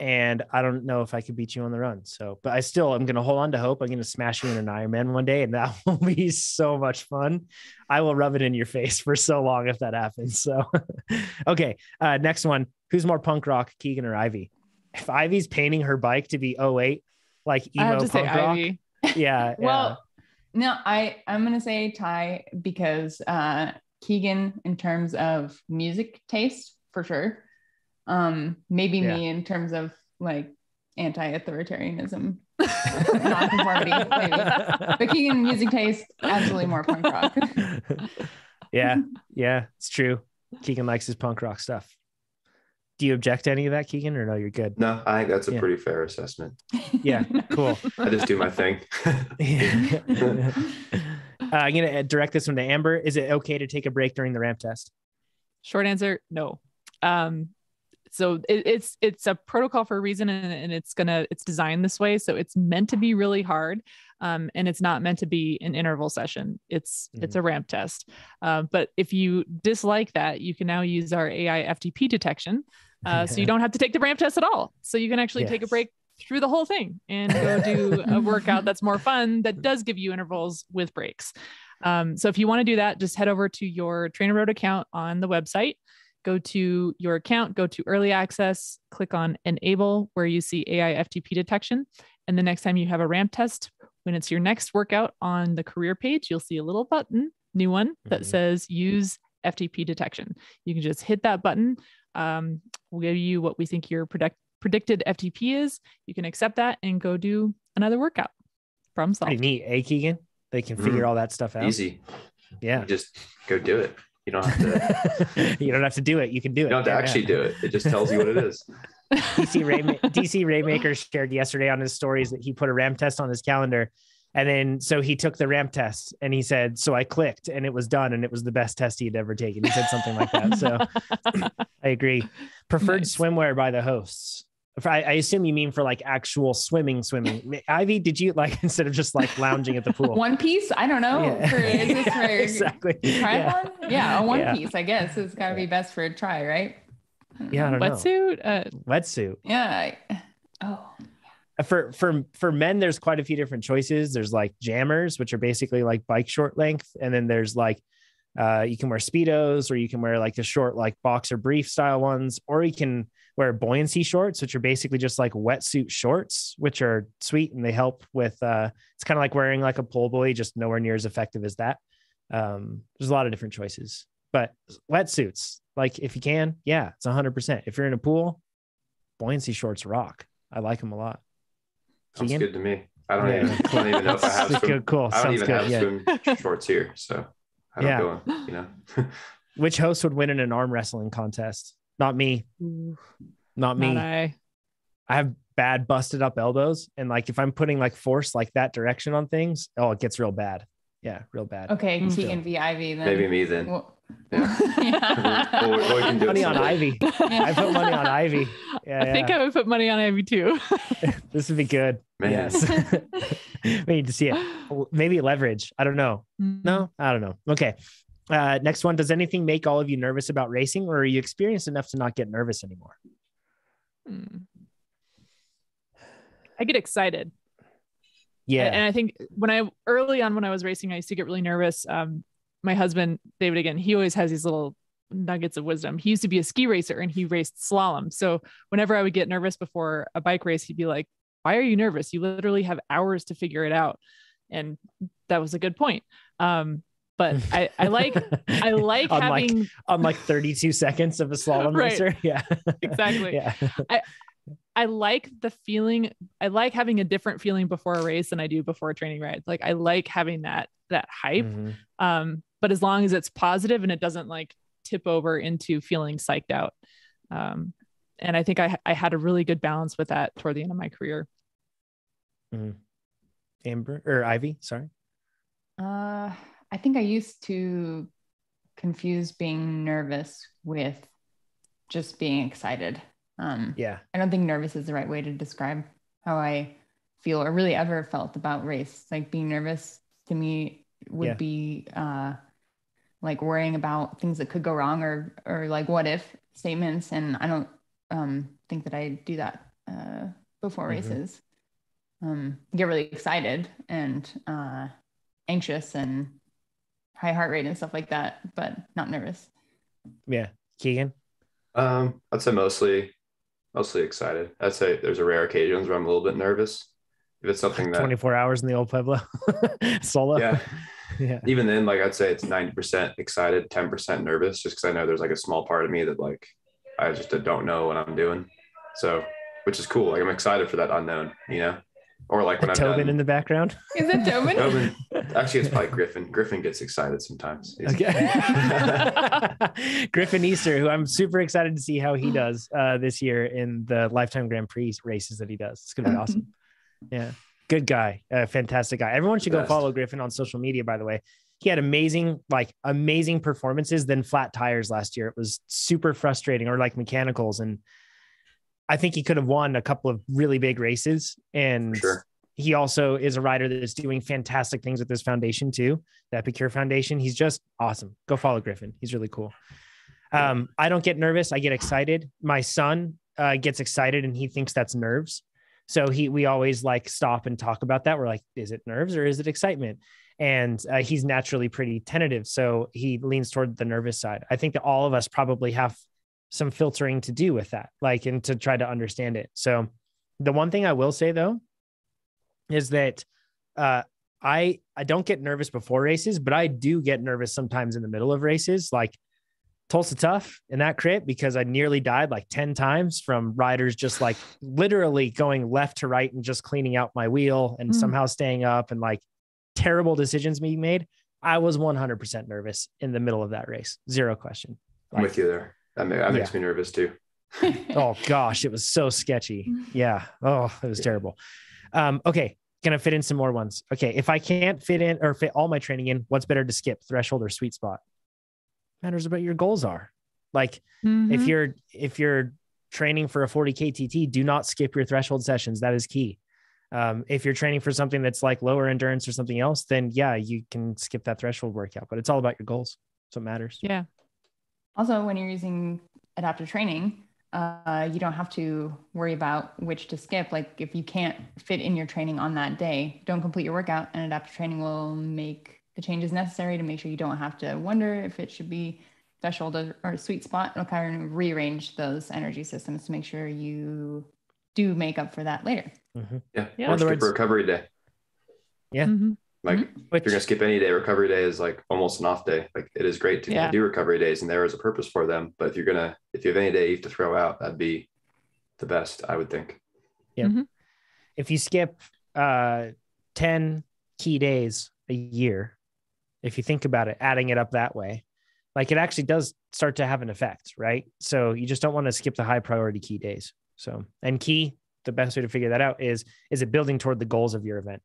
And I don't know if I could beat you on the run. So, but I still am going to hold on to hope. I'm going to smash you in an Ironman one day, and that *laughs* will be so much fun. I will rub it in your face for so long if that happens. So, *laughs* okay. Uh, next one. Who's more punk rock, Keegan or Ivy? If Ivy's painting her bike to be 08, like emo I have to say punk rock, Ivy. yeah. *laughs* Well, no, I I'm gonna say Ty because uh Keegan in terms of music taste for sure. Um, maybe Yeah. me in terms of like anti-authoritarianism, *laughs* non-conformity, maybe. But Keegan music taste absolutely more punk rock. *laughs* yeah, yeah, it's true. Keegan likes his punk rock stuff. Do you object to any of that, Keegan, or no? You're good. No, I think that's a Yeah. pretty fair assessment. Yeah, cool. *laughs* I just do my thing. uh, I'm gonna direct this one to Amber. Is it okay to take a break during the ramp test? Short answer, no. Um, so it, it's it's a protocol for a reason, and, and it's gonna it's designed this way. So it's meant to be really hard, um, and it's not meant to be an interval session. It's it's a ramp test. Uh, but if you dislike that, you can now use our AI FTP detection, uh, so you don't have to take the ramp test at all. So you can actually take a break through the whole thing and go do a *laughs* workout that's more fun that does give you intervals with breaks. Um, so if you want to do that, just head over to your TrainerRoad account on the website. Go to your account, go to early access, click on enable where you see AI FTP detection. And the next time you have a ramp test, when it's your next workout on the career page, you'll see a little button, new one that Mhm. says use FTP detection. You can just hit that button. Um, we'll give you what we think your predict- predicted FTP is. You can accept that and go do another workout. Problem Pretty solved. neat, eh, Keegan? They can figure Mhm. all that stuff out. Easy. Yeah. You just go do it. You don't have to. *laughs* you don't have to do it. You can do it. You don't have to Yeah, actually yeah. do it. It just tells you what it is. *laughs* DC Ray DC Rainmaker shared yesterday on his stories that he put a ramp test on his calendar. And then so he took the ramp test and he said, So I clicked and it was done and it was the best test he had ever taken. He said something like that. So *laughs* I agree. Preferred Nice. swimwear by the hosts. If I, I assume you mean for like actual swimming, swimming. *laughs* Ivy, did you like *laughs* instead of just like lounging at the pool? One piece? I don't know. Yeah. For, is this *laughs* for exactly. Triathlon? Yeah. a one Yeah. piece, I guess. It's gotta be best for a try, right? Yeah, I don't know. Wetsuit. Uh, Wetsuit. Yeah. I- Oh. for for for men there's quite a few different choices there's like jammers which are basically like bike short length and then there's like uh you can wear speedos or you can wear like the short like boxer brief style ones or you can wear buoyancy shorts which are basically just like wetsuit shorts which are sweet and they help with uh it's kind of like wearing like a pole buoy just nowhere near as effective as that um there's a lot of different choices but wetsuits like if you can yeah it's 100% if you're in a pool buoyancy shorts rock i like them a lot Sounds Keegan? good to me. I don't, Yeah, even, I don't even know if I have Good, *laughs* swim. cool. I don't Sounds even good. Yeah. swim *laughs* shorts here, so I don't Yeah. go. in, You know, *laughs* Which host would win in an arm wrestling contest? Not me. Not me. not I. I have bad busted up elbows. And like if I'm putting like force like that direction on things, oh, it gets real bad. Yeah, real bad. Okay, Mm. Keegan v Ivy then. maybe me then. Well, Yeah. *laughs* yeah. Well, we- well, we can do it Money on someday. Ivy. I put money on Ivy. Yeah, *laughs* I think yeah. I would put money on Ivy too. *laughs* this would be good. Man. Yes. we need to see it. Maybe leverage. I don't know. No, I don't know. Okay. Uh, next one. Does anything make all of you nervous about racing, or are you experienced enough to not get nervous anymore? Hmm. I get excited. Yeah. And I think when I early on when I was racing, I used to get really nervous. Um, my husband, David, again, he always has these little nuggets of wisdom. He used to be a ski racer and he raced slalom. So whenever I would get nervous before a bike race, he'd be like, Why are you nervous? You literally have hours to figure it out. And that was a good point. Um, but I, I like I *laughs* like on like having on like 32 seconds of a slalom *laughs* Right. racer. Yeah. Exactly. yeah. I I like the feeling. I like having a different feeling before a race than I do before a training ride. Like I like having that that hype. Mhm. Um, but as long as it's positive and it doesn't like tip over into feeling psyched out. Um, and I think I I had a really good balance with that toward the end of my career. Amber or Ivy, sorry. Uh, I think I used to confuse being nervous with just being excited. Um, Yeah. I don't think nervous is the right way to describe how I feel or really ever felt about race. Like being nervous to me would Yeah. be uh, like worrying about things that could go wrong or or like what if statements. And I don't um, think that I do that uh, before Mhm. races. Um, get really excited and uh, anxious and high heart rate and stuff like that, but not nervous. Yeah. Keegan. Um, I'd say mostly, mostly excited. I'd say there's a rare occasions where I'm a little bit nervous. If it's something that, 24 hours in the old Pueblo *laughs* solo. yeah, *laughs* Yeah. even then, like I'd say it's 90% excited, 10% nervous, just because I know there's like a small part of me that like I just don't know what I'm doing. So, which is cool. Like I'm excited for that unknown, you know, or like when I'm Tobin done. in the background. Is it Tobin? Tobin, *laughs* actually, it's probably Griffin. Griffin gets excited sometimes. He's- Okay. *laughs* Griffin Easter, who I'm super excited to see how he does uh, this year in the Life Time Grand Prix races that he does. It's gonna be awesome. *laughs* Yeah, good guy, uh, fantastic guy. Everyone should go Best. follow Griffin on social media. By the way, he had amazing, like amazing performances. Then flat tires last year. It was super frustrating, or like mechanicals, and I think he could have won a couple of really big races. And sure. he also is a rider that is doing fantastic things with this foundation too, the Epicure Foundation. He's just awesome. Go follow Griffin. He's really cool. Um, I don't get nervous. I get excited. My son uh, gets excited and he thinks that's nerves. So he, we always like stop and talk about that. We're like, is it nerves or is it excitement? And uh, he's naturally pretty tentative. So he leans toward the nervous side. I think that all of us probably have some filtering to do with that, like, and to try to understand it. So the one thing I will say though, is that uh, I I don't get nervous before races, but I do get nervous sometimes in the middle of races, like Tulsa Tough in that crit because I nearly died like 10 times from riders just like literally going left to right and just cleaning out my wheel and Mm. somehow staying up and like terrible decisions being made. I was 100% nervous in the middle of that race. Zero question. I'm with you there. That, ma- that makes me nervous too. *laughs* oh gosh, it was so sketchy. Yeah. Oh, it was terrible. Um, okay, gonna fit in some more ones. Okay, if I can't fit in or fit all my training in, what's better to skip, threshold or sweet spot? Matters about your goals are. Like if Mhm. you're if you're training for a 40 KTT, do not skip your threshold sessions. That is key. Um, if you're training for something that's like lower endurance or something else, then yeah, you can skip that threshold workout. But it's all about your goals. So it matters. yeah. Also, when you're using adaptive training, uh, you don't have to worry about which to skip. Like if you can't fit in your training on that day, don't complete your workout, and adaptive training will make the changes necessary to make sure you don't have to wonder if it should be threshold or, or sweet spot. It'll kind of rearrange those energy systems to make sure you do make up for that later. Mhm. Yeah. Yeah. Or In skip words- recovery day. Yeah. Mhm. Like Mm-hmm. Which, if you're gonna skip any day, recovery day is like almost an off day. Like it is great to Yeah. do recovery days, and there is a purpose for them. But if you're gonna, if you have any day you have to throw out, that'd be the best, I would think. Yeah. If you skip uh 10 key days a year if you think about it adding it up that way like it actually does start to have an effect right so you just don't want to skip the high priority key days so and key the best way to figure that out is is it building toward the goals of your event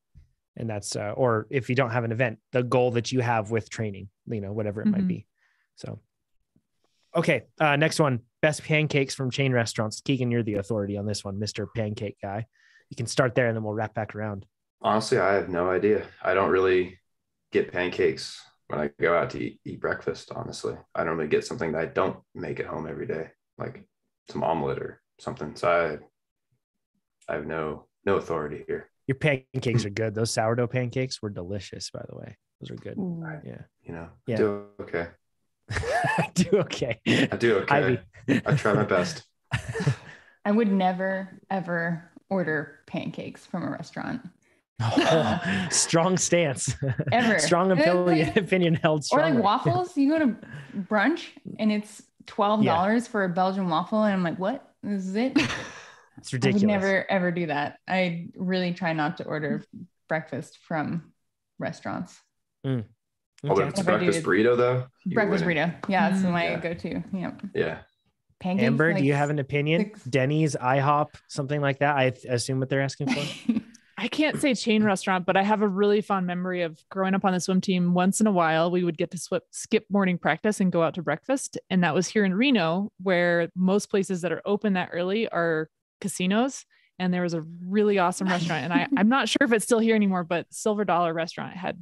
and that's uh, or if you don't have an event the goal that you have with training you know whatever it might Mhm. be so okay uh next one best pancakes from chain restaurants keegan you're the authority on this one mr pancake guy you can start there and then we'll wrap back around Honestly, I have no idea. I don't really get pancakes when I go out to eat, eat breakfast. Honestly, I normally get something that I don't make at home every day, like some omelet or something. So I, I have no no authority here. Your pancakes are mm. good. Those sourdough pancakes were delicious, by the way. Those are good. Yeah. You know, Yeah. Do okay. I *laughs* do okay. I do okay. Ivy. I try my best. *laughs* I would never ever order pancakes from a restaurant Oh, *laughs* strong stance. Ever. strong opinion, like- opinion held or like waffles. You go to brunch and it's twelve dollars for a Belgian waffle, and I'm like, what? This is it? It's I ridiculous. would never ever do that. I really try not to order breakfast from restaurants. Oh, but Okay. if it's a If I do breakfast burrito though. breakfast burrito. Yeah, it's Mm. my Yeah. go-to. Yeah. Yeah. Pancakes. Amber, do you have an opinion? six- Denny's, IHOP, something like that. I th- assume what they're asking for. *laughs* I can't say chain restaurant, but I have a really fond memory of growing up on the swim team. Once in a while, we would get to swip, skip morning practice and go out to breakfast. And that was here in Reno, where most places that are open that early are casinos. And there was a really awesome *laughs* restaurant. And I, I'm not sure if it's still here anymore, but Silver Dollar Restaurant had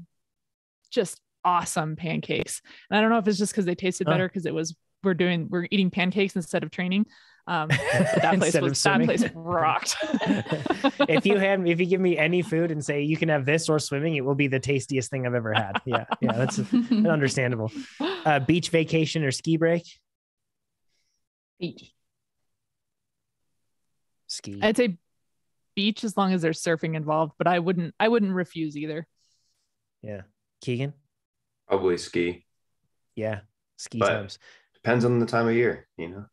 just awesome pancakes. And I don't know if it's just because they tasted Huh. better because it was we're doing we're eating pancakes instead of training. Um, but that *laughs* place was that place *laughs* rocked. if you hand if you give me any food and say you can have this or swimming, it will be the tastiest thing I've ever had. Yeah, yeah, that's understandable. Uh, beach vacation or ski break? Beach. Ski. I'd say beach as long as there's surfing involved, but I wouldn't I wouldn't refuse either. yeah. Keegan? Probably ski. Yeah. Ski But- times. Depends on the time of year, you know.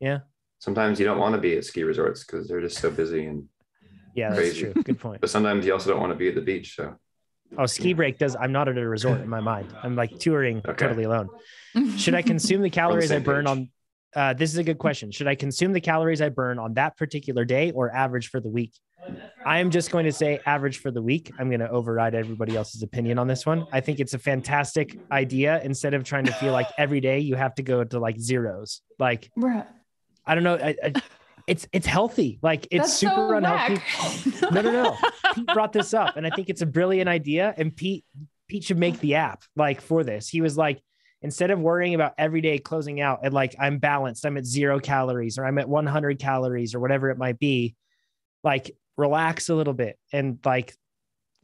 Yeah. Sometimes you don't want to be at ski resorts because they're just so busy, and Yeah, that's Crazy. true. Good point. but sometimes you also don't want to be at the beach. So Oh, ski break does. I'm not at a resort in my mind. I'm like touring Okay. totally alone. *laughs* Should I consume the calories I burn page. on? Uh, this is a good question. Should I consume the calories I burn on that particular day or average for the week? I am just going to say average for the week. I'm going to override everybody else's opinion on this one. I think it's a fantastic idea. Instead of trying to feel like every day you have to go to like zeros, like Bruh, I don't know, I, I, it's it's healthy. Like it's that's super so unhealthy. *laughs* No, no, no. Pete brought this up, and I think it's a brilliant idea. And Pete, Pete should make the app like for this. He was like, instead of worrying about every day closing out and like I'm balanced, I'm at zero calories or I'm at 100 calories or whatever it might be, like relax a little bit and like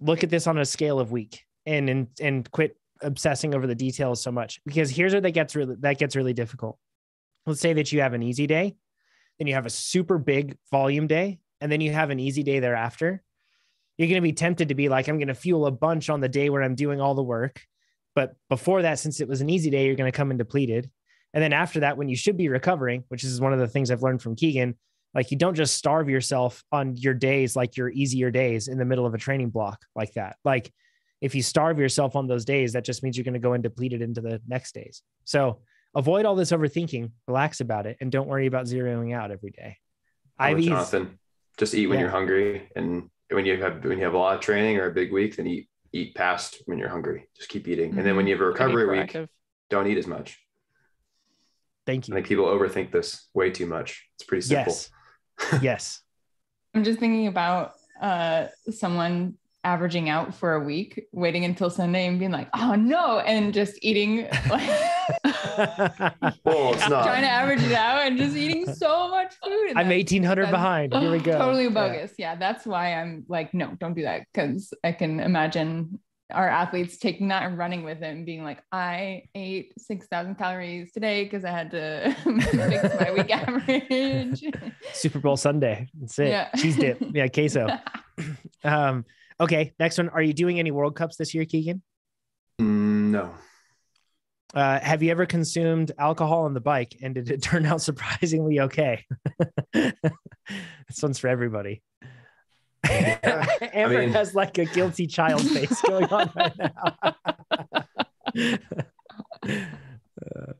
look at this on a scale of week and and and quit obsessing over the details so much because here's where that gets really that gets really difficult. Let's say that you have an easy day, then you have a super big volume day, and then you have an easy day thereafter. You're going to be tempted to be like, I'm going to fuel a bunch on the day where I'm doing all the work. But before that, since it was an easy day, you're going to come in depleted. And then after that, when you should be recovering, which is one of the things I've learned from Keegan, like you don't just starve yourself on your days, like your easier days in the middle of a training block like that. Like if you starve yourself on those days, that just means you're going to go in depleted into the next days. So avoid all this overthinking, relax about it, and don't worry about zeroing out every day. IVs, just eat when Yeah. you're hungry, and when you have when you have a lot of training or a big week, then eat eat past when you're hungry. Just keep eating, and then when you have a recovery week, don't eat as much. thank you. I you. think people overthink this way too much. It's pretty simple. Yes. yes. *laughs* I'm just thinking about uh, someone averaging out for a week, waiting until Sunday and being like, oh no, and just eating, like, *laughs* *laughs* Well, it's *laughs* not. trying to average it out and just eating so much food. I'm 1800 behind. Here we go. Totally Yeah. bogus. Yeah. that's why I'm like, no, don't do that. Cause I can imagine our athletes taking that and running with it and being like, I ate 6,000 calories today because I had to *laughs* fix my week *laughs* average. Super Bowl Sunday. That's it. Yeah. Cheese dip. Yeah, queso. Um, okay, next one. Are you doing any World Cups this year, Keegan? Mm, no. Uh, have you ever consumed alcohol on the bike and did it *laughs* turn out surprisingly okay? *laughs* this one's for everybody. Amber mean- has like a guilty child face going on right now. Uh,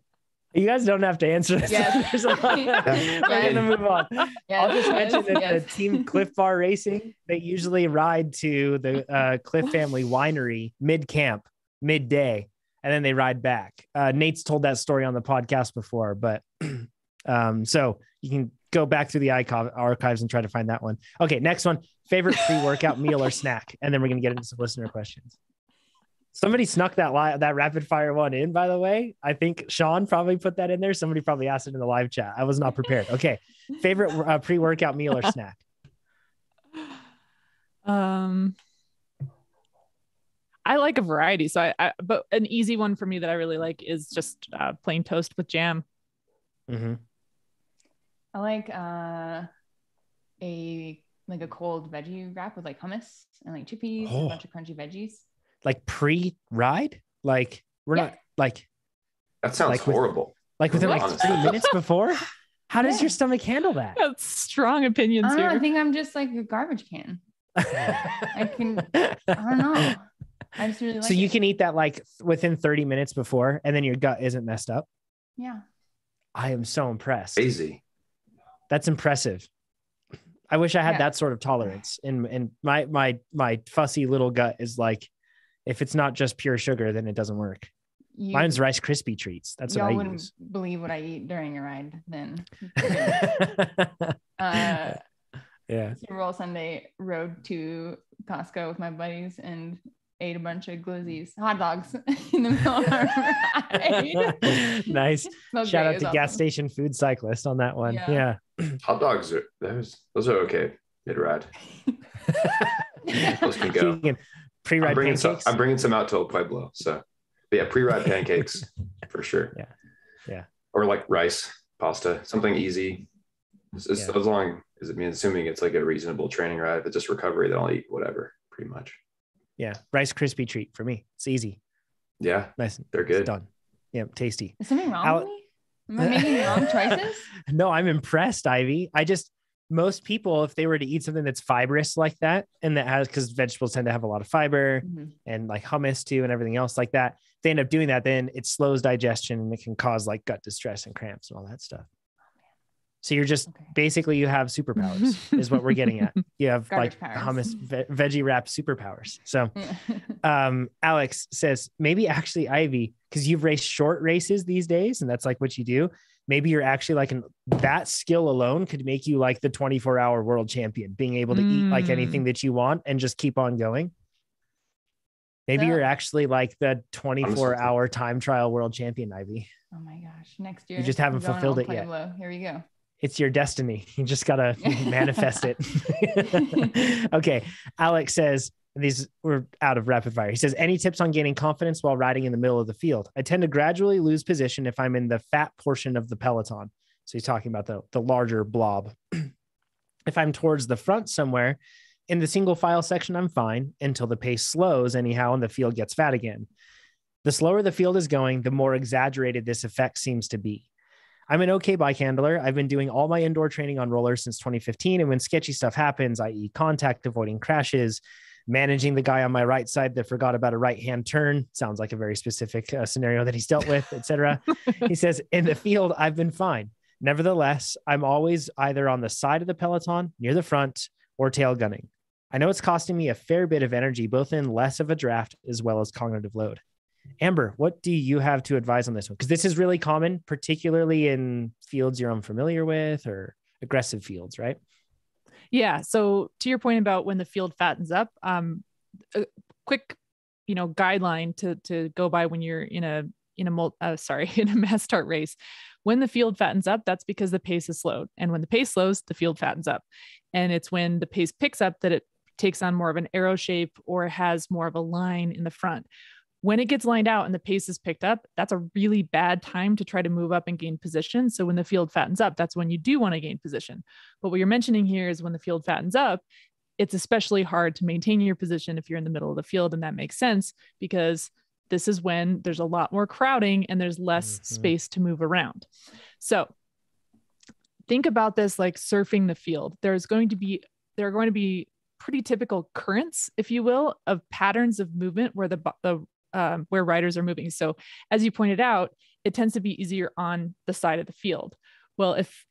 you guys don't have to answer this. Yes. *laughs* There's We're gonna move on. Yes, I'll just yes, mention that yes. the team Clif Bar Racing, they usually ride to the uh, Clif Family Winery mid camp, midday, and then they ride back. Uh, Nate's told that story on the podcast before, but *clears throat* um, so you can go back through the archive- archives and try to find that one. Okay, next one favorite pre workout meal or snack. And then we're going to get into some listener questions. Somebody snuck that li- that rapid fire one in, by the way. I think Sean probably put that in there. Somebody probably asked it in the live chat. I was not prepared. Okay. Favorite uh, pre workout meal or snack? *laughs* Um, I like a variety. So I, I, but an easy one for me that I really like is just uh, plain toast with jam. Mm-hmm. I like uh, a like a cold veggie wrap with like hummus and like chippies, and Oh. a bunch of crunchy veggies. Like pre ride? Like we're Yeah. not like That sounds Like with- horrible. like within like three minutes before? How does Yeah. your stomach handle that? That's strong opinions I, don't know, I think I'm just like a garbage can. *laughs* I can. I don't know. I just really like. so you it. can eat that like within 30 minutes before and then your gut isn't messed up. Yeah. I am so impressed. Crazy. That's impressive. I wish I had Yeah. that sort of tolerance. And and my my my fussy little gut is like, if it's not just pure sugar, then it doesn't work. You, Mine's Rice Krispie treats. That's y'all what I wouldn't use. believe what I eat during a ride. Then. *laughs* yeah. uh, Super Bowl Sunday rode to Costco with my buddies and ate a bunch of mm. glizzies, hot dogs *laughs* in the middle of our ride. *laughs* nice. *laughs* Smelled Shout great. out It was to gas station food cyclist on that one. Yeah. Yeah. *clears throat* Hot dogs are those those are okay mid ride. Those can go. Keegan, I'm Pre-ride bringing some. pancakes. I'm bringing some out to Old Pueblo. So, but yeah, pre-ride pancakes for sure. Yeah. Yeah. Or like rice, pasta, something easy. As, as- Yeah. as long as I mean, assuming it's like a reasonable training ride, if it's just recovery, then I'll eat whatever, pretty much. Yeah. Rice Krispie treat for me. It's easy. Yeah, Nice. they're It's good. done. Yeah. Tasty. Is something wrong Al- with me? Am I making wrong choices? *laughs* No, I'm impressed, Ivy. I just most people, if they were to eat something that's fibrous like that, and that has because vegetables tend to have a lot of fiber Mhm. and like hummus too, and everything else like that. If they end up doing that, then it slows digestion and it can cause like gut distress and cramps and all that stuff. So you're just Okay. basically you have superpowers, *laughs* is what we're getting at. You have Garbage like powers. hummus, ve- veggie wrap superpowers. So *laughs* um alex says maybe actually ivy because you've raced short races these days and that's like what you do maybe you're actually like an that skill alone could make you like the 24 hour world champion being able to eat like Mm. anything that you want and just keep on going maybe you're actually like the 24 hour time trial world champion ivy oh my gosh. Next year. You just haven't fulfilled it yet. Pueblo. Here we go. It's your destiny. *laughs* You just gotta *laughs* manifest it. *laughs* okay. Alex says these we're out of rapid fire. He says, any tips on gaining confidence while riding in the middle of the field? I tend to gradually lose position if I'm in the fat portion of the peloton. So he's talking about the, the larger blob. *clears throat* if I'm towards the front somewhere in the single file section, I'm fine until the pace slows anyhow and the field gets fat again. The slower the field is going, the more exaggerated this effect seems to be. I'm an okay bike handler. I've been doing all my indoor training on rollers since 2015. And when sketchy stuff happens, i.e., contact, avoiding crashes, managing the guy on my right side that forgot about a right hand turn, sounds like a very specific uh, scenario that he's dealt with, etc. *laughs* he says, in the field, I've been fine. Nevertheless, I'm always either on the side of the peloton, near the front, or tail gunning. I know it's costing me a fair bit of energy, both in less of a draft as well as cognitive load. Amber, what do you have to advise on this one? Because this is really common, particularly in fields you're unfamiliar with or aggressive fields, right? Yeah. So to your point about when the field fattens up, um, a quick, you know, guideline to to go by when you're in a in a uh, sorry *laughs* in a mass start race. When the field fattens up, that's because the pace is slowed, and when the pace slows, the field fattens up, and it's when the pace picks up that it takes on more of an arrow shape or has more of a line in the front. When it gets lined out and the pace is picked up, that's a really bad time to try to move up and gain position. So when the field fattens up, that's when you do want to gain position. But what you're mentioning here is when the field fattens up, it's especially hard to maintain your position if you're in the middle of the field. And that makes sense because this is when there's a lot more crowding and there's less Mhm. space to move around. So think about this like surfing the field. There's going to be, there are going to be pretty typical currents, if you will, of patterns of movement where the, the um, where riders are moving. So as you pointed out, it tends to be easier on the side of the field. Well, if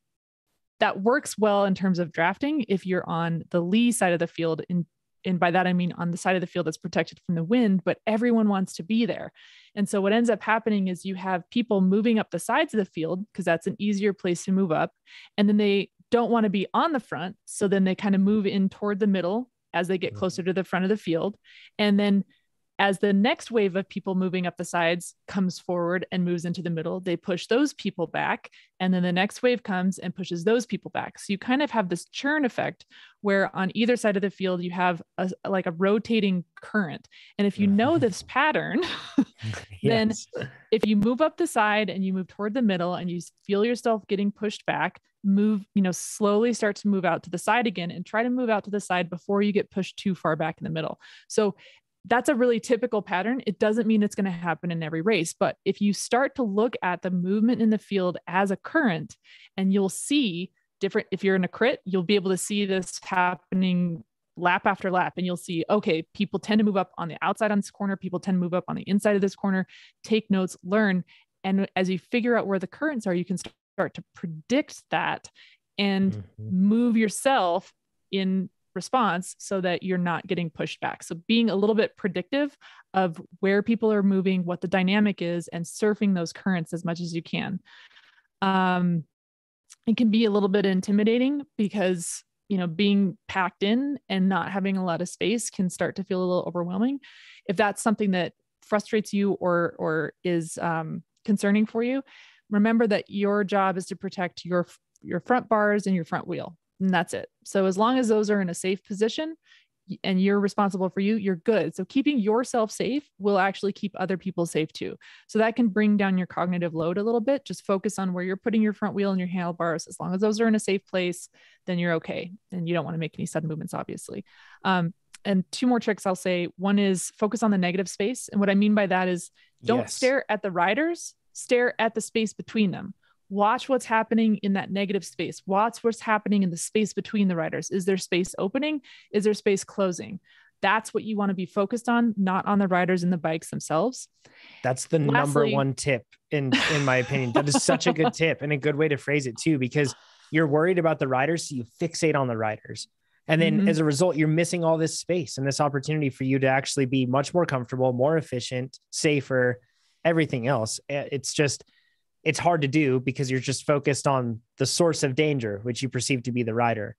that works well in terms of drafting, if you're on the lee side of the field, in and by that I mean on the side of the field that's protected from the wind, but everyone wants to be there. And so what ends up happening is you have people moving up the sides of the field because that's an easier place to move up. And then they don't want to be on the front. So then they kind of move in toward the middle as they get Mhm. closer to the front of the field. And then as the next wave of people moving up the sides comes forward and moves into the middle, they push those people back. And then the next wave comes and pushes those people back. So you kind of have this churn effect where on either side of the field, you have a, like a rotating current. And if you know Mhm. this pattern, *laughs* *laughs* Then- Yes. if you move up the side and you move toward the middle and you feel yourself getting pushed back, move, you know, slowly start to move out to the side again and try to move out to the side before you get pushed too far back in the middle. So that's a really typical pattern. It doesn't mean it's going to happen in every race, but if you start to look at the movement in the field as a current and you'll see different, if you're in a crit, you'll be able to see this happening lap after lap and you'll see okay people tend to move up on the outside on this corner people tend to move up on the inside of this corner take notes learn and as you figure out where the currents are you can start to predict that and Mhm. move yourself in response so that you're not getting pushed back. So being a little bit predictive of where people are moving what the dynamic is and surfing those currents as much as you can. Um it can be a little bit intimidating because you know being packed in and not having a lot of space can start to feel a little overwhelming. If that's something that frustrates you or or is um, concerning for you, remember that your job is to protect your your front bars and your front wheel, and that's it. So as long as those are in a safe position, and you're responsible for you, you're good. So keeping yourself safe will actually keep other people safe too. So that can bring down your cognitive load a little bit. Just focus on where you're putting your front wheel and your handlebars. As long as those are in a safe place, then you're okay. And you don't want to make any sudden movements, obviously. Um, and two more tricks I'll say. One is focus on the negative space. And what I mean by that is don't yes. stare at the riders, stare at the space between them watch what's happening in that negative space. Watch what's happening in the space between the riders is there space opening? Is there space closing? That's what you want to be focused on not on the riders and the bikes themselves. That's the Lastly, number one tip in in my opinion. That is such a good *laughs* tip and a good way to phrase it too because you're worried about the riders so you fixate on the riders and then mm-hmm. as a result you're missing all this space and this opportunity for you to actually be much more comfortable more efficient safer everything else. Eh, it's just it's hard to do because you're just focused on the source of danger, which you perceive to be the rider.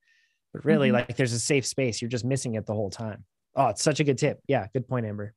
But really, mm-hmm. like there's a safe space. You're just missing it the whole time. Oh, it's such a good tip. Yeah, good point, Amber.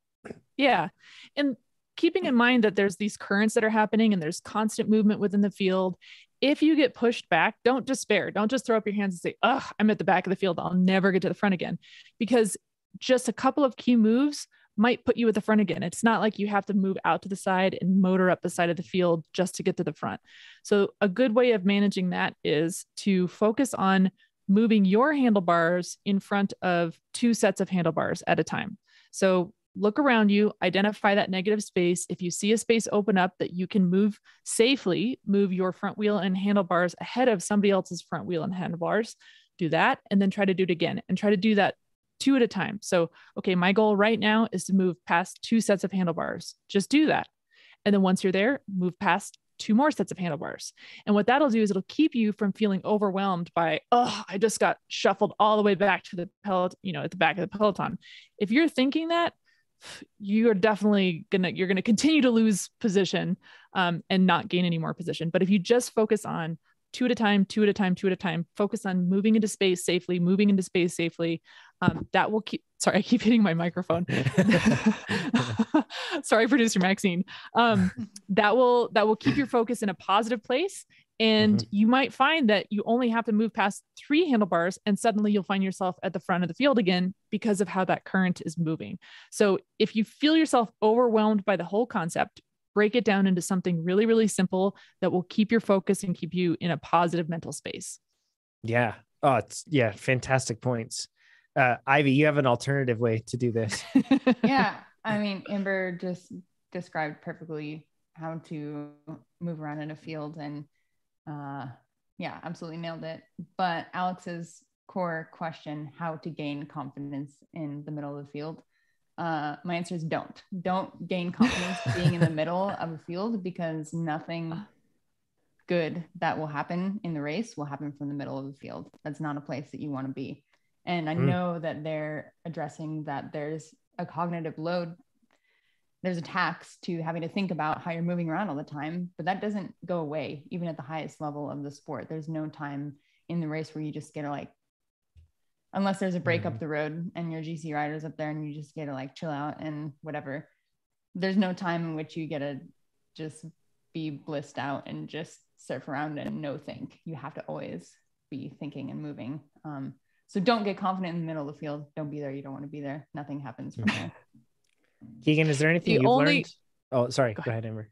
Yeah. And keeping in mind that there's these currents that are happening and there's constant movement within the field. If you get pushed back, don't despair. Don't just throw up your hands and say, "Ugh, I'm at the back of the field. I'll never get to the front again. Because just a couple of key moves might put you at the front again. It's not like you have to move out to the side and motor up the side of the field just to get to the front. So, a good way of managing that is to focus on moving your handlebars in front of two sets of handlebars at a time. So, look around you, identify that negative space. If you see a space open up that you can move safely, move your front wheel and handlebars ahead of somebody else's front wheel and handlebars. Do that and then try to do it again and try to do that two at a time. So, okay, my goal right now is to move past two sets of handlebars. Just do that. And then once you're there, move past two more sets of handlebars. And what that'll do is it'll keep you from feeling overwhelmed by, oh, I just got shuffled all the way back to the pellet, you know, at the back of the peloton. If you're thinking that, you are definitely gonna you're gonna continue to lose position um, and not gain any more position. But if you just focus on two at a time, two at a time, two at a time. Focus on moving into space safely, moving into space safely. Um, that will keep. Sorry, I keep hitting my microphone. *laughs* sorry, producer Maxine. Um, that will that will keep your focus in a positive place, and mm-hmm. you might find that you only have to move past three handlebars, and suddenly you'll find yourself at the front of the field again because of how that current is moving. So, if you feel yourself overwhelmed by the whole concept, break it down into something really, really simple that will keep your focus and keep you in a positive mental space. Yeah. Oh, it's yeah, fantastic points. Uh, Ivy, you have an alternative way to do this. *laughs* yeah. I *laughs* mean, Amber just described perfectly how to move around in a field and uh, yeah, absolutely nailed it. But Alex's core question, how to gain confidence in the middle of the field, uh, my answer is don't. Don't gain confidence being in the middle *laughs* of a field because nothing good that will happen in the race will happen from the middle of the field. That's not a place that you want to be. And I mm. know that they're addressing that there's a cognitive load. There's a tax to having to think about how you're moving around all the time, but that doesn't go away even at the highest level of the sport. There's no time in the race where you just get to like unless there's a break mm-hmm. up the road and your GC riders up there and you just get to like chill out and whatever. There's no time in which you get to just be blissed out and just surf around and no think. You have to always be thinking and moving. Um, so don't get confident in the middle of the field. Don't be there. You don't want to be there. Nothing happens from there. Keegan, is there anything the you've only... learned? Oh, sorry. Go, Go ahead, Amber.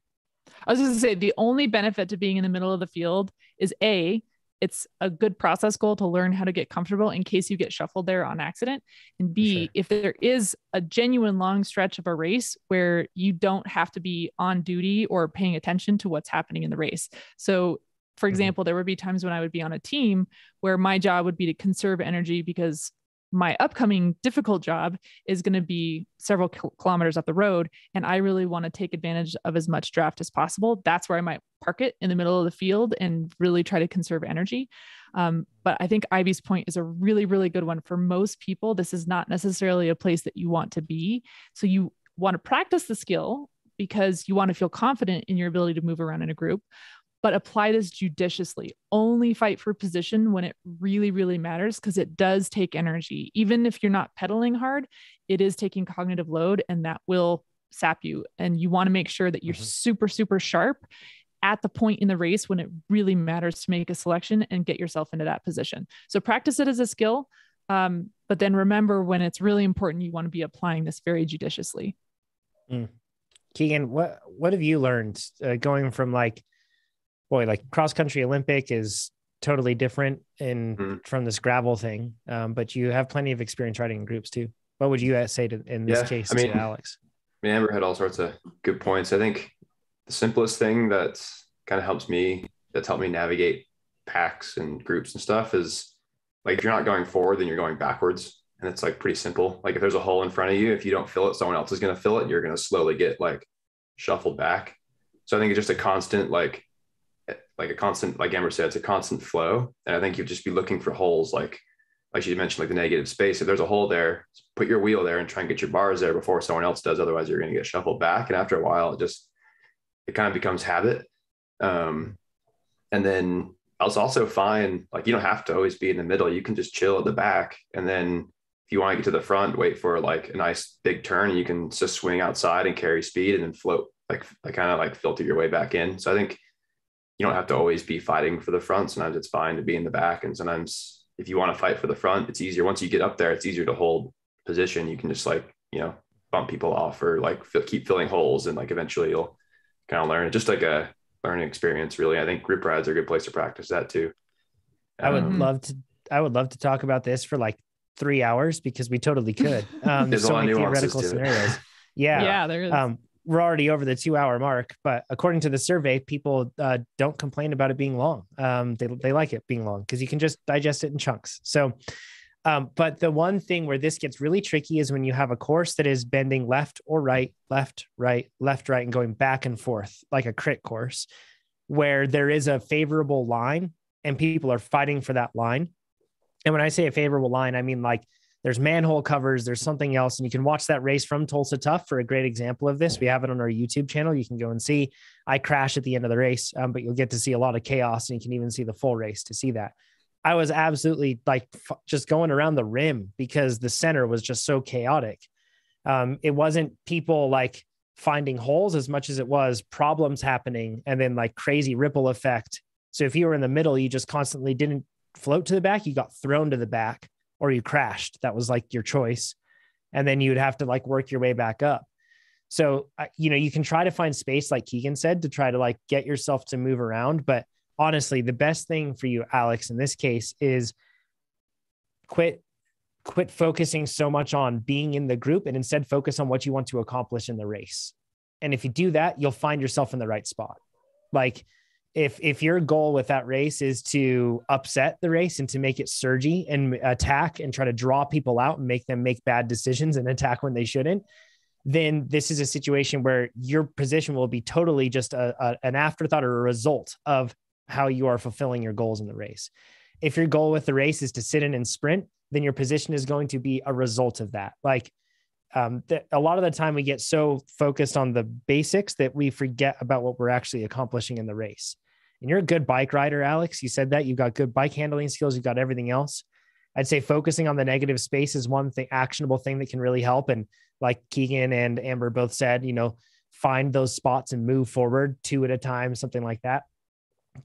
I was just going to say the only benefit to being in the middle of the field is a it's a good process goal to learn how to get comfortable in case you get shuffled there on accident. And B, sure. if there is a genuine long stretch of a race where you don't have to be on duty or paying attention to what's happening in the race. So, for mm-hmm. example, there would be times when I would be on a team where my job would be to conserve energy because my upcoming difficult job is going to be several kilometers up the road and i really want to take advantage of as much draft as possible. That's where i might park it in the middle of the field and really try to conserve energy. Um, but i think ivy's point is a really really good one. For most people this is not necessarily a place that you want to be. So you want to practice the skill because you want to feel confident in your ability to move around in a group but apply this judiciously. Only fight for position when it really, really matters because it does take energy. Even if you're not pedaling hard, it is taking cognitive load and that will sap you. And you want to make sure that you're mm-hmm. super, super sharp at the point in the race when it really matters to make a selection and get yourself into that position. So practice it as a skill. Um, but then remember when it's really important, you want to be applying this very judiciously. Mm. Keegan, what what have you learned uh, going from like, boy, like cross country Olympic is totally different in mm. from this gravel thing, um, but you have plenty of experience riding in groups too. What would you uh, say to in this yeah, case I mean, to Alex? I mean, Amber had all sorts of good points. I think the simplest thing that kind of helps me, that's helped me navigate packs and groups and stuff is like if you're not going forward, then you're going backwards. And it's like pretty simple. Like if there's a hole in front of you, if you don't fill it, someone else is going to fill it. And You're going to slowly get like shuffled back. So I think it's just a constant, like, like a constant, like Amber said, it's a constant flow. And I think you'd just be looking for holes, like, like you mentioned, like the negative space. If there's a hole there, put your wheel there and try and get your bars there before someone else does. Otherwise, you're going to get shuffled back. And after a while, it just, it kind of becomes habit. Um, and then I was also fine. Like you don't have to always be in the middle. You can just chill at the back. And then if you want to get to the front, wait for like a nice big turn and you can just swing outside and carry speed and then float like, like kind of like filter your way back in. So I think you don't have to always be fighting for the front. Sometimes it's fine to be in the back. And sometimes if you want to fight for the front, it's easier. Once you get up there, it's easier to hold position. You can just like, you know, bump people off or like keep filling holes and like eventually you'll kind of learn. Just like a learning experience, really. I think group rides are a good place to practice that too. I would um, love to. I would love to talk about this for like three hours because we totally could. Um, *laughs* there's so many theoretical scenarios. *laughs* Yeah, yeah, there is. Um, we're already over the two hour mark, but according to the survey, people uh, don't complain about it being long. Um, they they like it being long because you can just digest it in chunks. So, um, but the one thing where this gets really tricky is when you have a course that is bending left or right, left, right, left, right, and going back and forth like a crit course, where there is a favorable line and people are fighting for that line. And when I say a favorable line, I mean like there's manhole covers, there's something else, and you can watch that race from Tulsa Tough for a great example of this. We have it on our YouTube channel. You can go and see. I crash at the end of the race, um, but you'll get to see a lot of chaos, and you can even see the full race to see that. I was absolutely like f- just going around the rim because the center was just so chaotic. Um, it wasn't people like finding holes as much as it was problems happening and then like crazy ripple effect. So if you were in the middle, you just constantly didn't float to the back, you got thrown to the back or you crashed. That was like your choice. And then you'd have to like work your way back up. So, you know, you can try to find space, like Keegan said, to try to like get yourself to move around. But honestly, the best thing for you, Alex, in this case is quit quit focusing so much on being in the group and instead focus on what you want to accomplish in the race. And if you do that, you'll find yourself in the right spot. Like if if your goal with that race is to upset the race and to make it surgy and attack and try to draw people out and make them make bad decisions and attack when they shouldn't, then this is a situation where your position will be totally just a, a, an afterthought or a result of how you are fulfilling your goals in the race. If your goal with the race is to sit in and sprint, then your position is going to be a result of that. Like um, a lot of the time, we get so focused on the basics that we forget about what we're actually accomplishing in the race. And you're a good bike rider, Alex. You said that you've got good bike handling skills, you've got everything else. I'd say focusing on the negative space is one thing, actionable thing that can really help. And like Keegan and Amber both said, you know, find those spots and move forward two at a time, something like that.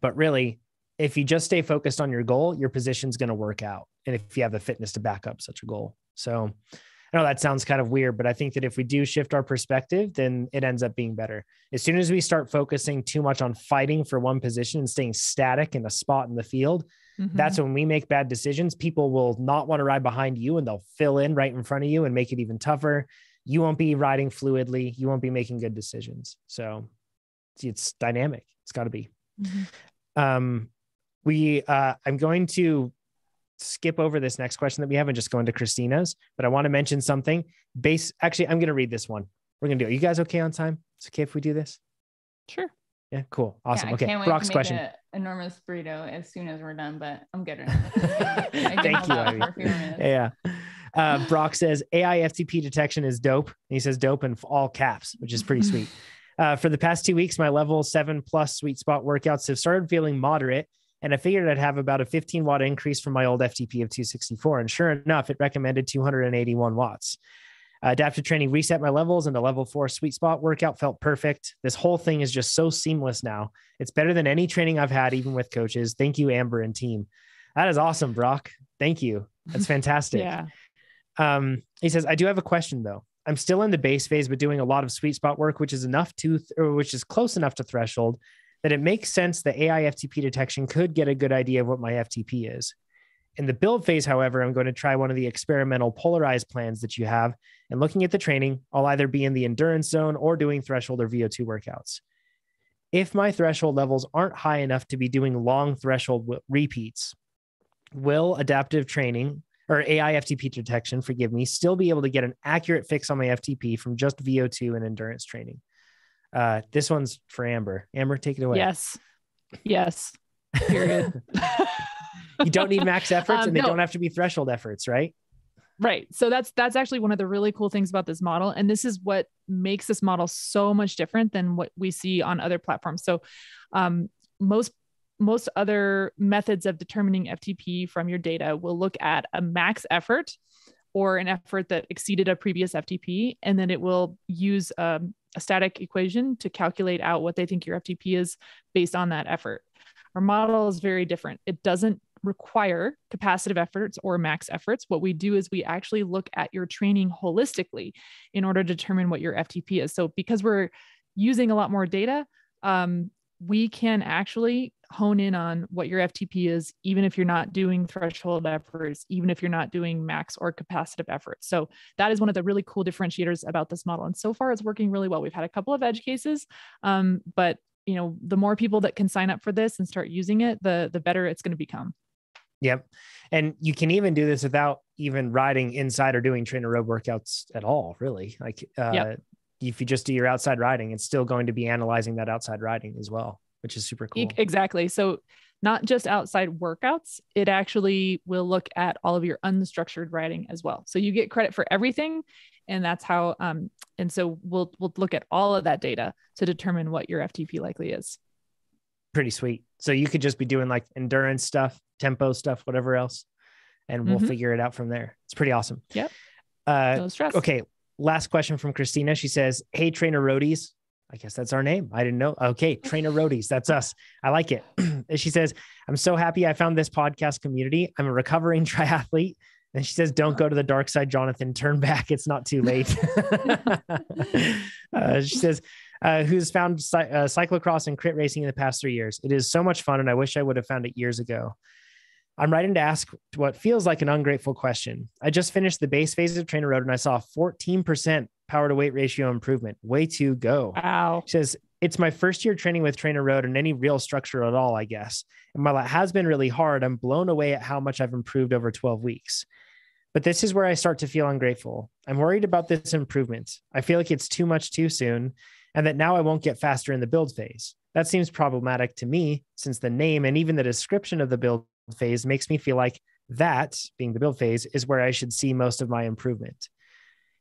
But really, if you just stay focused on your goal, your position's going to work out. And if you have the fitness to back up such a goal. So I know that sounds kind of weird, but I think that if we do shift our perspective, then it ends up being better. As soon as we start focusing too much on fighting for one position and staying static in a spot in the field, mm-hmm. that's when we make bad decisions. People will not want to ride behind you and they'll fill in right in front of you and make it even tougher. You won't be riding fluidly. You won't be making good decisions. So it's dynamic. It's got to be. Mm-hmm. Um, we, uh, I'm going to skip over this next question that we have and just go into Christina's, but I want to mention something. Base, actually, I'm going to read this one. We're going to do it. Are you guys okay on time? It's okay if we do this? Sure. Yeah, cool. Awesome. Yeah, okay. Brock's question. enormous burrito as soon as we're done, but I'm good. *laughs* Thank you. *laughs* Yeah. Uh, Brock says AI FTP detection is dope. And he says dope in all caps, which is pretty sweet. *laughs* Uh, for the past two weeks, my level seven plus sweet spot workouts have started feeling moderate, and I figured I'd have about a 15 watt increase from my old FTP of 264. And sure enough, it recommended 281 watts. Uh, adaptive training reset my levels, and the level four sweet spot workout felt perfect. This whole thing is just so seamless now. It's better than any training I've had, even with coaches. Thank you, Amber and team. That is awesome, Brock. Thank you. That's *laughs* fantastic. yeah. Um, he says, I do have a question though. I'm still in the base phase, but doing a lot of sweet spot work, which is enough to, or which is close enough to threshold that it makes sense that AI FTP detection could get a good idea of what my FTP is. In the build phase, however, I'm going to try one of the experimental polarized plans that you have. And looking at the training, I'll either be in the endurance zone or doing threshold or VO2 workouts. If my threshold levels aren't high enough to be doing long threshold w- repeats, will adaptive training or AI FTP detection, forgive me, still be able to get an accurate fix on my FTP from just VO2 and endurance training? Uh, this one's for Amber. Amber, take it away. Yes. Yes. Period. *laughs* *laughs* you don't need max efforts Um, and they no. don't have to be threshold efforts, right? Right. So that's that's actually one of the really cool things about this model and this is what makes this model so much different than what we see on other platforms. So um, most most other methods of determining FTP from your data will look at a max effort or an effort that exceeded a previous FTP and then it will use um, a static equation to calculate out what they think your FTP is based on that effort. Our model is very different. It doesn't require capacitive efforts or max efforts. What we do is we actually look at your training holistically in order to determine what your FTP is. So because we're using a lot more data, um, we can actually hone in on what your FTP is, even if you're not doing threshold efforts, even if you're not doing max or capacitive efforts. So that is one of the really cool differentiators about this model. And so far, it's working really well. We've had a couple of edge cases, um, but you know, the more people that can sign up for this and start using it, the the better it's going to become. Yep. And you can even do this without even riding inside or doing TrainerRoad workouts at all, really. Like uh, Yep. if you just do your outside riding, it's still going to be analyzing that outside riding as well, which is super cool. Exactly. So not just outside workouts, it actually will look at all of your unstructured riding as well. So you get credit for everything. And that's how um and so we'll we'll look at all of that data to determine what your FTP likely is. Pretty sweet. So you could just be doing like endurance stuff, tempo stuff, whatever else, and we'll Mhm. figure it out from there. It's pretty awesome. Yep. Uh, No stress. okay. Last question from Christina. She says, Hey, trainer roadies. I guess that's our name. I didn't know. Okay. Trainer roadies. That's us. I like it. *clears throat* And she says, I'm so happy I found this podcast community. I'm a recovering *laughs* triathlete. And she says, Don't go to the dark side, Jonathan. Turn back. It's not too late. *laughs* uh, she says, uh, who's found cy- uh, cyclocross and crit racing in the past three years. It is so much fun, and I wish I would have found it years ago. I'm writing to ask what feels like an ungrateful question. I just finished the base phase of TrainerRoad and I saw 14% power to weight ratio improvement. Way to go. Wow. She says, It's my first year training with TrainerRoad and any real structure at all, I guess. And while it has been really hard, I'm blown away at how much I've improved over 12 weeks. But this is where I start to feel ungrateful. I'm worried about this improvement. I feel like it's too much too soon and that now I won't get faster in the build phase. That seems problematic to me since the name and even the description of the build phase makes me feel like that, being the build phase, is where I should see most of my improvement.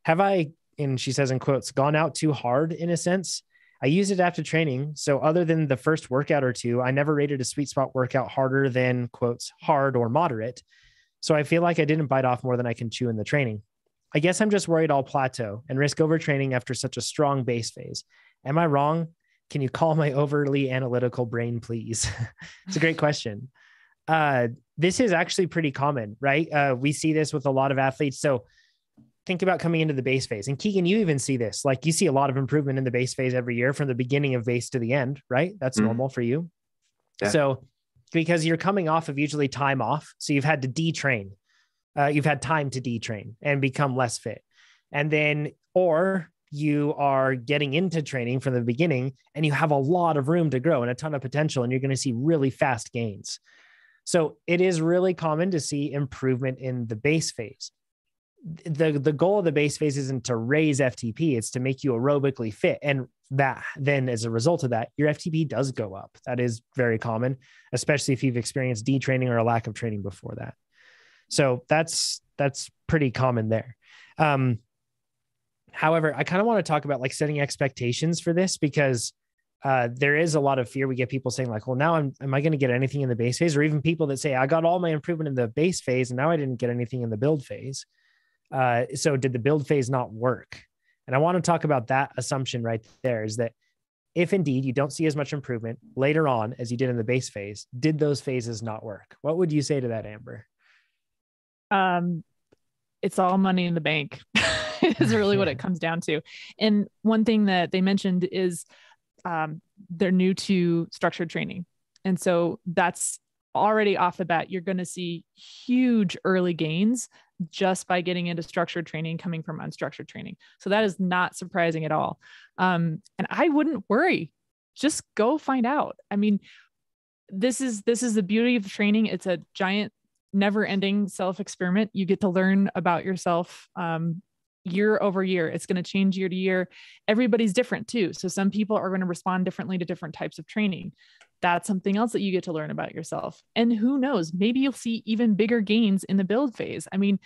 Have I, and she says in quotes, gone out too hard in a sense? I use adaptive training. So, other than the first workout or two, I never rated a sweet spot workout harder than quotes hard or moderate. So, I feel like I didn't bite off more than I can chew in the training. I guess I'm just worried I'll plateau and risk overtraining after such a strong base phase. Am I wrong? Can you call my overly analytical brain, please? *laughs* it's a great question. Uh, this is actually pretty common, right? Uh, we see this with a lot of athletes. So, think about coming into the base phase. And Keegan, you even see this. Like you see a lot of improvement in the base phase every year from the beginning of base to the end, right? That's Mhm. normal for you. Yeah. So, because you're coming off of usually time off, so you've had to detrain, uh, you've had time to detrain and become less fit, and then or you are getting into training from the beginning and you have a lot of room to grow and a ton of potential, and you're going to see really fast gains. So it is really common to see improvement in the base phase the the goal of the base phase isn't to raise FTP, it's to make you aerobically fit. And that then as a result of that, your FTP does go up. That is very common, especially if you've experienced detraining or a lack of training before that. So that's that's pretty common there. Um, however, I kind of want to talk about like setting expectations for this because uh, there is a lot of fear. We get people saying like, "Well, now I'm am I going to get anything in the base phase?" Or even people that say, "I got all my improvement in the base phase, and now I didn't get anything in the build phase." Uh, so did the build phase not work? And I want to talk about that assumption right there. Is that if indeed you don't see as much improvement later on as you did in the base phase, did those phases not work? What would you say to that, Amber? Um, it's all money in the bank. *laughs* is really what it *laughs* comes down to. And one thing that they mentioned is um, they're new to structured training. And so that's already off the bat, you're going to see huge early gains just by getting into structured training coming from unstructured training. So that is not surprising at all. Um, and I wouldn't worry. Just go find out. I mean, this is this is the beauty of training. It's a giant, never-ending self-experiment. You get to learn about yourself um, year over year. It's going to change year to year. Everybody's different too. So some people are going to respond differently to different types of training. That's something else that you get to learn about yourself. And who knows, maybe you'll see even bigger gains in the build phase. I mean,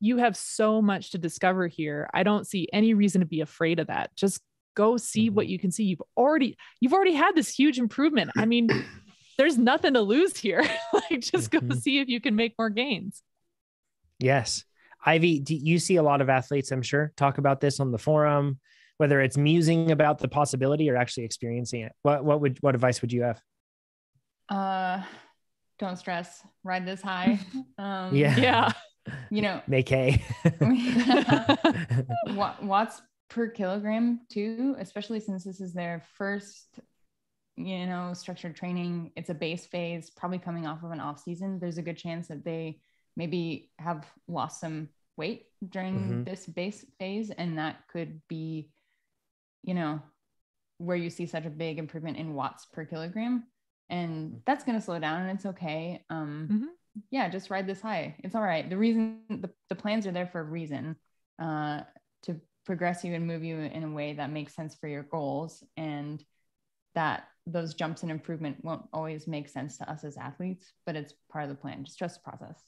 you have so much to discover here. I don't see any reason to be afraid of that. Just go see what mm-hmm. you can see. You've already you've already had this huge improvement. I mean, *coughs* there's nothing to lose here. *laughs* like just go mm-hmm. see if you can make more gains. Yes. Ivy, do you see a lot of athletes, I'm sure, talk about this on the forum, whether it's musing about the possibility or actually experiencing it. What what would what advice would you have? Uh don't stress, ride this high. *laughs* Um, yeah. Yeah. You know, *laughs* make hay. *laughs* watts per kilogram too, especially since this is their first, you know, structured training. It's a base phase, probably coming off of an off season. There's a good chance that they maybe have lost some weight during mm-hmm. this base phase and that could be you know where you see such a big improvement in watts per kilogram and that's going to slow down and it's okay um mm-hmm. yeah just ride this high it's all right the reason the, the plans are there for a reason uh to progress you and move you in a way that makes sense for your goals and that those jumps in improvement won't always make sense to us as athletes but it's part of the plan just trust the process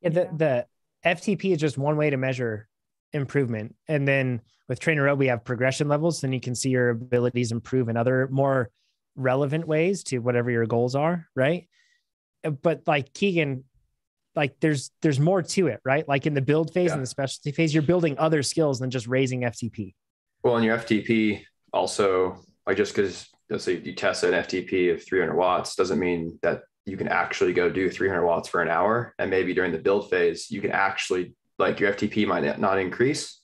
yeah, the, the FTP is just one way to measure improvement. And then with TrainerRoad, we have progression levels. Then you can see your abilities improve in other more relevant ways to whatever your goals are. Right. Uh, but like Keegan, like there's there's more to it, right? Like in the build phase yeah. and the specialty phase, you're building other skills than just raising FTP. Well, in your FTP also, like just because let's say you test an FTP of 300 watts doesn't mean that you can actually go do 300 watts for an hour. And maybe during the build phase, you can actually, like your FTP might not increase,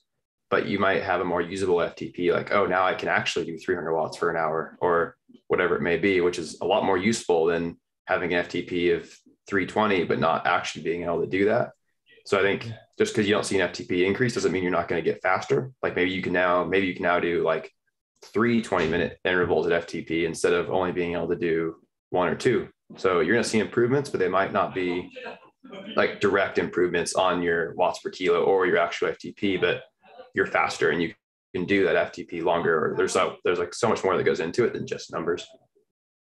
but you might have a more usable FTP. Like, oh, now I can actually do 300 watts for an hour or whatever it may be, which is a lot more useful than having an FTP of 320, but not actually being able to do that. So I think just because you don't see an FTP increase doesn't mean you're not going to get faster. Like maybe you can now, maybe you can now do like three 20 minute intervals at FTP instead of only being able to do one or two. So you're going to see improvements, but they might not be like direct improvements on your watts per kilo or your actual FTP, but you're faster and you can do that FTP longer. Or there's so there's like so much more that goes into it than just numbers.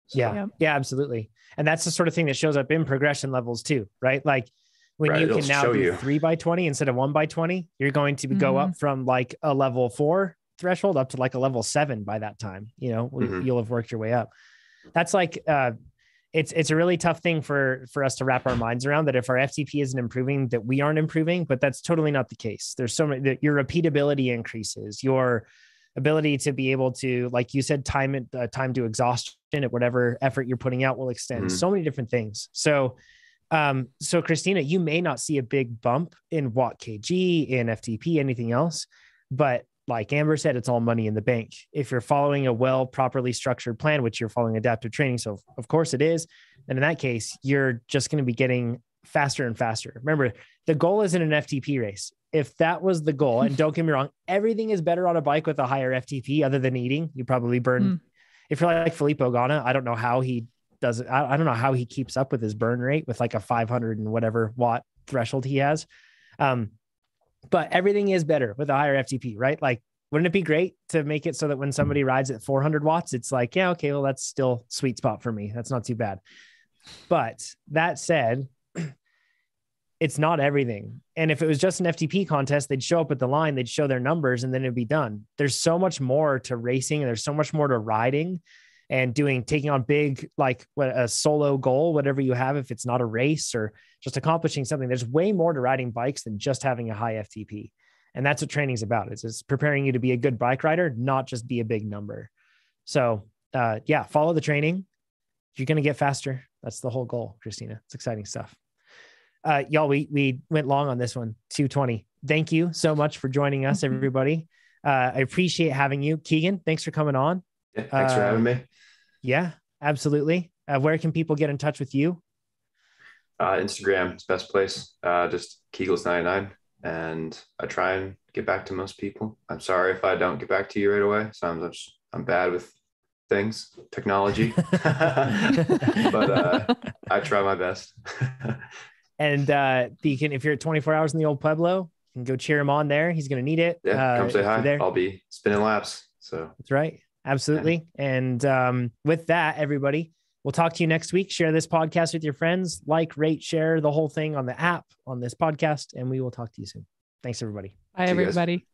So, yeah, yeah, absolutely. And that's the sort of thing that shows up in progression levels too, right? Like when right, you can now do you. three by 20 instead of one by 20, you're going to mm-hmm. go up from like a level four threshold up to like a level seven by that time. You know, mm-hmm. you'll have worked your way up. That's like uh, it's it's a really tough thing for for us to wrap our minds around that if our FTP isn't improving, that we aren't improving, but that's totally not the case. There's so many that your repeatability increases, your ability to be able to, like you said, time it uh, time to exhaustion at whatever effort you're putting out will extend. Mm-hmm. So many different things. So um, so Christina, you may not see a big bump in watt kg, in FTP, anything else, but like Amber said, it's all money in the bank. If you're following a well, properly structured plan, which you're following adaptive training, so of course it is, then in that case, you're just going to be getting faster and faster. Remember, the goal isn't an FTP race. If that was the goal, and *laughs* don't get me wrong, everything is better on a bike with a higher FTP other than eating. You probably burn. Mm. If you're like Filippo Ganna, I don't know how he does it. I, I don't know how he keeps up with his burn rate with like a 500 and whatever watt threshold he has. Um, but everything is better with a higher FTP, right? Like, wouldn't it be great to make it so that when somebody rides at 400 watts, it's like, yeah, okay, well, that's still sweet spot for me. That's not too bad. But that said, *clears throat* it's not everything. And if it was just an FTP contest, they'd show up at the line, they'd show their numbers, and then it'd be done. There's so much more to racing, and there's so much more to riding and doing taking on big like what a solo goal whatever you have if it's not a race or just accomplishing something there's way more to riding bikes than just having a high ftp and that's what training is about it's, it's preparing you to be a good bike rider not just be a big number. So uh, yeah follow the training. You're going to get faster. That's the whole goal christina. It's exciting stuff. Uh, y'all we we went long on this one 220 thank you so much for joining us *laughs* everybody. Uh, i appreciate having you. Keegan thanks for coming on yeah, thanks for having me yeah, absolutely. Uh, where can people get in touch with you? Uh, Instagram is best place. Uh, just Kegels99. And I try and get back to most people. I'm sorry if I don't get back to you right away. Sometimes I'm, just, I'm bad with things, technology, *laughs* *laughs* but uh, I try my best. *laughs* and uh, you can, if you're at 24 hours in the old Pueblo, you can go cheer him on there. He's going to need it. Yeah, come uh, say hi. There. I'll be spinning laps. So that's right. Absolutely. And um, with that, everybody, we'll talk to you next week. Share this podcast with your friends, like, rate, share the whole thing on the app on this podcast, and we will talk to you soon. Thanks, everybody. Bye, everybody.